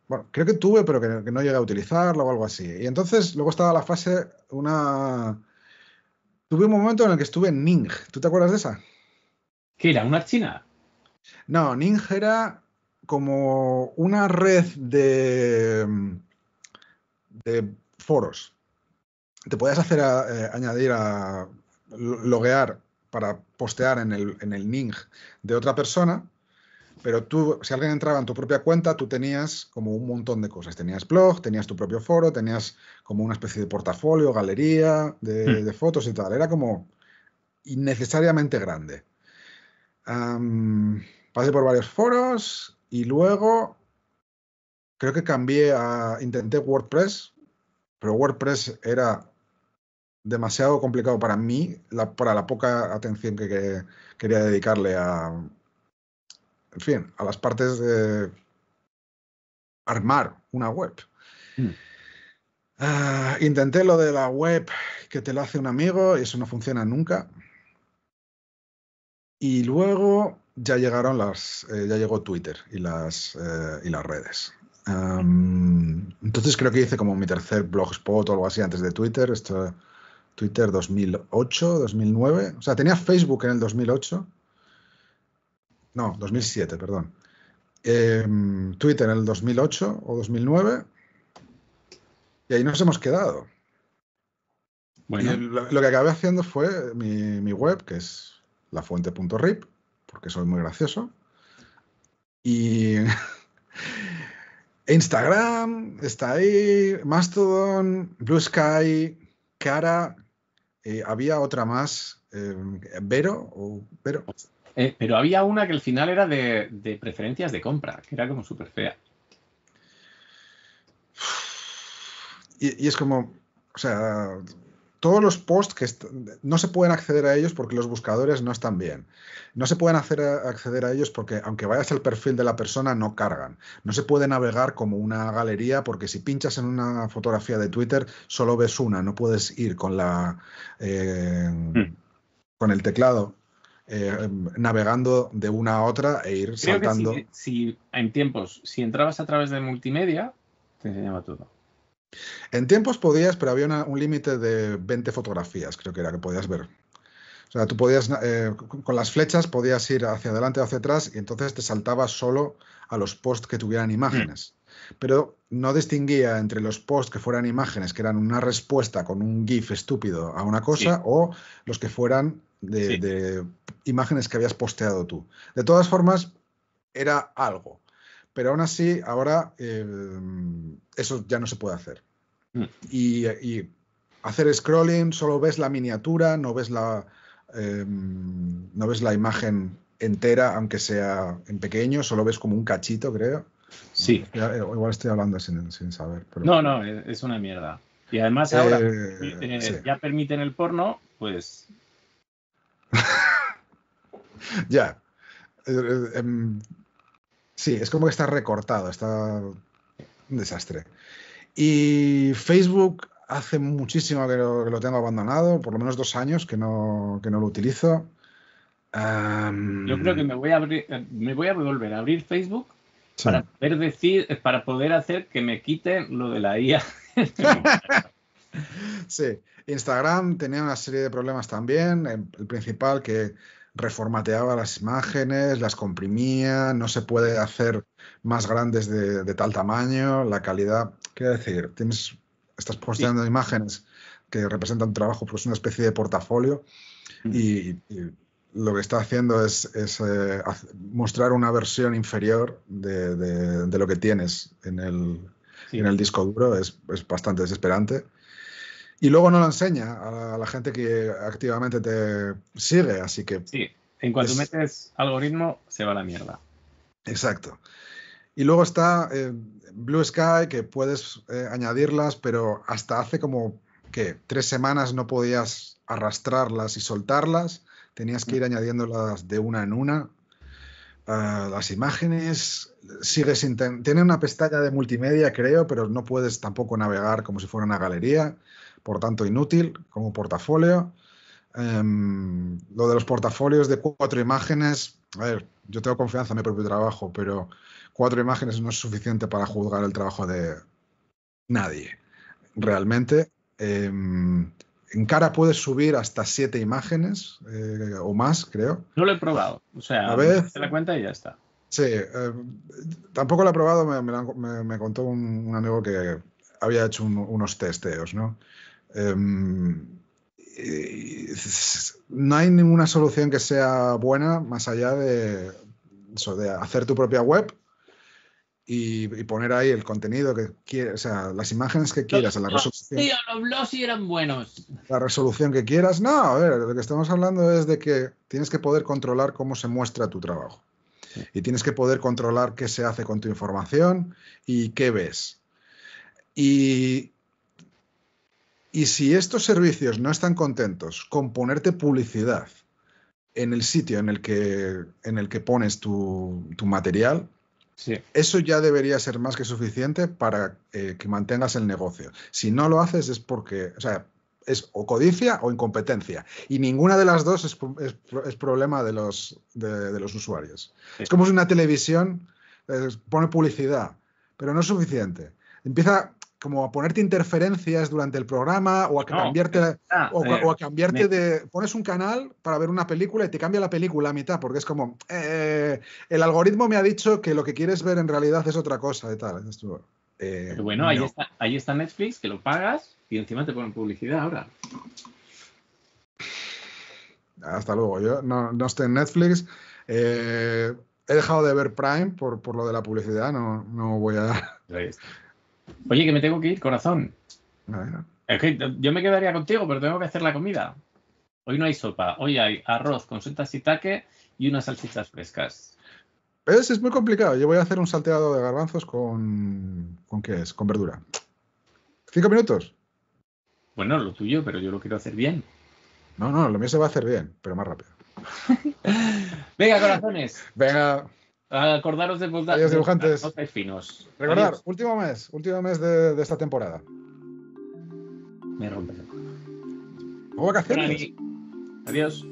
Bueno, creo que tuve, pero que, que no llegué a utilizarlo o algo así. Y entonces luego estaba la fase, una... Tuve un momento en el que estuve en Ning. ¿Tú te acuerdas de esa? ¿Qué era? ¿Una china? No, Ning era como una red de, de foros. Te podías hacer a- eh, añadir a lo- loguear para postear en el, en el Ning de otra persona, pero tú, si alguien entraba en tu propia cuenta, tú tenías como un montón de cosas. Tenías blog, tenías tu propio foro, tenías como una especie de portafolio, galería de, Hmm. de fotos y tal. Era como innecesariamente grande. Pasé por varios foros y luego creo que cambié a. Intenté WordPress, pero WordPress era demasiado complicado para mí, la- para la poca atención que, que quería dedicarle a. En fin, a las partes de armar una web. Mm. Ah, intenté lo de la web que te lo hace un amigo y eso no funciona nunca. Y luego ya llegaron las, eh, ya llegó Twitter y las, eh, y las redes. Entonces creo que hice como mi tercer blogspot o algo así antes de Twitter. Esto, Twitter 2008, 2009. O sea, tenía Facebook en el 2008. No, 2007, perdón. Em, Twitter en el 2008 o 2009. Y ahí nos hemos quedado. Bueno, Y lo, lo que acabé haciendo fue mi, mi web, que es lafuente.rip, porque soy muy gracioso. Y Instagram está ahí, Mastodon, Blue Sky, Cara. eh, había otra más, eh, Vero o Vero. Eh, pero había una que al final era de, de preferencias de compra, que era como súper fea. Y, y es como, o sea, todos los posts que no se pueden acceder a ellos porque los buscadores no están bien. No se pueden hacer acceder a ellos porque aunque vayas al perfil de la persona no cargan. No se puede navegar como una galería porque si pinchas en una fotografía de Twitter solo ves una, no puedes ir con la eh, hmm. con el teclado eh, navegando de una a otra e ir saltando. si, en tiempos, si entrabas a través de multimedia, te enseñaba todo. En tiempos podías, pero había un límite de 20 fotografías, creo que era, que podías ver. O sea, tú podías, eh, con las flechas podías ir hacia adelante o hacia atrás y entonces te saltabas solo a los posts que tuvieran imágenes. Mm. Pero no distinguía entre los posts que fueran imágenes, que eran una respuesta con un GIF estúpido a una cosa, o los que fueran de, imágenes que habías posteado tú. De todas formas, era algo. Pero aún así, ahora eh, eso ya no se puede hacer. Mm. Y, hacer scrolling, solo ves la miniatura, no ves la, em, no ves la imagen entera, aunque sea en pequeño, solo ves como un cachito, creo. Sí. Eh, igual estoy hablando sin, saber. No, no, es una mierda. Y además ahora eh, ya permiten el porno, pues ya. Eh, eh, em, sí, es como que está recortado, está un desastre. Y Facebook hace muchísimo que lo, tengo abandonado, por lo menos dos años que no, no lo utilizo. Yo creo que me voy a abrir, me voy a volver a abrir Facebook para poder decir, para poder hacer que me quiten lo de la IA. sí, Instagram tenía una serie de problemas también. El principal que reformateaba las imágenes, las comprimía, no se puede hacer más grandes de, tal tamaño, la calidad, quiero decir, tienes, estás posteando imágenes que representan tu trabajo, pues una especie de portafolio y, lo que está haciendo es, eh, mostrar una versión inferior de, lo que tienes en el, en el disco duro, es, es bastante desesperante. Y luego no lo enseña a la, gente que activamente te sigue, así que... Sí, en cuanto metes algoritmo, se va a la mierda. Exacto. Y luego está eh, Blue Sky, que puedes eh, añadirlas, pero hasta hace como que tres semanas no podías arrastrarlas y soltarlas. Tenías que ir añadiéndolas de una en una. Ah, las imágenes sigue sin tiene una pestaña de multimedia, creo, pero no puedes tampoco navegar como si fuera una galería por tanto inútil como portafolio. Em, lo de los portafolios de cuatro imágenes, a ver, yo tengo confianza en mi propio trabajo, pero cuatro imágenes no es suficiente para juzgar el trabajo de nadie. Realmente, em, en cara puedes subir hasta siete imágenes eh, o más, creo. No lo he probado. O sea, a ver, la cuenta y ya está. Sí, em, tampoco lo he probado. Me, contó un, amigo que había hecho unos testeos, ¿no? Em, no hay ninguna solución que sea buena más allá de, de hacer tu propia web y, poner ahí el contenido que quieras, o sea, las imágenes que quieras, la resolución. los blogs eran buenos. La resolución que quieras. No, a ver, lo que estamos hablando es de que tienes que poder controlar cómo se muestra tu trabajo. Y tienes que poder controlar qué se hace con tu información y qué ves. Y y si estos servicios no están contentos con ponerte publicidad en el sitio en el que, en el que pones tu, material, eso ya debería ser más que suficiente para eh, que mantengas el negocio. Si no lo haces es porque, o sea, es o codicia o incompetencia. Y ninguna de las dos es, problema de los, de, los usuarios. Es como si una televisión eh, pone publicidad, pero no es suficiente. Empieza, como a ponerte interferencias durante el programa o a cambiarte, o, a cambiarte de... Pones un canal para ver una película y te cambia la película a mitad, porque es como, eh, el algoritmo me ha dicho que lo que quieres ver en realidad es otra cosa y tal. Eh, bueno, ahí, está, ahí está Netflix, que lo pagas y encima te ponen publicidad ahora. Hasta luego. Yo no, no estoy en Netflix. Eh, he dejado de ver Prime por, por, lo de la publicidad. No, no voy a. Oye, que me tengo que ir, corazón. Es que yo me quedaría contigo, pero tengo que hacer la comida. Hoy no hay sopa, hoy hay arroz con setas taque y unas salchichas frescas. Es, es muy complicado. Yo voy a hacer un salteado de garbanzos con. ¿Con qué es? Con verdura. ¿Cinco minutos? Bueno, lo tuyo, pero yo lo quiero hacer bien. No, no, lo mío se va a hacer bien, pero más rápido. Venga, corazones. Venga. Acordaros de vos Adiós, dibujantes. finos. Recordar, Adiós. último mes, último mes de, de esta temporada. Me rompes. ¿O vacaciones? Adiós.